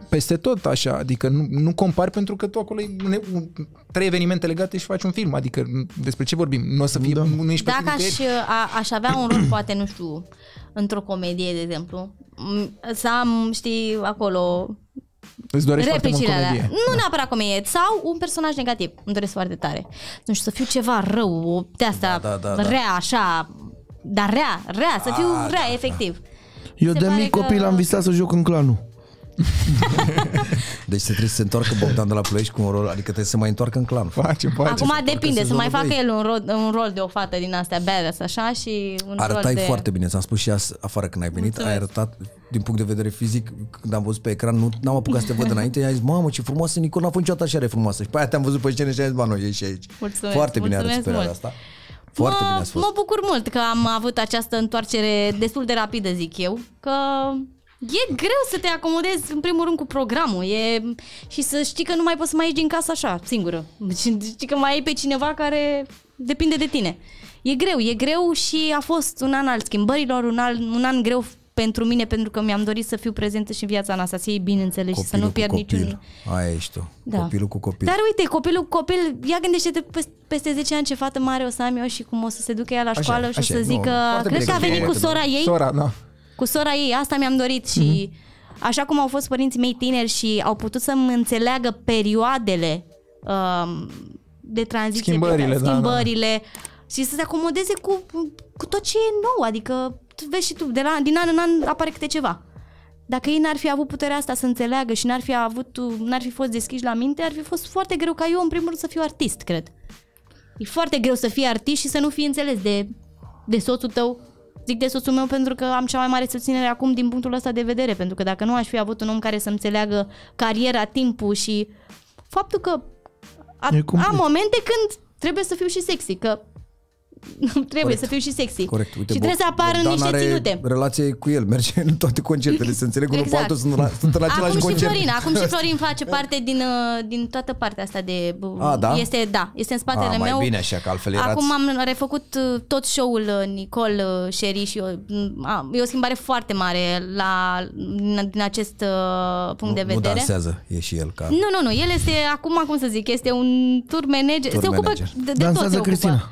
peste tot așa. Adică nu, nu compari pentru că tu acolo e ne- un- trei evenimente legate și faci un film. Adică despre ce vorbim? Nu o să fie, Da. nu ești Dacă plătit aș, nicăieri. a, aș avea un rol, poate, nu știu, într-o comedie, de exemplu, m- să am, știi, acolo Îți dorești foarte mult replicile alea. comedie. Nu neapărat comedie, sau un personaj negativ. Îmi doresc foarte tare. Nu știu, să fiu ceva rău, o de asta Da, da, da, da. rea, așa, dar rea, rea, să fiu Ah, rea, da, efectiv. Eu Se de pare mic că- copil am visat să joc în clanul. *laughs* Deci se trebuie să se întoarcă Bogdan de la Ploiești cu un rol, adică trebuie să mai întoarcă în clan. Facem, facem. Acum depinde, să sezonul mai facă doi. el un rol, un rol de o fată din astea badass, așa, și un Arătai rol de... foarte bine, ți-am spus și as- afară când ai venit, Mulțumesc. ai arătat din punct de vedere fizic, când am văzut pe ecran, nu n-am apucat să te văd înainte, i-ai zis, mamă, ce frumoasă, Nicol, n-a fost niciodată așa de frumoasă. Și pe aia te-am văzut pe scenă și ai zis, ba, nu, e și aici. Mulțumesc, foarte bine arăți mulțumesc perioada mult. asta. Foarte mă, bine ați fost. Mă bucur mult că am avut această întoarcere destul de rapidă, zic eu, că e greu să te acomodezi în primul rând cu programul e, și să știi că nu mai poți să mai ieși din casă așa, singură. Și știi că mai ai pe cineva care depinde de tine. E greu, e greu și a fost un an al schimbărilor, un an, un an greu pentru mine pentru că mi-am dorit să fiu prezentă și în viața Anastasiei, bineînțeles, și să nu cu pierd copil. niciun... Aia ești tu. Da. Copilul cu copil. Dar uite, copilul cu copil, ia gândește-te pes- peste 10 ani ce fată mare o să am eu și cum o să se ducă ea la Așa școală e, și o așa să e. Nu, zică, foarte cred bine că a că venit fie cu foarte sora ei, Sora, da. cu sora ei, asta mi-am dorit și așa cum au fost părinții mei tineri și au putut să-mi înțeleagă perioadele um, de tranziție, Schimbările, pe- da, schimbările și să se acomodeze cu, cu tot ce e nou, adică tu vezi și tu, de la, din an în an apare câte ceva. Dacă ei n-ar fi avut puterea asta să înțeleagă și n-ar fi avut, n-ar fi fost deschiși la minte, ar fi fost foarte greu ca eu în primul rând să fiu artist, cred. E foarte greu să fii artist și să nu fii înțeles de, de soțul tău. Zic de soțul meu pentru că am cea mai mare susținere acum din punctul ăsta de vedere, pentru că dacă nu aș fi avut un om care să înțeleagă cariera, timpul și faptul că a, E complet. am momente când trebuie să fiu și sexy, că *laughs* trebuie Corect. să fiu și sexy. Corect. Uite, și trebuie să apar în Bogdan niște are ținute. relație cu el, merge în toate concertele, se înțeleg unul Exact. pe altul, sunt, la, sunt în același Acum și concert. Florin, acum și Florin *laughs* face parte din, uh, din toată partea asta de... uh, A, da? Este, da, este în spatele A, mai meu. bine așa, că altfel erați- Acum am refăcut uh, tot show-ul uh, Nicol uh, Sherry și eu, mm, a, e o schimbare foarte mare la, din, din acest uh, punct de Nu vedere. dansează, e și el ca... Nu, nu, nu, el este, acum cum să zic, este un tour manager, Tour se ocupă manager. de, de tot se Dansează ocupă.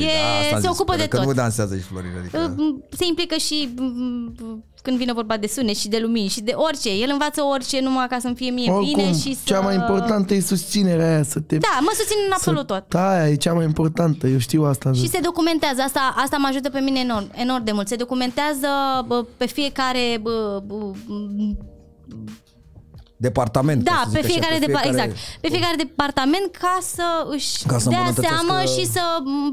Cristina. E, Da, asta am se zis, ocupă până de că tot. nu dansează și Florin, adică... se implică și mm, când vine vorba de sunet și de lumini și de orice. El învață orice numai ca să-mi fie mie Oricum, bine și să... cea mai importantă e susținerea aia, să te... Da, mă susțin în absolut să, tot. Da, aia e cea mai importantă, eu știu asta. Și se documentează, asta, asta mă ajută pe mine enorm, enorm de mult. Se documentează bă, pe fiecare bă, bă, Departament. Da, ca să pe zic așa, fiecare, depa- exact. Pe fiecare departament ca să își Ca să dea îmbunătățească- seama și să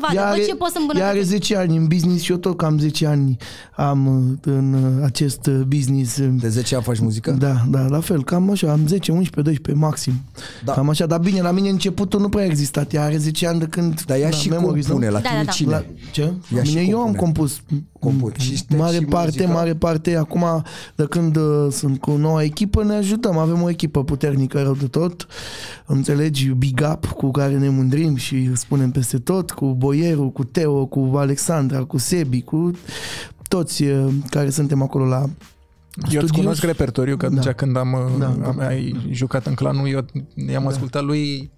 vadă Ea bă, are, ce pot să ea are îmbunătățesc. 10 ani în business și eu tot cam 10 ani am uh, în uh, acest uh, business. uh, De 10 ani faci muzică? Da, da, la fel, cam așa, am 10, 11, 12 maxim. Da. Cam așa, dar bine, la mine începutul nu prea a existat. Ea are 10 ani de când... Dar ea da, și memories, nu? compune, la Da, tine da, da. cine? La, ce? La Ea și mine eu am compune. compus Compune. Și este mare și parte, muzica? mare parte. Acum, de când uh, sunt cu noua echipă, ne ajutăm. Avem o echipă puternică rău de tot. Înțelegi? Big up cu care ne mândrim și îl spunem peste tot. Cu Boieru, cu Teo, cu Alexandra, cu Sebi, cu toți uh, care suntem acolo la Eu îți studios. cunosc repertoriu, că atunci Da. când am, Da, da, am ai jucat în clanul, eu i-am da. ascultat lui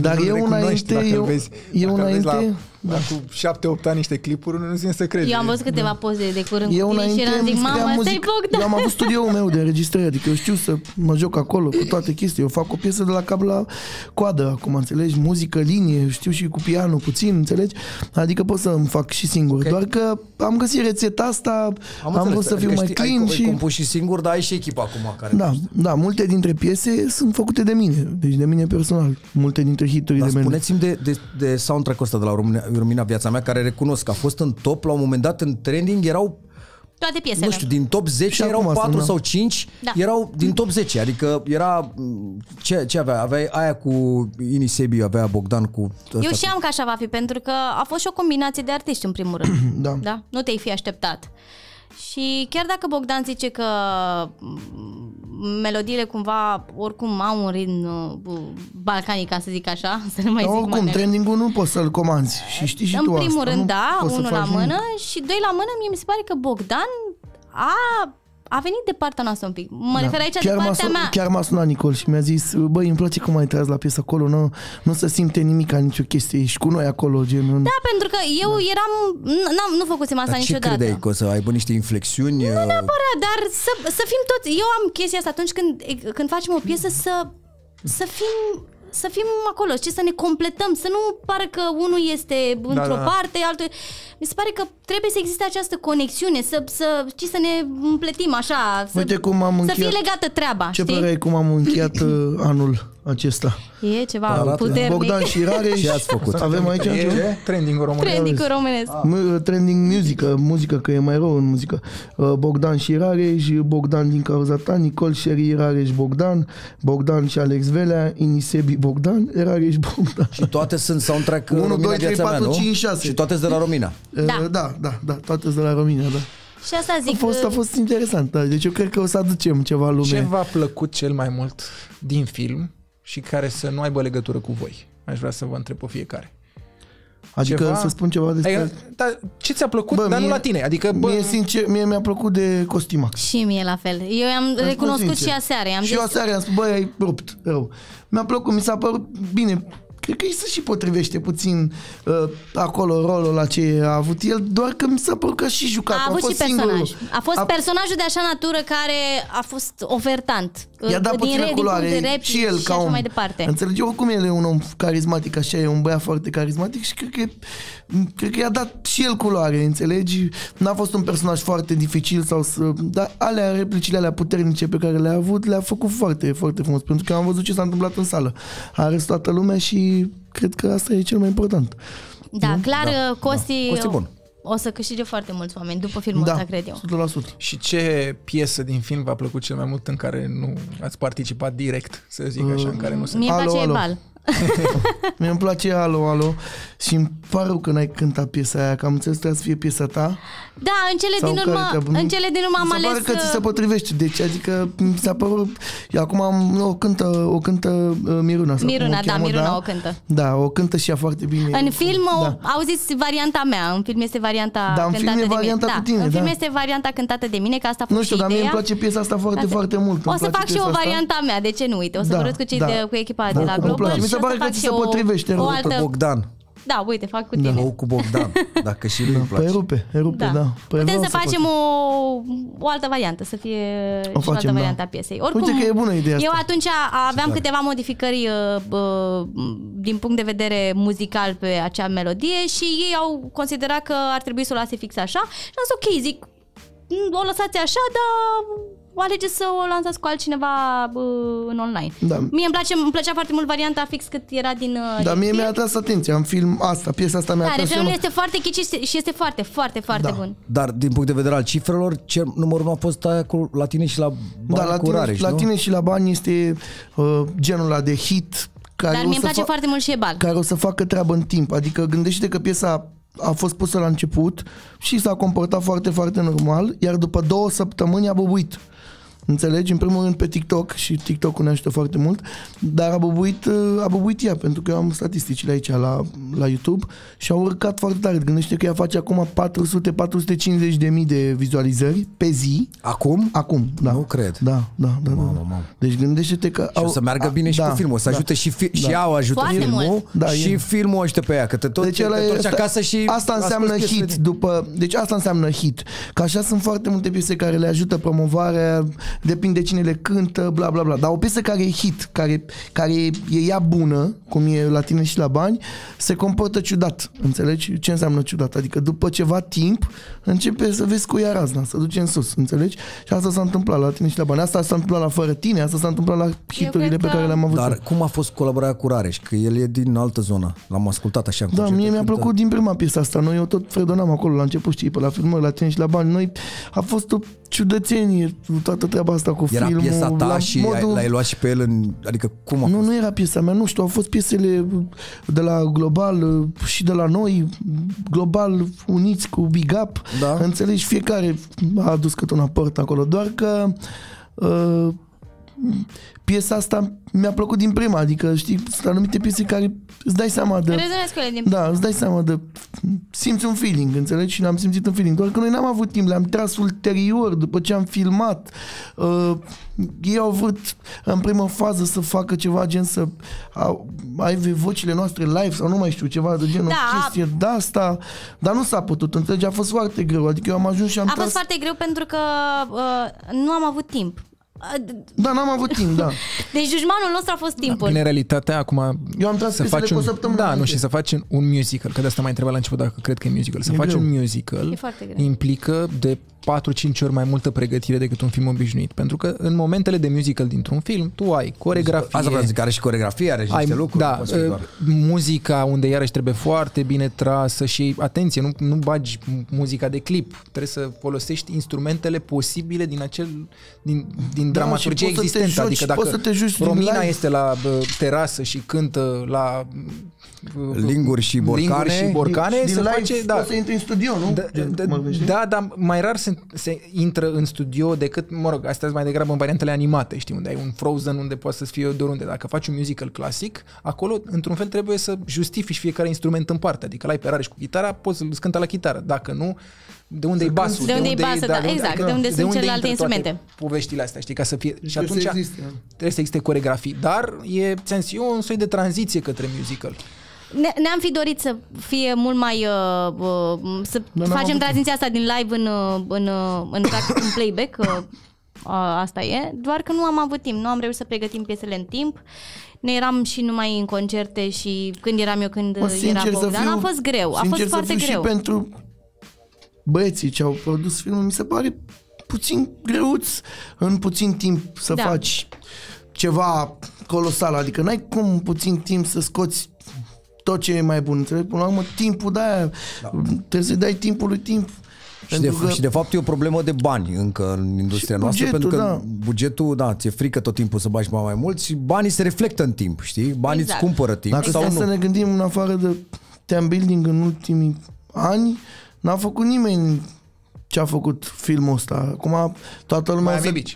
Dar nu e recunoști înainte, dacă îl eu- vezi. e Dacă îl vezi înainte- La, la, cu 7-8 ani niște clipuri, nu ține să crezi. Eu am văzut câteva poze de curând Eu cu tine și înainte eram zic, îmi scriam mamă, stai muzică. Bogdan. Eu am avut studioul meu de înregistrare, adică eu știu să mă joc acolo cu toate chestii. Eu fac o piesă de la cap la coadă acum, înțelegi? Muzică, linie, știu și cu pianul puțin, înțelegi? Adică pot să îmi fac și singur. Ok. Doar că am găsit rețeta asta, am, înțeles. vrut să fiu Adică mai știi, clean ai, și... Ai compus și singur, dar ai și echipă acum care... Da, da, multe dintre piese sunt făcute de mine, deci de mine personal. Multe dintre hiturile Dar mele. spuneți-mi de, de, de soundtrack-ul ăsta de la România, România Viața Mea, care recunosc că a fost în top, la un moment dat în trending erau, Toate piesele. nu știu, din top 10 Și erau acum 4 sunt, da. sau 5, Da. erau din top 10, adică era, ce, ce avea? Aveai aia cu Ini Sebi, avea Bogdan cu... Eu ăsta știam că așa va fi, pentru că a fost și o combinație de artiști, în primul rând. *clears throat* Da. da? Nu te-ai fi așteptat. Și chiar dacă Bogdan zice că mm, melodiile cumva oricum au un ritm uh, balcanic, ca să zic așa, *laughs* să nu mai Dar zic oricum, manele. trending-ul nu poți să-l comanzi și știi și În tu primul asta, rând, nu da, poți să unul la faci mână nimic. și doi la mână, mie mi se pare că Bogdan a, a venit de partea noastră un pic. Mă refer aici de Da. chiar, m-a, partea sun- mea. chiar m-a sunat Nicol și mi-a zis Băi, îmi place cum ai tras la piesă acolo Nu, nu se simte nimic ca nicio chestie Ești cu noi acolo gen, nu- Da, pentru că eu eram, n-am, nu făcusem asta Dar ce niciodată. credeai? Că o să aibă niște inflexiuni? Nu neapărat, dar să, să fim toți... Eu am chestia asta atunci când, când facem o piesă să, să fim să fim acolo, și să ne completăm, să nu pară că unul este într-o da. parte, altul... Mi se pare că trebuie să existe această conexiune, să, să, știi, să ne împletim așa, să, Uite cum am să încheiat fie legată treaba, Ce știi? părere ai cum am încheiat *laughs* uh, anul acesta E ceva Arată. puternic. Bogdan și Rareș Ce ați făcut? Avem aici ceva? E trending român. Trending românesc. M- Trending muzică, muzică, că e mai rău în muzică. Uh, Bogdan și Rareș, Bogdan din cauza ta, Nicol Șeri, Rareș, Bogdan, Bogdan și Alex Velea, Inisebi, Bogdan, Rareș, Bogdan. Și toate sunt soundtrack Unu, România doi, trei, Viața Mea, patru, nu? cinci, șase. Și toate sunt de la România. Uh, Da. da, da, da, toate sunt de la România, da. Și asta A zic, fost, a fost interesant, da. Deci eu cred că o să aducem ceva lume. Ce v-a plăcut cel mai mult din film și care să nu aibă legătură cu voi? Aș vrea să vă întreb pe fiecare. Adică ceva- să spun ceva despre... Adică, dar ce ți-a plăcut, Bă, dar mie- nu la tine? Adică, bă, Mie, sincer, mie mi-a plăcut de costimax. și mie la fel. Eu am Îți spun recunoscut sincer. și aseară. Am și zis, eu aseară am spus, băi, ai rupt rău. Mi-a plăcut, mi s-a părut bine. Cred că îi se și potrivește puțin uh, acolo rolul la ce a avut el, doar că mi s-a părut că a și jucat. a avut fost și personaj. singurul. A fost personajul de așa natură care a fost ofertant. I-a dat din puțină re- din punct culoare de replici și el ca așa om. mai departe. Înțelegi? Oricum el e un om carismatic, așa e un băiat foarte carismatic și cred că, cred că i-a dat și el culoare, înțelegi? N-a fost un personaj foarte dificil sau să... Dar alea, replicile alea puternice pe care le-a avut, le-a făcut foarte, foarte frumos. Pentru că am văzut ce s-a întâmplat în sală. A râs toată lumea și cred că asta e cel mai important. Da, clar, Da, Costi, da. Costi bun. O să câștige foarte mulți oameni după filmul Da, ăsta, cred eu. 100%. și ce piesă din film v-a plăcut cel mai mult în care nu ați participat direct, să zic așa, în care nu se... Mie îmi Alo, place alo. Ebal. *laughs* Mie îmi place Alo, Alo și îmi pare rău că n-ai cântat piesa aia, că am înțeles că trebuia să fie piesa ta. Da, în cele Sau din care urmă, te-a- în cele din urmă am Mi se ales... pare că ți se uh, potrivește, deci adică mi s-a părut, eu acum am, o cântă, o cântă uh, Miruna. sau cum Miruna, o da, cheamă, Miruna o cântă. Da, o cântă și ea foarte bine. În film da. da. auziți varianta mea, în film este varianta Da, în cântată film e de varianta mine. cu tine, da, în film da. este varianta cântată de mine, că asta a fost Nu știu, și dar mie îmi ideea. place piesa asta foarte, Asta- foarte mult. O îmi să place fac și piesa o asta. varianta mea, de ce nu? Uite, o să Da, vorbesc cu cei da. de, cu echipa Da, de la îmi Global place. Mi și se o să pare că fac ți și se o, potrivește o rău Pe altă... Bogdan. Da, uite, fac cu Da. tine. Ou cu Bogdan. Dacă și lui îi Păi place. rupe, rupe, da. Da. Păi Putem vreau să facem o, o altă variantă, să fie și o altă facem, da. variantă a piesei. Oricum, Uite că e bună ideea Eu asta. atunci aveam câteva modificări uh, uh, din punct de vedere muzical pe acea melodie și ei au considerat că ar trebui să o lase fix așa și am zis ok, zic, "Mm, o lăsați așa, dar o alegeți să o lansați cu altcineva uh, în online. Da. Mie îmi, place, îmi plăcea foarte mult varianta fix cât era din, uh, Dar din mie film. mi-a atras atenția în film asta, piesa asta mi-a Da, atras refrenul seama. este foarte kitsch și este- și este foarte, foarte, foarte Da. bun. Dar din punct de vedere al cifrelor, ce numărul unu a fost aia cu, la tine și la Da, bani la cu tine, Rareș, la nu? tine și la bani este uh, genul ăla de hit care Dar o mie îmi să place fa- foarte mult și Ebal. care o să facă treabă în timp. Adică gândește că piesa a fost pusă la început și s-a comportat foarte, foarte normal, iar după două săptămâni a bubuit. Înțelegi? În primul rând pe TikTok și TikTok-ul ne ajută foarte mult, dar a bubuit, uh, a bubuit ea, pentru că eu am statisticile aici la, la YouTube și au urcat foarte tare. Gândește că ea face acum 400-450 de mii de vizualizări pe zi. Acum? Acum, da. Nu cred. Da, da, da. da. Mamă, mamă. Deci gândește-te că... Și o să meargă bine și da, cu filmul, o să da. ajute și, fi- și ea o ajută Foarte filmul mult. Da, și e- filmul o ajută pe ea, că te tot, Deci te ăla e- întorci asta- acasă și Asta înseamnă asculți hit piesele. după, deci asta înseamnă hit. Că așa sunt foarte multe piese care le ajută promovarea, depinde cine le cântă, bla bla bla. Dar o piesă care e hit, care, care e ea bună, cum e la tine și la bani, se comportă ciudat. Înțelegi? Ce înseamnă ciudat? Adică după ceva timp începe să vezi cu ea razna, să duce în sus, înțelegi? Și asta s-a întâmplat la tine și la bani. Asta s-a întâmplat la fără tine, asta s-a întâmplat la hiturile cred pe că- care le-am avut. Dar cum a fost colaborarea cu Rareș? Că el e din altă zonă. L-am ascultat așa în Da, concerte, mie mi-a cântă. plăcut din prima piesă asta. Noi eu tot fredonam acolo la început, știi, pe la filmări, la tine și la bani. Noi a fost o ciudățenie toată treaba asta cu Era filmul. piesa ta la și ai- l-ai luat și pe el în... Adică cum a Nu, fost? nu era piesa mea, nu știu, au fost piesele de la Global și de la noi, Global uniți cu Big Up, Da. înțelegi, fiecare a adus cât un aport acolo, doar că uh, piesa asta mi-a plăcut din prima, adică știi, sunt anumite piese care îți dai seama de... Rezonez cu ele din... Da, îți dai seama de... Simți un feeling, înțelegi? Și n-am simțit un feeling. Doar că noi n-am avut timp, le-am tras ulterior, după ce am filmat. Uh, ei au vrut în primă fază să facă ceva gen să au, aibă vocile noastre live sau nu mai știu, ceva de genul, Da. o chestie de asta. Dar nu s-a putut, înțelegi? A fost foarte greu. Adică eu am ajuns și am A tras... fost foarte greu pentru că uh, nu am avut timp. Uh, Da, n-am avut timp, da. *laughs* Deci dușmanul nostru a fost timpul. Bine, realitatea, acum Eu am tras să piesele faci cu o un, săptămână Da, nu, înainte. și să faci un, un musical, că de asta m-ai întrebat la început dacă cred că e musical. Să E faci greu. un musical E foarte greu. implică de 4-5 ori mai multă pregătire decât un film obișnuit. Pentru că în momentele de musical dintr-un film, tu ai coregrafie, Asta vreau să zic, are și coregrafie, are și ai, niște lucruri. da, nu poți fi uh, doar- muzica unde iarăși trebuie foarte bine trasă și atenție, nu, nu bagi muzica de clip, trebuie să folosești instrumentele posibile din acel din, din Da, dramaturgie și poți să te existentă, joci, adică poți dacă să te joci din Romina live. este la bă, terasă și cântă la bă, Linguri și borcane. linguri și borcane din se live face, da, poți să intri în studio, nu? da, Gen, da, mă gândești? da, dar mai rar se, se intră în studio decât, mă rog, astea sunt mai degrabă în variantele animate, știi, unde ai un Frozen, unde poate să fie de oriunde. Dacă faci un musical clasic, acolo, într-un fel, trebuie să justifici fiecare instrument în parte. Adică l-ai pe Rareș cu chitară, poți să-l cânta la chitară. Dacă nu, de unde e basul? De unde e basul, da, exact, de unde sunt celelalte intră toate instrumente. Poveștile astea, știi, ca să fie... Și Trebuie atunci să existe, da. trebuie să existe coregrafii. Dar e, ți-am zis eu, un soi de tranziție către musical. Ne, ne-am fi dorit să fie mult mai... Uh, uh, să n-am facem avut tranziția asta din live în, uh, în, uh, în, practic, în playback. Uh, uh, asta e. Doar că nu am avut timp. Nu am reușit să pregătim piesele în timp. Ne eram și numai în concerte și când eram eu, când Mă, era sincer să Bogdan. fiu, A fost greu. A sincer fost să foarte fiu greu. și pentru băieții ce au produs filmul, mi se pare puțin greuț în puțin timp să Da. faci ceva colosal. Adică n-ai cum în puțin timp să scoți tot ce e mai bun. Înțelegi? Până la urmă, timpul de-aia, da. trebuie să dai timpul lui timp. Și de, și de fapt e o problemă de bani încă în industria Și noastră, bugetul, pentru că da. bugetul, da, ți-e frică tot timpul să bagi mai, mai mult și banii se reflectă în timp, știi? Banii Exact. îți cumpără timp Dacă sau stăm nu. să ne gândim în afară de team building în ultimii ani, n-a făcut nimeni ce a făcut filmul ăsta. Acum toată lumea... Miami se- Beach.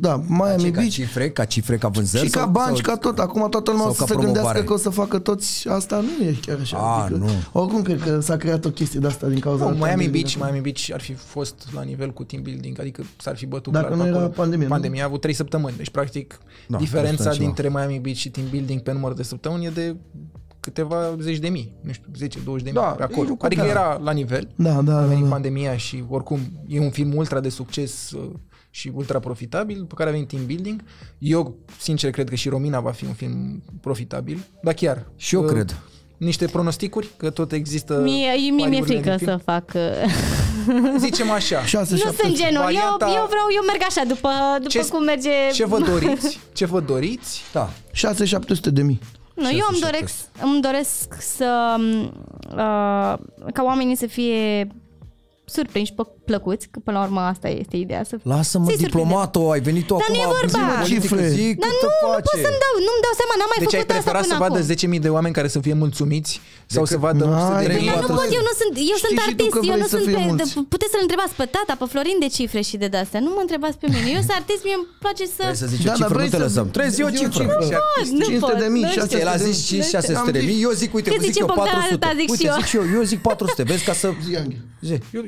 Da, Miami Ce, ca Beach. cifre, ca cifre, ca vânzări? Și ca sau- bani sau- și ca tot. Acum toată lumea sau o să ca se gândească promovare? că o să facă toți asta. Nu e chiar așa. A, nu. Oricum cred că s-a creat o chestie de asta din cauza... Nu, Miami pandemiei. Beach, Miami Beach ar fi fost la nivel cu team building, adică s-ar fi bătut Dacă clar nu pe era acolo. pandemie, nu? Pandemia a avut 3 săptămâni, deci practic Da, diferența 100 ceva. dintre Miami Beach și team building pe număr de săptămâni e de câteva zeci de mii, nu știu, 10-20 de mii Da, pe acolo. nu Adică contează. era la nivel. Da, da, a da, venit da. pandemia și oricum e un film ultra de succes uh, și ultra profitabil, pe care a venit team building. Eu, sincer, cred că și Romina va fi un film profitabil, dar chiar. Și eu uh, cred. Niște pronosticuri, că tot există Mie, mie mi-e pariurile frică din film. să fac... uh, *laughs* Zicem așa. 6, Nu 7, sunt genul. varianta- Eu, eu vreau, eu merg așa, după, după Ce- cum merge... Ce vă *laughs* doriți? Ce vă doriți? Da. 6 700 de mii. Nu, eu îmi doresc, îmi doresc să uh, ca oamenii să fie surprinși, pe plăcuți, că până la urmă asta este ideea. Să Lasă-mă, să-i surprindem. diplomatul, ai venit tu Dar acum. nu e vorba. zi-mă politică, Cifre. Zi, Dar cât nu, te nu face? pot să-mi dau, nu-mi dau seama, n-am mai Deci ai făcut asta preferat până să vadă acum. 10.000 de oameni care să fie mulțumiți sau să vadă N-ai, 100 de Trei, mii? Dar nu patru pot, eu nu sunt, eu Știi sunt și tu artist, că eu vrei nu să sunt fie pe, mulți. de, puteți să-l întrebați pe tata, pe Florin de cifre și de astea. Nu mă întrebați pe mine. Eu sunt artist, mie îmi place să... Trebuie să zici Da, o dar cifră, vrei nu te să- lăsăm. Trebuie să zi o zi o cifră. cifră. Nu 500 pot, de mii, nu știu. 600 El a de zis mii. 500 de mii, eu zic, uite, Cât vă zic zice eu Bogdan 400. atâta zic Uite, și eu. zic și eu, eu zic 400, vezi, ca să... Zi, Angel. Zi. Eu,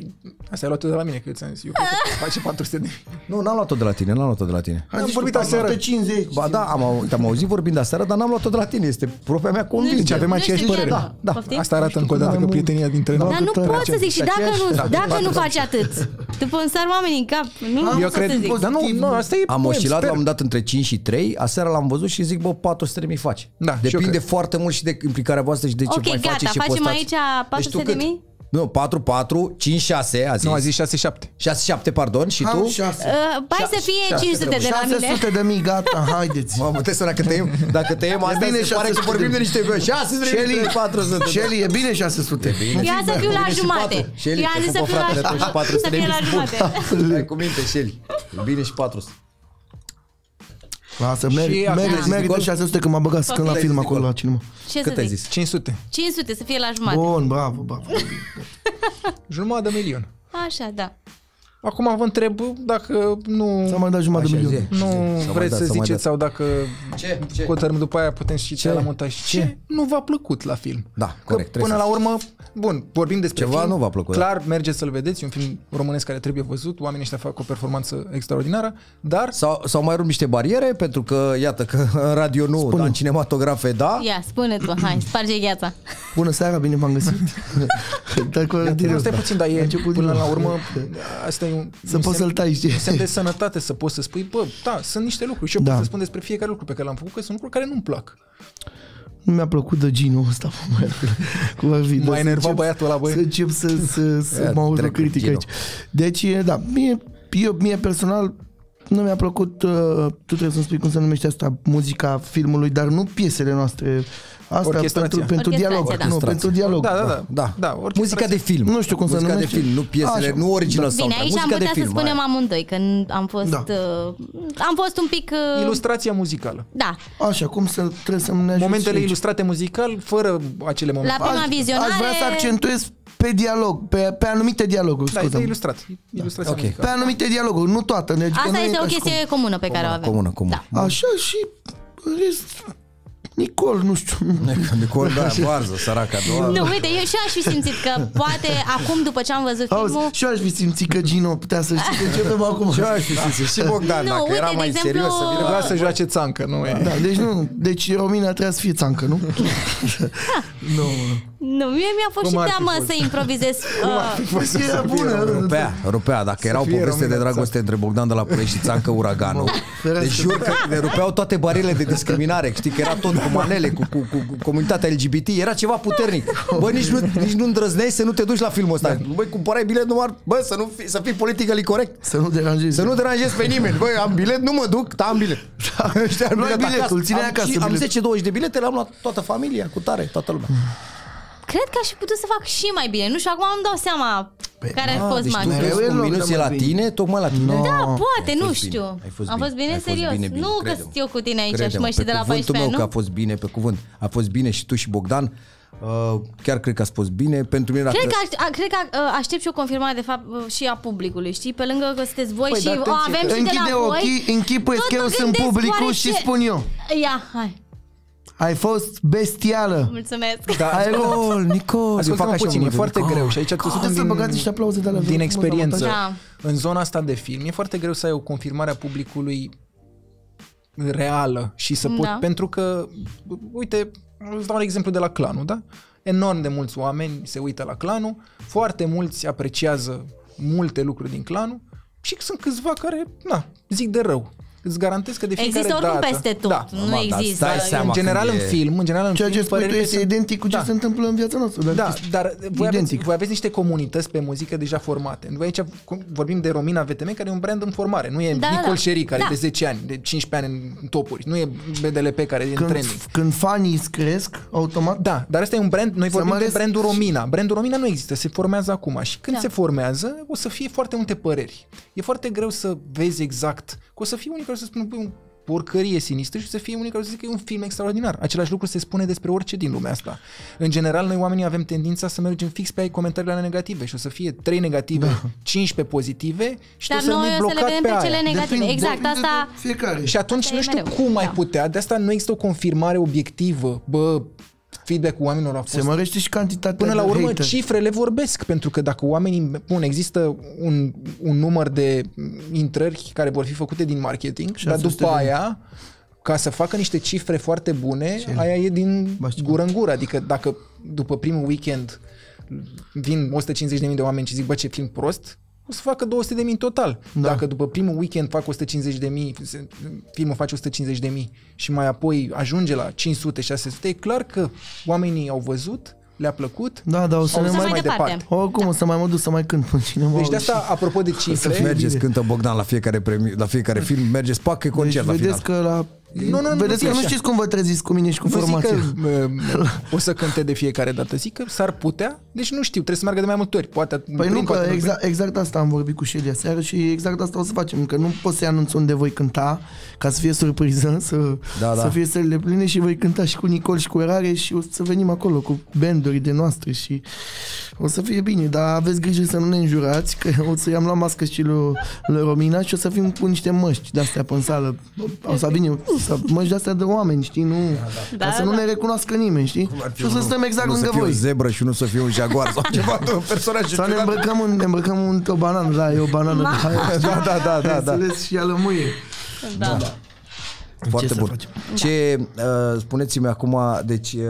asta ai luat de la mine, că eu ți-am zis. Eu cred că *laughs* face 400 de mii. Nu, n-am luat-o de la tine, n-am luat-o de la tine. Hai Am zici vorbit tu, aseară. 150. Ba da, am, au- te-am auzit vorbind aseară, dar n-am luat-o de la tine. Este propria mea Nu convingere. știu, avem nu aceeași știu, părere. ia, Da, da. poftim? Asta arată încă o dată mai că mult. prietenia dintre noi. Dar nu Cât pot să zic și dacă nu, Da, dacă nu faci atât. După îmi sar oamenii în cap. Nu Am pot Eu să cred, te zic. dar nu, nu, asta e Am bă, oscilat la sper. un moment dat între 5 și 3, aseară l-am văzut și zic, bă, 400 de mii faci. Da, și eu Depinde cred. foarte mult și de implicarea voastră și de ce Ok, voi face gata, și facem postați. aici Deci tu 400 de cât? mii? Nu, 4, 4, 5, 6, a zis. Nu, a zis 6-7. 6, 7, pardon, și Am tu? 6. Uh, Hai să fie șase 500 de la mine. 600 de mii, gata, haideți. Mă, puteți să dacă tăiem, dacă tăiem asta, bine, se pare că 600 de vorbim de mii. niște bă, 600 de Shelly, mii, 400 de Shelly, e bine 600. bine. Ia să fiu la Bine și jumate. patru. Shelly, Eu am te zis să pupă fiu la fratele tău și 400 să de fie mii la spun. jumate. Hai cu minte, Shelly. E Bine și 400. Lasă, Și merit, acum merit, ai zis, merită Nicol? 600 că m-a băgat să cânt la Cât ai film zis, acolo Nicol? la cinema. Ce să Cât ai zic? zis? 500. 500 să fie la jumate. Bun, bravo, bravo. *laughs* Jumătate de milion. Așa, da. Acum vă întreb dacă nu, S-a mai dat jumătate de Așa, milion. zi. nu S-a mai vreți dat, să s-a mai ziceți dat. sau dacă Ce? Ce? hotărâm după aia putem și Ce? ce la montaj. Ce? Ce? Nu v-a plăcut la film? Da, Că corect, trebuie Până să- la urmă, bun, vorbim despre Ceva film. nu v-a plăcut, da. Clar, mergeți să-l vedeți, e un film românesc care trebuie văzut, oamenii ăștia fac o performanță extraordinară, dar Sau, sau mai rup niște bariere, pentru că, iată, că în radio nu, Spune. dar în cinematografe, da? Ia, spune tu, hai, sparge gheața. Bună seara, bine v-am găsit. *laughs* Dar cu direct. Stai puțin, dar e, început până din la nou. urmă, *laughs* asta e un, Să un poți semn- să-l tai, știi? un semn de sănătate să poți să spui, bă, da, sunt niște lucruri și eu Da. pot să spun despre fiecare lucru pe care l-am făcut, că sunt lucruri care nu-mi plac. Nu mi-a plăcut de ginul ăsta, mă, cum ar fi. M-a dar să enervat încep- băiatul ăla, băi. Să încep să, să, să Ia, mă trec cu autocritic Gino. aici. Deci, e, da, mie, eu, mie personal nu mi-a plăcut, uh, tu trebuie să-mi spui cum se numește asta, muzica filmului, dar nu piesele noastre. Asta Orchestrația. pentru, pentru Orchestrația, dialog. da. Nu, Orchestrația. pentru dialog. Da, da, da. Da, Da, orice Muzica de film. Nu știu cum se Muzica numește. de film, nu piesele, Așa. nu original Bine, soundtrack. aici am Muzica de putea film. să spunem aia. amândoi, că am fost, Da. uh, am fost un pic... uh, Ilustrația muzicală. Da, Așa, cum să trebuie să ne ajuți Momentele aici. ilustrate muzical, fără acele momente. La prima Aș- vizionare... Aș vrea să accentuez pe dialog, pe, pe anumite dialoguri, Da, este scuze ilustrat. Ilustrația Ok. muzicală. Pe anumite dialoguri, nu toată. Deci că Asta nu e este o ca și chestie comună pe care o avem. Comună, comună. Da. Așa și în rest, Nicol, nu știu. Nicol, da, varză, săraca. doar. Nu, uite, eu și aș fi simțit că poate acum, după ce am văzut Auzi, filmul... și eu aș fi simțit că Gino putea să știi că începem acum. Ce aș fi zis? Și Bogdan, Nu, dacă uite, era de mai exemplu- serios să vină. Trebuia să joace țancă, nu e. Da, deci nu, deci Romina trebuia să fie țancă, nu? *laughs* nu. Nu, mie mi-a fost Cum și ar fi teamă fost? să improvizez. *laughs* Uh, Era bună. Rupea, rupea. Dacă era o fie poveste de Romina dragoste între Bogdan de la Ploiești și Țancă Uraganul, ferească. deci jur că ne rupeau toate barierele de discriminare. Știi că era tot cu manele, cu, cu, cu, cu comunitatea LGBT. Era ceva puternic. Bă, nici nu, nici nu îndrăzneai să nu te duci la filmul ăsta. Băi, cumpărai bilet numai, bă, să, nu fi, să fii politically corect. Să nu deranjezi. Să nu deranjezi pe nimeni. Băi, am bilet, nu mă duc, dar am bilet. Știi, am Luai bilet biletul, acasă. țineai am, acasă și- Am biletul. 10-20 de bilete, le-am luat toată familia, cu tare, toată lumea. Cred că aș fi putut să fac și mai bine. Nu știu, acum îmi dau seama care Ah, a fost deci tu maxim. mereu crezi e că un loc minus de e la mai bine. tine, tocmai la tine? No. Da, poate, Ai nu fost știu. bine, ai fost Am bine, fost bine ai fost serios. bine, bine, nu că crede-mă. sunt eu cu tine aici și Crede-mă, mă știi pe de la cuvântul 14 meu ani, că nu? a fost bine, pe cuvânt. A fost bine și tu și Bogdan. Uh, chiar cred că ați fost bine. Pentru mine, Cred dacă- că, aș- a, cred că uh, aștept și o confirmare de fapt uh, și a publicului, știi? Pe lângă că sunteți voi Păi, și dar o atenție avem că- și de Închide la voi. ochii, închipuiesc tot că mă eu sunt gândesc, publicul oare și ce- spun eu. Ia, hai. Ai fost bestială. Mulțumesc. Da, Ai Nicol, Nicol. Eu Ascultă-mă fac așa puțin, un e foarte Nicol. greu și aici tu spun Puteți să băgați niște aplauze de la din experiență. Da. În zona asta de film e foarte greu să ai o confirmare a publicului reală și să pot, Da. pentru că, uite, îți dau un exemplu de la Clanul, da? Enorm de mulți oameni se uită la Clanul, foarte mulți apreciază multe lucruri din Clanul și sunt câțiva care, na, zic de rău. Îți garantez că de fiecare Există oricum dată... peste tot. Da. nu Mă, dar există. stai seama în general când în e- film, în general în Ceea ce film, spui tu părerile este sunt- identic cu ce Da. se întâmplă în viața noastră. Dar Da, știi- dar voi aveți, Identic. voi aveți niște comunități pe muzică deja formate. Noi aici cum- vorbim de Romina VTM, care e un brand în formare. Nu e Da, Nicol da. Sherry, care Da. e de 10 ani, de 15 ani în topuri. Nu e BDLP, care e în când, trending. când fanii îți cresc, automat Da, dar asta e un brand, noi vorbim de măresc- brandul Romina. Brandul Romina nu există, se formează acum și când Da. se formează o să fie foarte multe păreri. E foarte greu să vezi exact, că o să fie unii care o să spună, "Băi, un porcărie sinistră și o să fie unii care o să zică că e un film extraordinar. Același lucru se spune despre orice din lumea asta. În general, noi oamenii avem tendința să mergem fix pe ai comentariile alea negative și o să fie 3 negative, da. 15 pozitive și Dar tu o să noi rămâi o să le blocat vedem pe, pe aia. cele negative. Depinde- Exact, depinde asta... de Fiecare. Și atunci Asta nu e știu mereu. cum ai Da. putea, de asta nu există o confirmare obiectivă, bă, feedback-ul oamenilor a fost Se mărește și cantitatea Până la de urmă, hater. cifrele vorbesc, pentru că dacă oamenii, bun, există un, un număr de intrări care vor fi făcute din marketing, dar 600 după de mii. aia, ca să facă niște cifre foarte bune, aia e din Ba, știu. gură în gură. Adică dacă după primul weekend vin 150.000 de oameni și zic, bă, ce film prost, o să facă 200.000 în total. Da. Dacă după primul weekend fac 150.000, se- filmul face 150.000 și mai apoi ajunge la 500, 600, e clar că oamenii au văzut, le-a plăcut, Da, dar o să au ne zis mai... mai departe. Oricum o să mai mă duc să mai cânt până cineva. Deci de asta, apropo de cifre, Mergeți, bine. cântă Bogdan la fiecare, premi, la fiecare film, mergeți, pacă deci concert la vedeți final. că la... Nu, nu, nu vedeți zic că nu așa. știți cum vă treziți cu mine și cu nu zic că formația. uh, o să cânte de fiecare dată, zic că s-ar putea, deci nu știu, trebuie să meargă de mai multe ori. Poate Păi prim, nu, că poate exact, exact asta am vorbit cu Shelia seară și exact asta o să facem, că nu pot să-i anunț unde voi cânta, ca să fie surpriză, să, Da, să da. fie sălile pline și voi cânta și cu Nicol și cu Erare și o să venim acolo cu banduri de noastre și o să fie bine, dar aveți grijă să nu ne înjurați, că o să i-am luat mască și lui, lui Romina și o să fim cu niște măști de-astea pe în sală. O să vină să, măști de-astea de oameni, știi, nu, Da, ca să da, nu da. ne recunoască nimeni, știi? Și o să stăm exact nu lângă să fie voi. o zebră și nu să fie un jaguar sau ceva, *laughs* un personaj Sau ne ciudat. îmbrăcăm, în, ne îmbrăcăm într-o banană, da, e o banană. Da, *laughs* da, da, da, da. Înțeles și a lămâie. Da. Foarte Ce să bun. facem? Ce, uh, spuneți-mi acum, deci uh,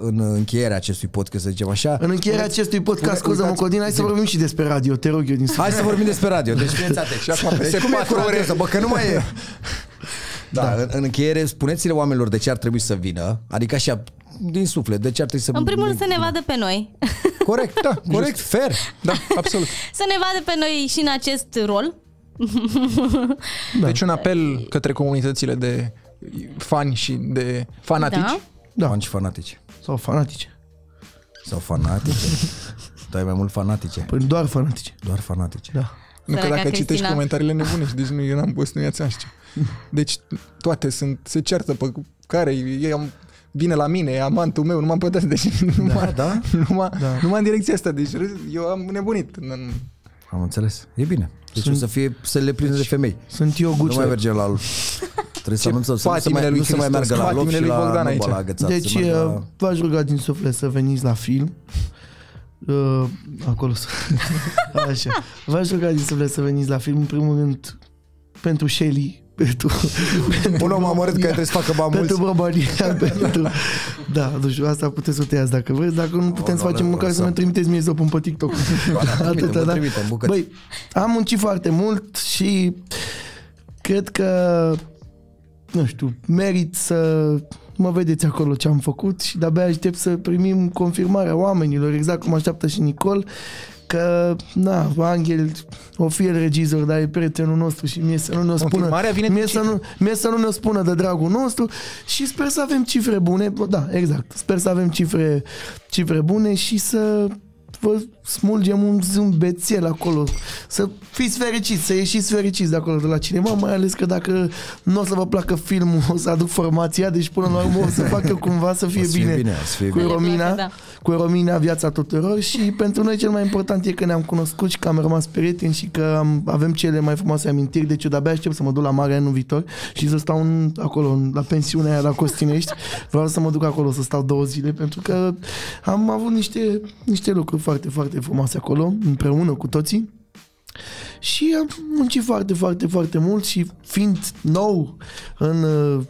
în încheierea acestui podcast, să zicem așa, În încheierea acestui podcast, Spune- scuză-mă, uitați- Codin, hai să vorbim și despre radio, te rog eu din suflet. Hai să vorbim despre radio. Deci, fiți atenți. Și acum, deci peste cum e patru cu radio ore- ăsta, bă, că nu mai e. *laughs* Da, da. În, în încheiere, spuneți-le oamenilor de ce ar trebui să vină, adică așa, din suflet, de ce ar trebui să În primul rând să ne vadă pe noi. Corect, da, *laughs* corect, fair. Da, absolut. *laughs* Să ne vadă pe noi și în acest rol. Da. Deci un apel către comunitățile de fani și de fanatici. Da. Da. Fanci fanatici. Sau fanatice. Sau fanatice. Tu *laughs* ai mai mult fanatice. Păi doar fanatice. Doar fanatice. Da. Nu că Săraca dacă citești Cristina. comentariile nebune și deci nu, eu n-am pus, nu i-ați așa. *laughs* Deci toate sunt, se ceartă pe care e, am, vine la mine, e amantul meu, nu m-am pătat, deci *laughs* numai, da? numai, Da. numai în direcția asta, deci râs- eu am nebunit. În, în, Am înțeles. E bine. Deci Sunt- o să fie să le prinde de femei. Sunt eu Nu mai guță. merge la *laughs* Trebuie să Ce anunțăm să nu se patimile mai, lui nu se mai Hristos, meargă la loc patimile și lui la Bogdan Nobel aici. la agățat. Deci să meargă uh, la- v-aș ruga din suflet să veniți la film. Uh, acolo să... *laughs* Așa. V-aș ruga din suflet să veniți la film, în primul rând, pentru Shelly, pentru, *laughs* Un om amărât care trebuie să facă bani pentru mulți. România, *laughs* pentru... Da, nu știu, asta puteți să o tăiați dacă vreți, dacă nu putem să nu, facem nu, măcar să lăsăm. ne trimiteți mie să o pun pe TikTok. trimitem, Atâta, vă da? trimitem bucăți. Băi, am muncit foarte mult și cred că, nu știu, merit să mă vedeți acolo ce am făcut și de-abia aștept să primim confirmarea oamenilor, exact cum așteaptă și Nicol, că, na, Angel, o fi el regizor, dar e prietenul nostru și mie să nu ne-o spună, Confirmarea vine mie din să, nu, mie să nu ne-o spună de dragul nostru și sper să avem cifre bune, bă, da, exact, sper să avem cifre, cifre bune și să vă smulgem un zâmbețel acolo, să fiți fericiți, să ieșiți fericiți de acolo de la cinema, mai ales că dacă nu o să vă placă filmul, o să aduc formația, deci până la urmă o să fac eu cumva să fie O să fie bine, bine, o să fie cu bine. Romina, Da. cu Romina viața tuturor și pentru noi cel mai important e că ne-am cunoscut și că am rămas prieteni și că am, avem cele mai frumoase amintiri, deci eu de-abia aștept să mă duc la mare anul viitor și să stau în, acolo, în, la pensiunea aia la Costinești. Vreau să mă duc acolo să stau două zile pentru că am avut niște, niște lucruri foarte, foarte frumoase acolo, împreună cu toții. Și am muncit foarte, foarte, foarte mult și fiind nou în, uh,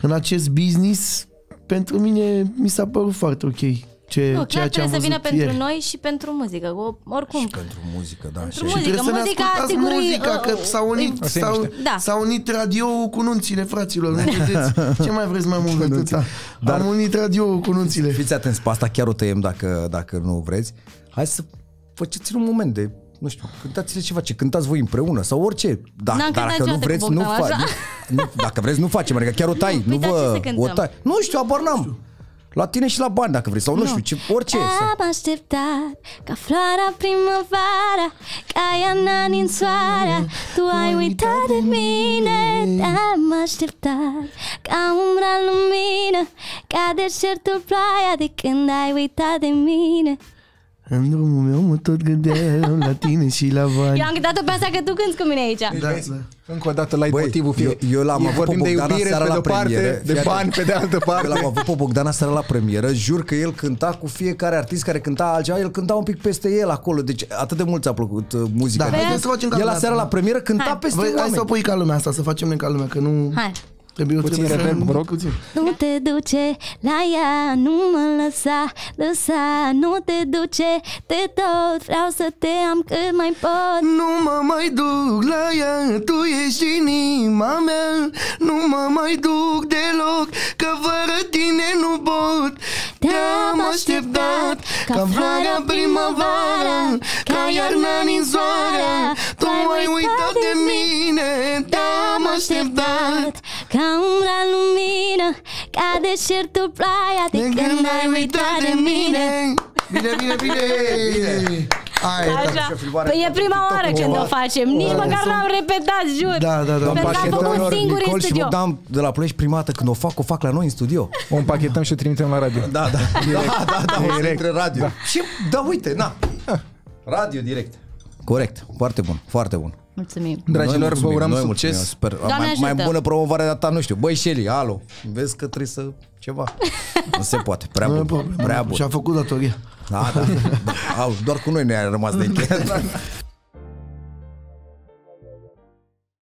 în acest business, pentru mine mi s-a părut foarte ok ce, Nu, ceea chiar ce am trebuie să vină văzut pentru ieri. noi și pentru muzică. O, oricum. Pentru muzică, da. Pentru și- Și muzică. trebuie să ne Muzica ascultați asigură, muzica, uh, că s-a unit, uh, se s-a, miște. Da. s-a unit radio cu nunțile, fraților. Nu vedeți? Ce mai vreți mai mult *laughs* de atâta? Dar- Am unit radio cu nunțile. Fiți atenți, pe asta chiar o tăiem dacă, dacă nu vreți. Hai să faceți un moment de nu știu, cântați-le ceva, ce cântați voi împreună sau orice. Da, N-am dar cântat dacă nu niciodată vreți, cu nu, Bogdan, fa- așa. nu, nu, dacă vreți, nu facem, adică chiar o tai, nu Păi, dar ce vă să cântăm? o tai. Nu știu, abar n-am. La tine și la bani dacă vrei sau nu, știu, ce, orice. să- Am așteptat ca floarea primăvara Ca iarna din soarea Tu ai uitat de mine Am așteptat ca umbra în lumină Ca deșertul ploaia De când ai uitat de mine În drumul meu mă tot gândeam la tine și la bani. Eu am gândat-o pe asta că tu cânti cu mine aici Da, da. Încă o dată, light Băi, motivul fie. eu- eu l-am e avut pe vorbim de Bogdana iubire seara pe la de-o parte, premieră. de Fii bani atent. pe de altă Eu l-am parte. avut pe Bogdana seara la premieră, jur că el cânta cu fiecare artist care cânta altceva, el cânta un pic peste el acolo, deci atât de mult ți-a plăcut uh, muzica. Da, haideți să facem ca el la lumea seara asta. la premieră cânta Hai. peste Vrei, hai oameni. să o pui ca lumea asta, să facem noi ca lumea, că nu... Hai Trebuie, Puțin trebuie reverb, vă rog. Puțin. Nu te duce la ea, nu mă lăsa, lăsa. Nu te duce, te tot, vreau să te am cât mai pot. Nu mă mai duc la ea, tu ești inima mea. Nu mă mai duc deloc, că fără tine nu pot. Te-am așteptat ca floarea primăvara Ca iarna din soarea Tu ai uitat de mine. Te-am așteptat Ca umbra în lumină, ca deșertul ploaia De când ai uitat de mine Bine, bine, bine Hai, Așa, păi e prima oară când o facem, nici măcar n-am repetat, jur Da, da, da. Pentru că am Împachetăm făcut singur în Nicol și studio Bogdan de la Ploiești prima dată când o fac, o fac la noi în studio. O împachetăm și o trimitem la radio. Da, da. *laughs* Da, da, da, o să Direct. intre radio. Da. Și, da, uite, na. Radio direct. Corect, foarte bun, foarte bun. Mulțumim Dragilor, Noi vă mulțumim, urăm noi succes. mulțumim, Sper. Doamne mai, mai ajută. bună promovare de ta, nu știu. Băi, Shelly, alo, vezi că trebuie să ceva. Nu se poate, prea Nu e bun, problemă. prea bun. Și-a făcut datoria Da, da, da. Au, doar cu noi ne-a rămas de încheiat. *laughs*